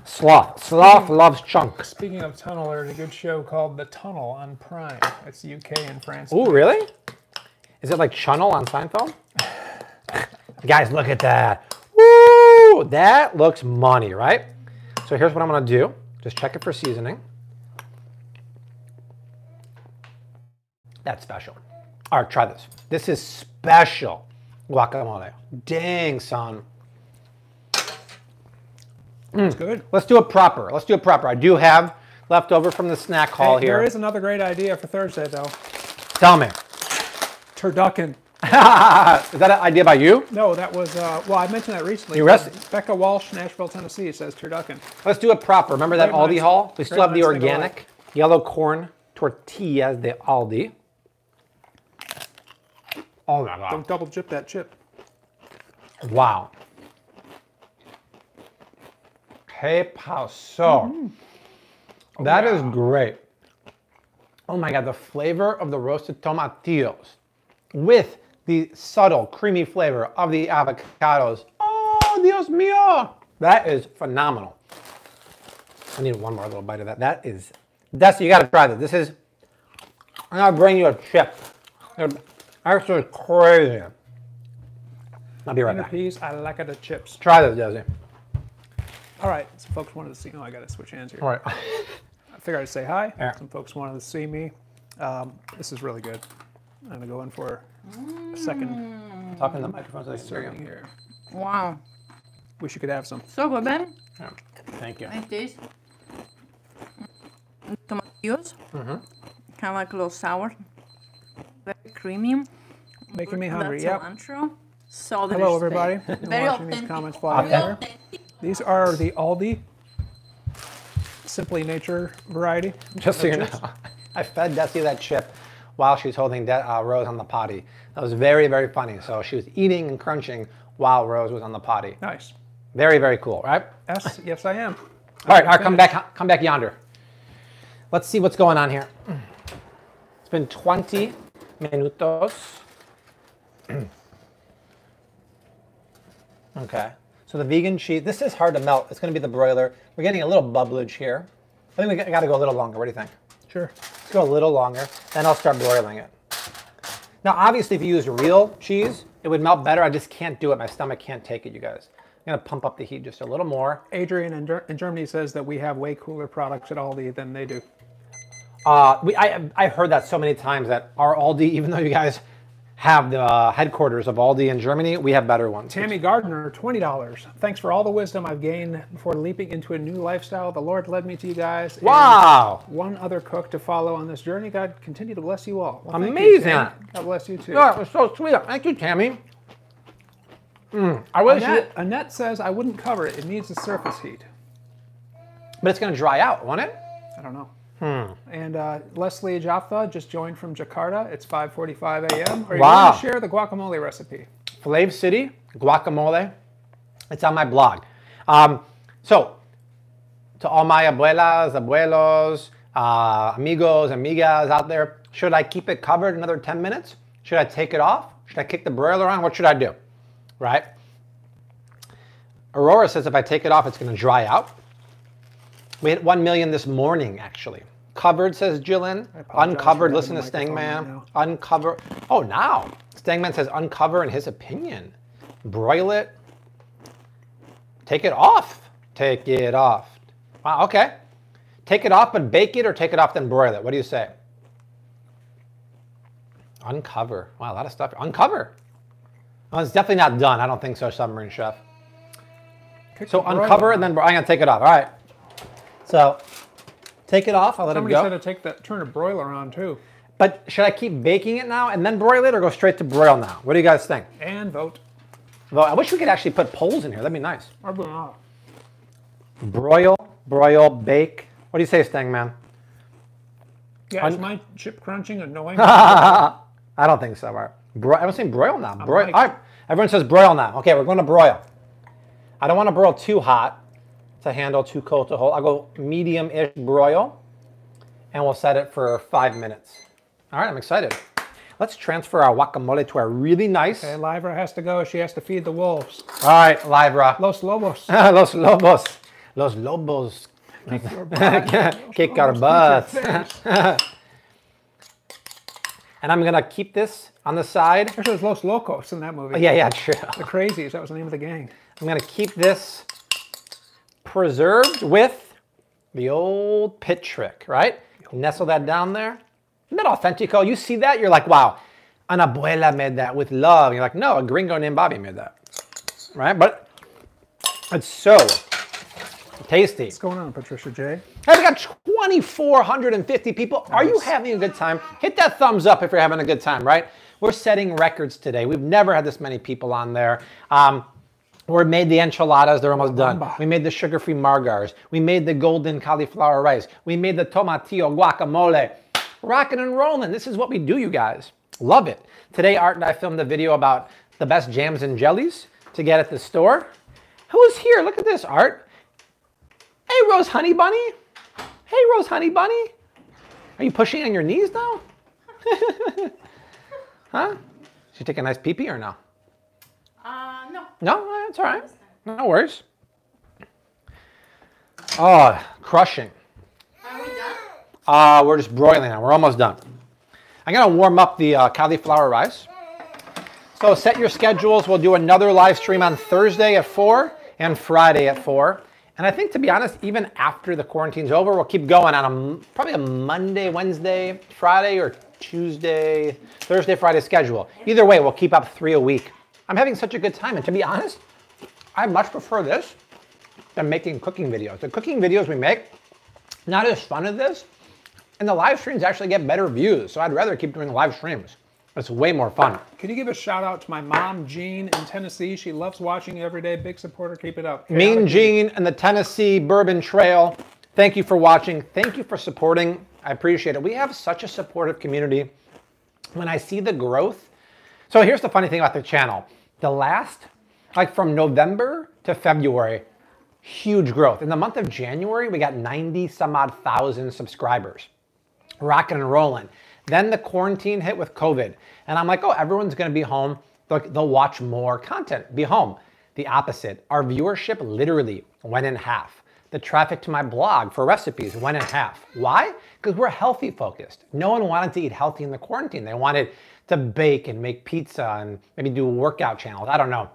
Sloth. Sloth loves chunk. Speaking of tunnel, there's a good show called The Tunnel on Prime. It's UK and France. Oh, really? Is it like Chunnel on Seinfeld? Guys, look at that. Woo! That looks money, right? So here's what I'm gonna do. Just check it for seasoning. That's special. All right, try this. This is special. guacamole. Dang, son. It's good. Let's do it proper. Let's do it proper. I do have leftover from the snack hall Hey, here. There is another great idea for Thursday, though. Tell me. Turducken. Is that an idea by you? No, that was, uh, well, I mentioned that recently. You rest- Becca Walsh, Nashville, Tennessee, says turducken. Let's do it proper. Remember that Aldi haul? We still have the organic yellow corn tortillas de Aldi. Oh my god. Don't double chip that chip. Wow. Hey, paso. That is great. Oh my God, the flavor of the roasted tomatillos with the subtle creamy flavor of the avocados. Oh, Dios mío. That is phenomenal. I need one more little bite of that. That is, that's, you gotta try this. This is, I'm gonna bring you a chip. They're actually crazy. I'll be right back. peas, I like the chips. Try this, Desi. All right, some folks wanted to see. Oh, I got to switch hands here. All right. I figured I'd say hi. Yeah. Some folks wanted to see me. Um, this is really good. I'm gonna go in for a second Talking to the microphone so they can hear you. here. Wow. Wish you could have some. So good, Ben. Yeah. Thank you. Like this. Tomatoes. Mm-hmm. Kind of like a little sour. Very creamy. Making me That hungry. Yep. cilantro. So Hello, everybody. Very You're watching these comments fly Very over. These are the Aldi Simply Nature variety. Just so you know. I fed Desi that chip while she's holding De- uh, Rose on the potty. That was very, very funny. So she was eating and crunching while Rose was on the potty. Nice. Very, very cool, right? Yes, yes, I am. All right, all right, come back, come back yonder. Let's see what's going on here. It's been 20 minutos. okay, so the vegan cheese, this is hard to melt. It's gonna be the broiler. We're getting a little bubblage here. I think we got- gotta go a little longer. What do you think? Sure. Let's go a little longer, then I'll start broiling it. Now, obviously, if you use real cheese, it would melt better. I just can't do it. My stomach can't take it, you guys. I'm gonna pump up the heat just a little more. Adrian in, Ger- in Germany says that we have way cooler products at Aldi than they do. Uh, we, I, I've heard that so many times that our Aldi, even though you guys have the uh, headquarters of Aldi in Germany, we have better ones. Tammy Gardner, $20. Thanks for all the wisdom I've gained before leaping into a new lifestyle. The Lord led me to you guys. Wow! One other cook to follow on this journey. God continue to bless you all. Well, thank you, Amazing. God bless you too. It was so sweet. Thank you, Tammy. Mm, I wish, you, Annette, Annette says I wouldn't cover it. It needs the surface heat. but it's gonna dry out, won't it? I don't know. Hmm. And uh, Leslie Jaffa just joined from Jakarta. It's 5:45 a.m. Are you Wow. going to share the guacamole recipe? Flav City guacamole. It's on my blog. Um, so, to all my abuelas, abuelos, uh, amigos, amigas out there, should I keep it covered another 10 minutes? Should I take it off? Should I kick the broiler on? What should I do? Right? Aurora says if I take it off, it's going to dry out. We hit 1 million this morning, actually. Covered, says Jillian. Uncovered, listen to Stangman. Uncover. Oh, now. Stangman says uncover in his opinion. Broil it. Take it off. Take it off. Wow, okay. Take it off, but bake it or take it off, then broil it. What do you say? Uncover. Wow, a lot of stuff. Uncover. Oh, it's definitely not done. I don't think so, Submarine Chef. Kick So uncover on. and then I'm gonna take it off. All right. So take it off. I'll let Somebody it go. Somebody said to take that, turn a broiler on too. But should I keep baking it now and then broil it, or go straight to broil now? What do you guys think? And vote. Well, I wish we could actually put polls in here. That'd be nice. Or off. Broil, broil, bake. What do you say, Stang Man? Yeah, is my chip crunching annoying? I don't think so. Right. Bro- everyone's saying broil now. Broil. like- right. Everyone says broil now. Okay, we're going to broil. I don't want to broil too hot to handle, too cold to hold. I'll go medium-ish broil, and we'll set it for five minutes. All right, I'm excited. Let's transfer our guacamole to our really nice. Okay, Livra has to go. She has to feed the wolves. All right, Libra. Los Lobos. Los lobos. Los lobos. Kick our butts. and I'm gonna keep this on the side. Actually, it was Los Locos in that movie. Yeah, yeah, true. The Crazies. That was the name of the gang. I'm gonna keep this preserved with the old pit trick, right? Nestle that down there. Isn't that authentico? You see that, you're like, wow. an abuela made that with love. You're like, no, a gringo named Bobby made that, right? But it's so tasty. What's going on, Patricia J? Hey, we got 2,450 people. Are you having a good time? Hit that thumbs up if you're having a good time, right? We're setting records today. We've never had this many people on there. Um, we made the enchiladas, they're almost done. We made the sugar-free margars. We made the golden cauliflower rice. We made the tomatillo guacamole. Rocking and rolling. This is what we do, you guys. Love it. Today, Art and I filmed a video about the best jams and jellies to get at the store. Who's here? Look at this, Art. Hey, Rose Honey Bunny. Hey, Rose Honey Bunny. Are you pushing on your knees now? huh? Should you take a nice pee pee or no? Uh, no. No, that's all right. No worries. Oh, crushing. Are we done? Uh, we're just broiling now. We're almost done. I'm gonna warm up the uh, cauliflower rice. So set your schedules. We'll do another live stream on Thursday at 4 and Friday at 4. And I think, to be honest, even after the quarantine's over, we'll keep going on a, probably a Monday, Wednesday, Friday, or Tuesday, Thursday, Friday schedule. Either way, we'll keep up three a week. I'm having such a good time. And to be honest, I much prefer this than making cooking videos. The cooking videos we make, not as fun as this, and the live streams actually get better views. So I'd rather keep doing live streams. It's way more fun. Can you give a shout out to my mom, Jean, in Tennessee? She loves watching you every day. Big supporter. Keep it up. Mean Chaotic Gene and the Tennessee Bourbon Trail. Thank you for watching. Thank you for supporting. I appreciate it. We have such a supportive community. When I see the growth, so here's the funny thing about the channel. The last, like from November to February, huge growth. In the month of January, we got 90 some odd thousand subscribers. Rocking and rolling. Then the quarantine hit with COVID. And I'm like, oh, everyone's going to be home. They'll, they'll watch more content, be home. The opposite. Our viewership literally went in half. The traffic to my blog for recipes went in half. Why? Because we're healthy focused. No one wanted to eat healthy in the quarantine. They wanted to bake and make pizza and maybe do workout channels. I don't know.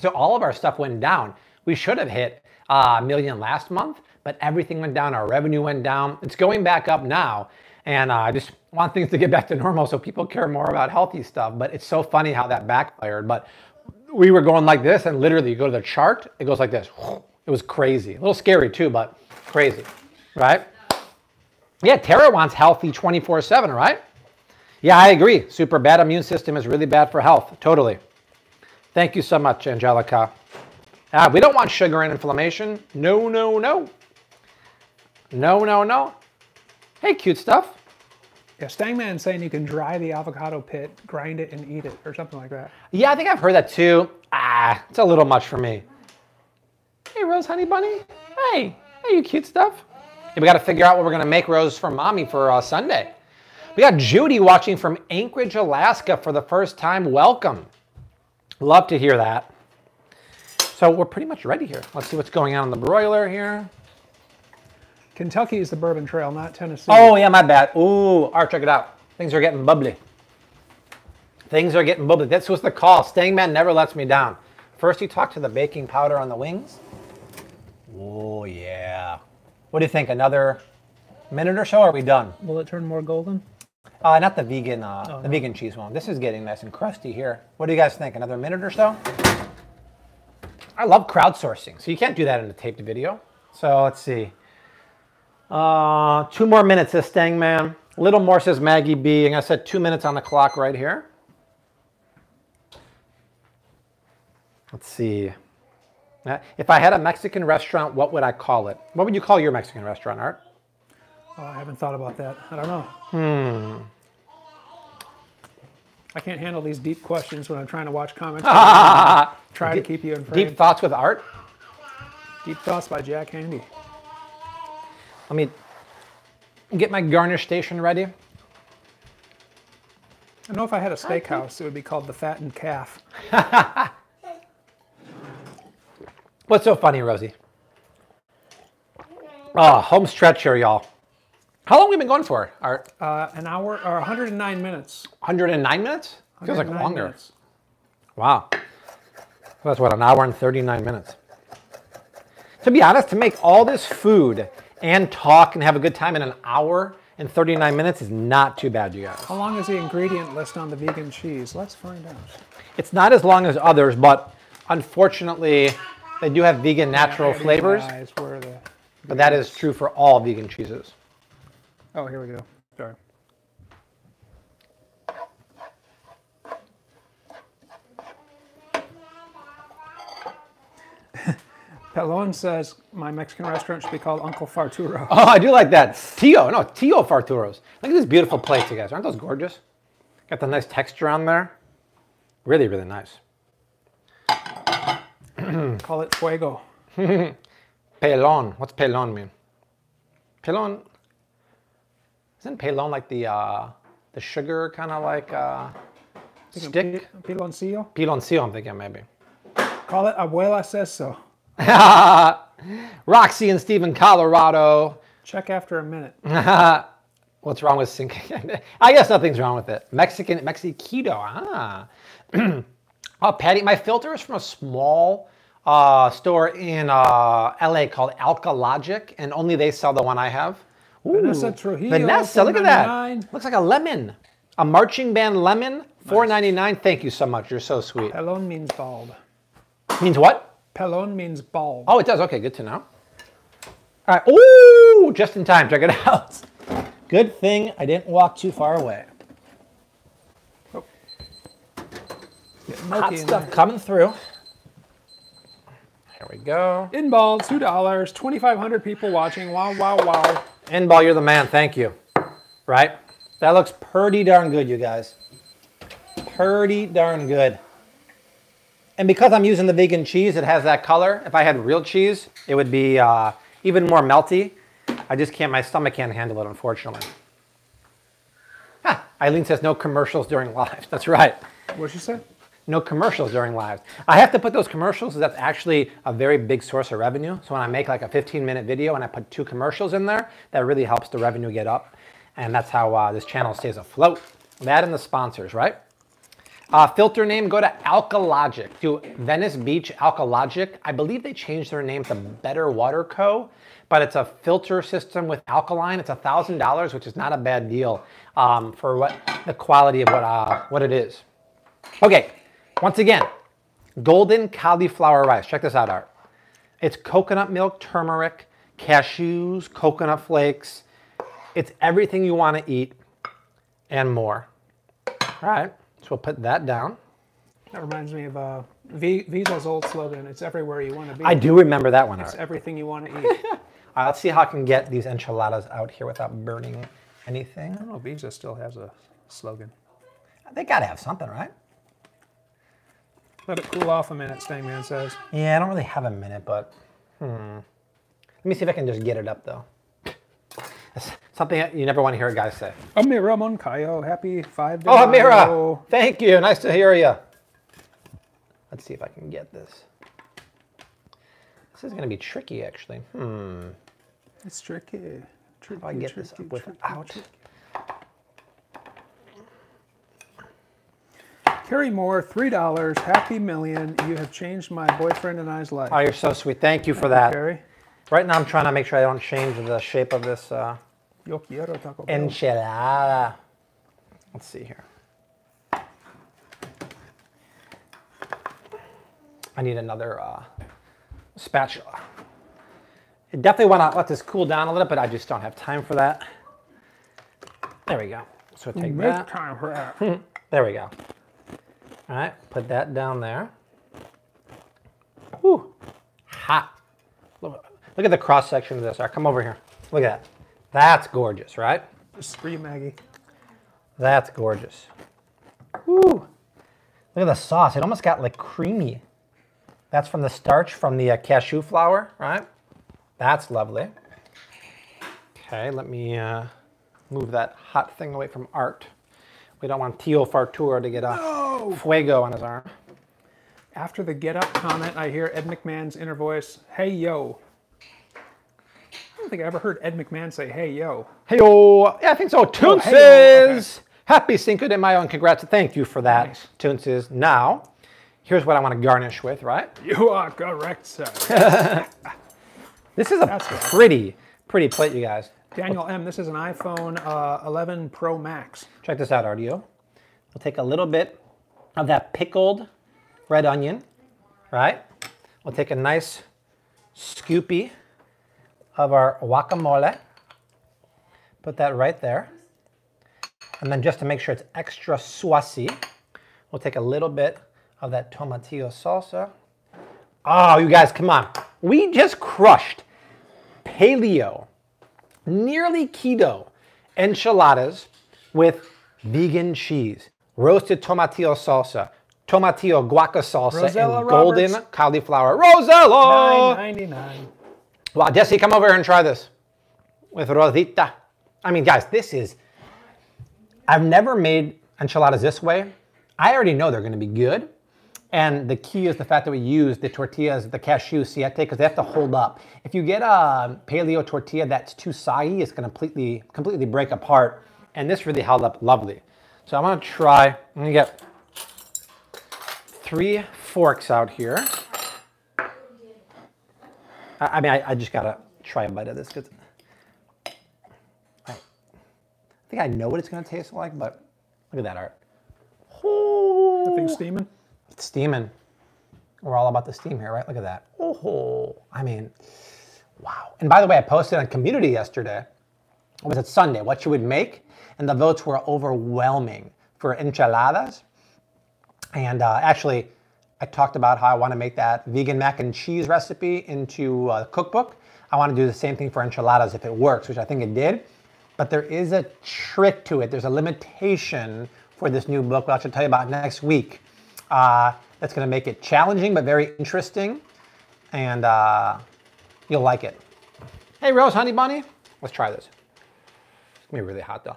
So all of our stuff went down. We should have hit uh, a million last month, but everything went down. Our revenue went down. It's going back up now. And uh, I just want things to get back to normal so people care more about healthy stuff. But it's so funny how that backfired. But we were going like this, and literally, you go to the chart, it goes like this. It was crazy. A little scary too, but crazy, right? Yeah, Tara wants healthy 24 7, right? Yeah, I agree. Super bad immune system is really bad for health. Totally. Thank you so much, Angelica. Ah, we don't want sugar and inflammation. No, no, no. No, no, no. Hey, cute stuff. Yeah, Stangman saying you can dry the avocado pit, grind it, and eat it, or something like that. Yeah, I think I've heard that too. Ah, it's a little much for me. Hey, Rose Honey Bunny. Hey, hey, you cute stuff. Yeah, we got to figure out what we're going to make Rose for mommy for uh, Sunday. We got Judy watching from Anchorage, Alaska for the first time. Welcome. Love to hear that. So we're pretty much ready here. Let's see what's going on in the broiler here. Kentucky is the Bourbon Trail, not Tennessee. Oh, yeah, my bad. Ooh, Art, check it out. Things are getting bubbly. Things are getting bubbly. That's what's the call. Stangman never lets me down. First, you talk to the baking powder on the wings. Oh, yeah. What do you think? Another minute or so? Or are we done? Will it turn more golden? Uh, not the vegan, uh, the vegan cheese one. This is getting nice and crusty here. What do you guys think? Another minute or so? I love crowdsourcing, so you can't do that in a taped video. So let's see. Uh, two more minutes, says Stangman. A little more, says Maggie B. And I said two minutes on the clock right here. Let's see. Uh, If I had a Mexican restaurant, what would I call it? What would you call your Mexican restaurant, Art? Oh, I haven't thought about that. I don't know. Hmm. I can't handle these deep questions when I'm trying to watch comments. Try to keep you in frame. Deep thoughts with Art? Deep Thoughts by Jack Handey. Let me get my garnish station ready. I know if I had a steakhouse, it would be called the Fattened Calf. What's so funny, Rosie? Oh, home stretch here, y'all. How long have we been going for? Art? Uh, an hour or 109 minutes. 109 minutes? Feels like 109 longer. minutes. Wow. That's what, an hour and 39 minutes. To be honest, to make all this food and talk and have a good time in an hour and 39 minutes is not too bad, you guys. How long is the ingredient list on the vegan cheese? Let's find out. It's not as long as others, but unfortunately, they do have vegan natural Yeah, flavors. realize where the- But that is true for all vegan cheeses. Oh, here we go. Sorry. Pelon says my Mexican restaurant should be called Uncle Farturo. Oh, I do like that. Tio, no, Tio Farturos. Look at this beautiful plates, you guys. Aren't those gorgeous? Got the nice texture on there. Really, really nice. Call it Fuego. Pelon. What's pelon mean? Pelon. Isn't pelon like the uh, the sugar kind of like uh, stick? Piloncillo. Piloncillo, I'm thinking maybe. Call it Abuela says so. Roxy and Steve in Colorado. Check after a minute. What's wrong with syncing? I guess nothing's wrong with it. Mexican, Mexiquito. Ah. oh, Patty, my filter is from a small uh, store in uh, LA called Alkalogic, and only they sell the one I have. Ooh, Vanessa Trujillo, Vanessa, look at that. Looks like a lemon. A marching band lemon, four ninety nine. Thank you so much. You're so sweet. Pelon means bald. Means what? Pelon means bald. Oh, it does. Okay, good to know. All right. Ooh, just in time. Check it out. Good thing I didn't walk too far away. Oh. Getting Hot stuff there. coming through. Here we go. In ball, two dollars, twenty-five hundred people watching. Wow, wow, wow. Inball, you're the man. Thank you. Right? That looks pretty darn good, you guys. Pretty darn good. And because I'm using the vegan cheese, it has that color. If I had real cheese, it would be uh, even more melty. I just can't, my stomach can't handle it, unfortunately. Ah, Eileen says no commercials during live. That's right. What'd you say? No commercials during lives. I have to put those commercials that's actually a very big source of revenue. So when I make like a 15 minute video and I put two commercials in there, that really helps the revenue get up. And that's how uh, this channel stays afloat. That and the sponsors, right? Uh, filter name, go to Alkalogic. Do Venice Beach Alkalogic. I believe they changed their name to Better Water Co. But it's a filter system with alkaline. It's $1,000, which is not a bad deal um, for what the quality of what, uh, what it is. Okay, once again, golden cauliflower rice. Check this out, Art. It's coconut milk, turmeric, cashews, coconut flakes. It's everything you want to eat and more. All right, so we'll put that down. That reminds me of uh, v- Visa's old slogan. It's everywhere you want to be. I do remember that one, Art. It's everything you want to eat. All right, let's see how I can get these enchiladas out here without burning anything. I don't know. Visa still has a slogan. They got to have something, right? Let it cool off a minute, Stangman says. Yeah, I don't really have a minute, but hmm. Let me see if I can just get it up though. It's something you never want to hear a guy say. Amira Moncayo, happy five day. Oh, Amira, thank you. Nice to hear you. Let's see if I can get this. This is going to be tricky, actually. Hmm. It's tricky. tricky How do I get this tricky, up without? tricky. Carrie Moore, three dollars. Happy million. You have changed my boyfriend and I's life. Oh, you're so sweet. Thank you for that. Carrie. Right now, I'm trying to make sure I don't change the shape of this uh, Yo quiero Taco Bell. enchilada. Let's see here. I need another uh, spatula. I definitely want to let this cool down a little, but I just don't have time for that. There we go. So take Make that. time for that. There we go. All right, put that down there. Whew, hot. Look, at the cross section of this. All right, come over here. Look at that. That's gorgeous, right? Just for you, Maggie. That's gorgeous. Woo. Look at the sauce. It almost got like creamy. That's from the starch from the uh, cashew flour, right? That's lovely. Okay, let me uh, move that hot thing away from Art. We don't want Tio Fartura to get a fuego on his arm. After the get up comment, I hear Ed McMahon's inner voice, hey yo. I don't think I ever heard Ed McMahon say, hey yo. Hey, yo. yeah, I think so. Oh, Toonses! hey-o, okay. Happy Cinco de Mayo and congrats. Thank you for that, Nice. Toonses. Now, here's what I want to garnish with, right? You are correct, sir. This is a That's right. pretty, pretty plate, you guys. Daniel M, this is an iPhone uh, 11 Pro Max. Check this out, RDO. We'll take a little bit of that pickled red onion, right? We'll take a nice scoopy of our guacamole. Put that right there. And then just to make sure it's extra saucy, we'll take a little bit of that tomatillo salsa. Oh, you guys, come on. We just crushed paleo, nearly keto enchiladas with vegan cheese, roasted tomatillo salsa, tomatillo guaca salsa, Rosella and golden Roberts. cauliflower. Rosella! 9.99. Wow, Jesse, come over here and try this with Rosita. I mean, guys, this is. I've never made enchiladas this way. I already know they're going to be good. And the key is the fact that we use the tortillas, the cashew siete, because they have to hold up. If you get a paleo tortilla that's too soggy, it's going to completely, completely break apart. And this really held up lovely. So I'm to try, I'm to get three forks out here. I, I mean, I, I just got to try a bite of this because I, I think I know what it's going to taste like, but look at that art. That thing's Oh, steaming. Steaming. We're all about the steam here, right? Look at that. Oh, I mean, wow. And by the way, I posted on community yesterday. Or was it Sunday? What you would make, and the votes were overwhelming for enchiladas. And uh, actually, I talked about how I want to make that vegan mac and cheese recipe into a cookbook. I want to do the same thing for enchiladas if it works, which I think it did. But there is a trick to it. There's a limitation for this new book, which I'll tell you about next week. Uh, that's going to make it challenging but very interesting, and uh, you'll like it. Hey, Rose, honey bunny, let's try this. It's gonna be really hot though.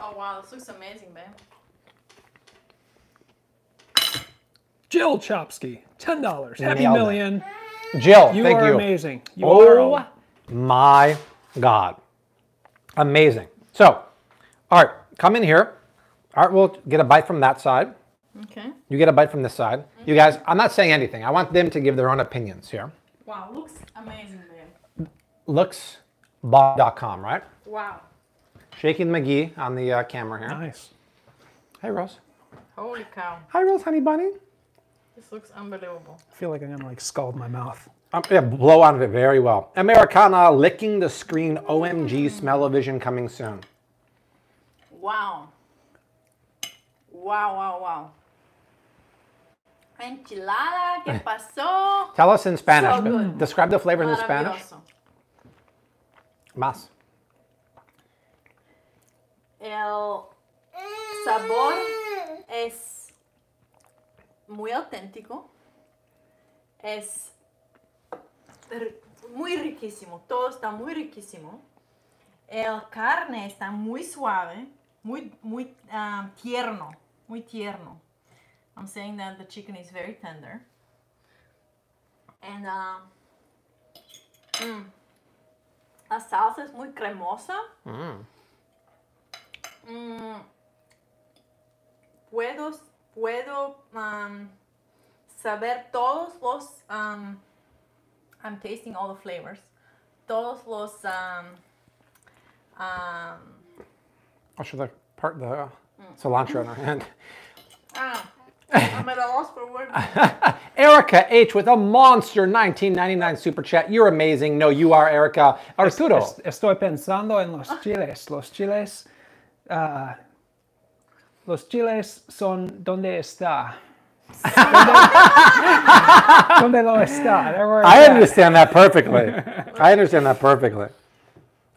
Oh wow, this looks amazing, babe. Jill Chopsky, $10. Happy Nailed it. million. Jill, You thank are you. amazing. You are Oh all- my God. Amazing. So, Art, come in here. Art will get a bite from that side. Okay. You get a bite from this side. You guys, I'm not saying anything. I want them to give their own opinions here. Wow, looks amazing, babe. Looksbomb.com, right? Wow. Shaking McGee on the uh, camera here. Nice. Hey, Rose. Holy cow. Hi, Rose, honey bunny. This looks unbelievable. I feel like I'm going to like scald my mouth. Um, yeah, blow out of it very well. Americana licking the screen. OMG, smell-o-vision coming soon. Wow. Wow, wow, wow. Enchilada, ¿qué pasó? Tell us in Spanish. So. Describe the flavors in Spanish. Más. El sabor es muy auténtico. Es muy riquísimo. Todo está muy riquísimo. El carne está muy suave, muy, muy um, tierno, muy tierno. I'm saying that the chicken is very tender. And um, mm, la salsa es muy cremosa. Mm, puedo puedo um, saber todos los um, I'm tasting all the flavors. Todos los um, um, I'll show the part the uh, cilantro in our hand. ah, I'm at a loss for words. Erica H with a monster 1999 super chat. You're amazing. No, you are Erica Arturo. Es- Estoy pensando en los chiles. Los chiles. ah, los chiles son donde está. ¿Dónde, ¿Dónde lo está? I at. understand that perfectly. I understand that perfectly.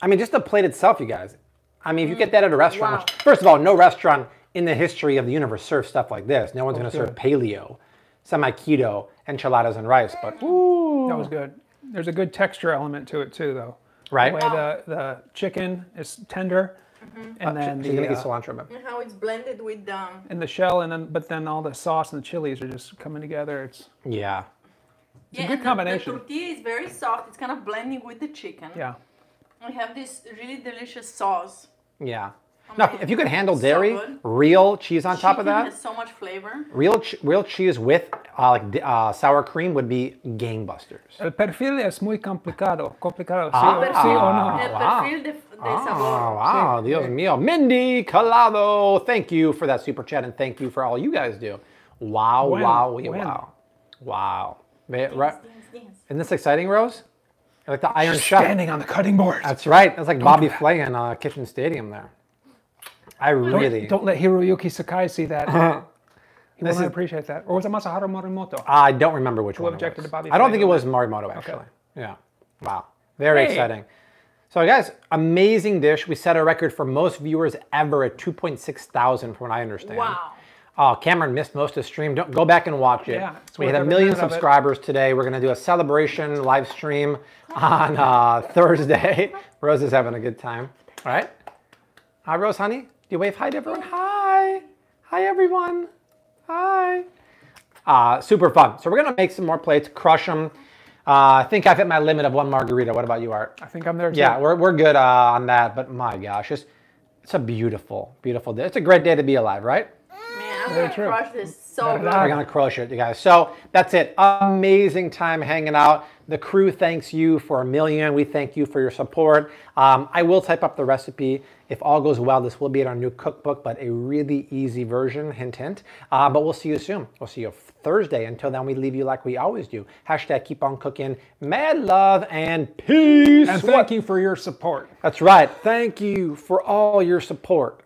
I mean, just the plate itself, you guys. I mean, if you get that at a restaurant, Wow. which, first of all, no restaurant in the history of the universe serve stuff like this. No one's going to serve paleo, semi keto, enchiladas and rice. But ooh, That was good. There's a good texture element to it too, though. right? The way the, the chicken is tender, and then She's going the, to eat uh, cilantro. But And how it's blended with um, and the shell, and then but then all the sauce and the chilies are just coming together. It's yeah. It's yeah, good and the- combination. The, tortilla is very soft. It's kind of blending with the chicken. yeah. We have this really delicious sauce. Yeah. No, if you could handle So dairy, good. real cheese on top of that, has so much flavor. real ch- real cheese with uh, like uh, sour cream would be gangbusters. El perfil es muy complicado. Complicado, sí, Ah, sí o no. El wow. perfil de, de Oh, sabor. wow, Dios mío. Mindy Colado, thank you for that super chat and thank you for all you guys do. Wow, When? wow, When? wow. Wow. Ma- right- Dance, dance. Isn't this exciting, Rose? Like the Iron Chef. Standing on the cutting board. That's right. That's like Bobby Flay in uh, Kitchen Stadium there. I really. Don't let Hiroyuki Sakai see that. he This will not appreciate that. Or was it Masaharu Morimoto? I don't remember which one. it objected was. to Bobby I don't Flay think it was that? Morimoto actually. Yeah. Wow. Very Hey. exciting. So guys, amazing dish. We set a record for most viewers ever at 2.6 thousand, from what I understand. Wow. Oh, Cameron missed most of the stream. Don't go back and watch it. Yeah, it's we worth hit a million minute of it. subscribers today. We're gonna do a celebration live stream on uh, Thursday. Rose is having a good time. All right. Hi, Rose, honey. Do you wave hi to everyone? Hi. Hi, everyone. Hi. Uh, super fun. So we're gonna make some more plates, crush them. Uh, I think I've hit my limit of one margarita. What about you, Art? I think I'm there too. Yeah, we're, we're good uh, on that. But my gosh, it's, it's a beautiful, beautiful day. It's a great day to be alive, right? Man, I'm gonna crush this so Better good. We're gonna crush it, you guys. So that's it. Amazing time hanging out. The crew thanks you for a million. We thank you for your support. Um, I will type up the recipe. If all goes well, this will be in our new cookbook, but a really easy version, hint, hint. Uh, but we'll see you soon. We'll see you Thursday. Until then, we leave you like we always do. Hashtag keep on cooking. Mad love and peace. And thank you for your support. That's right. Thank you for all your support.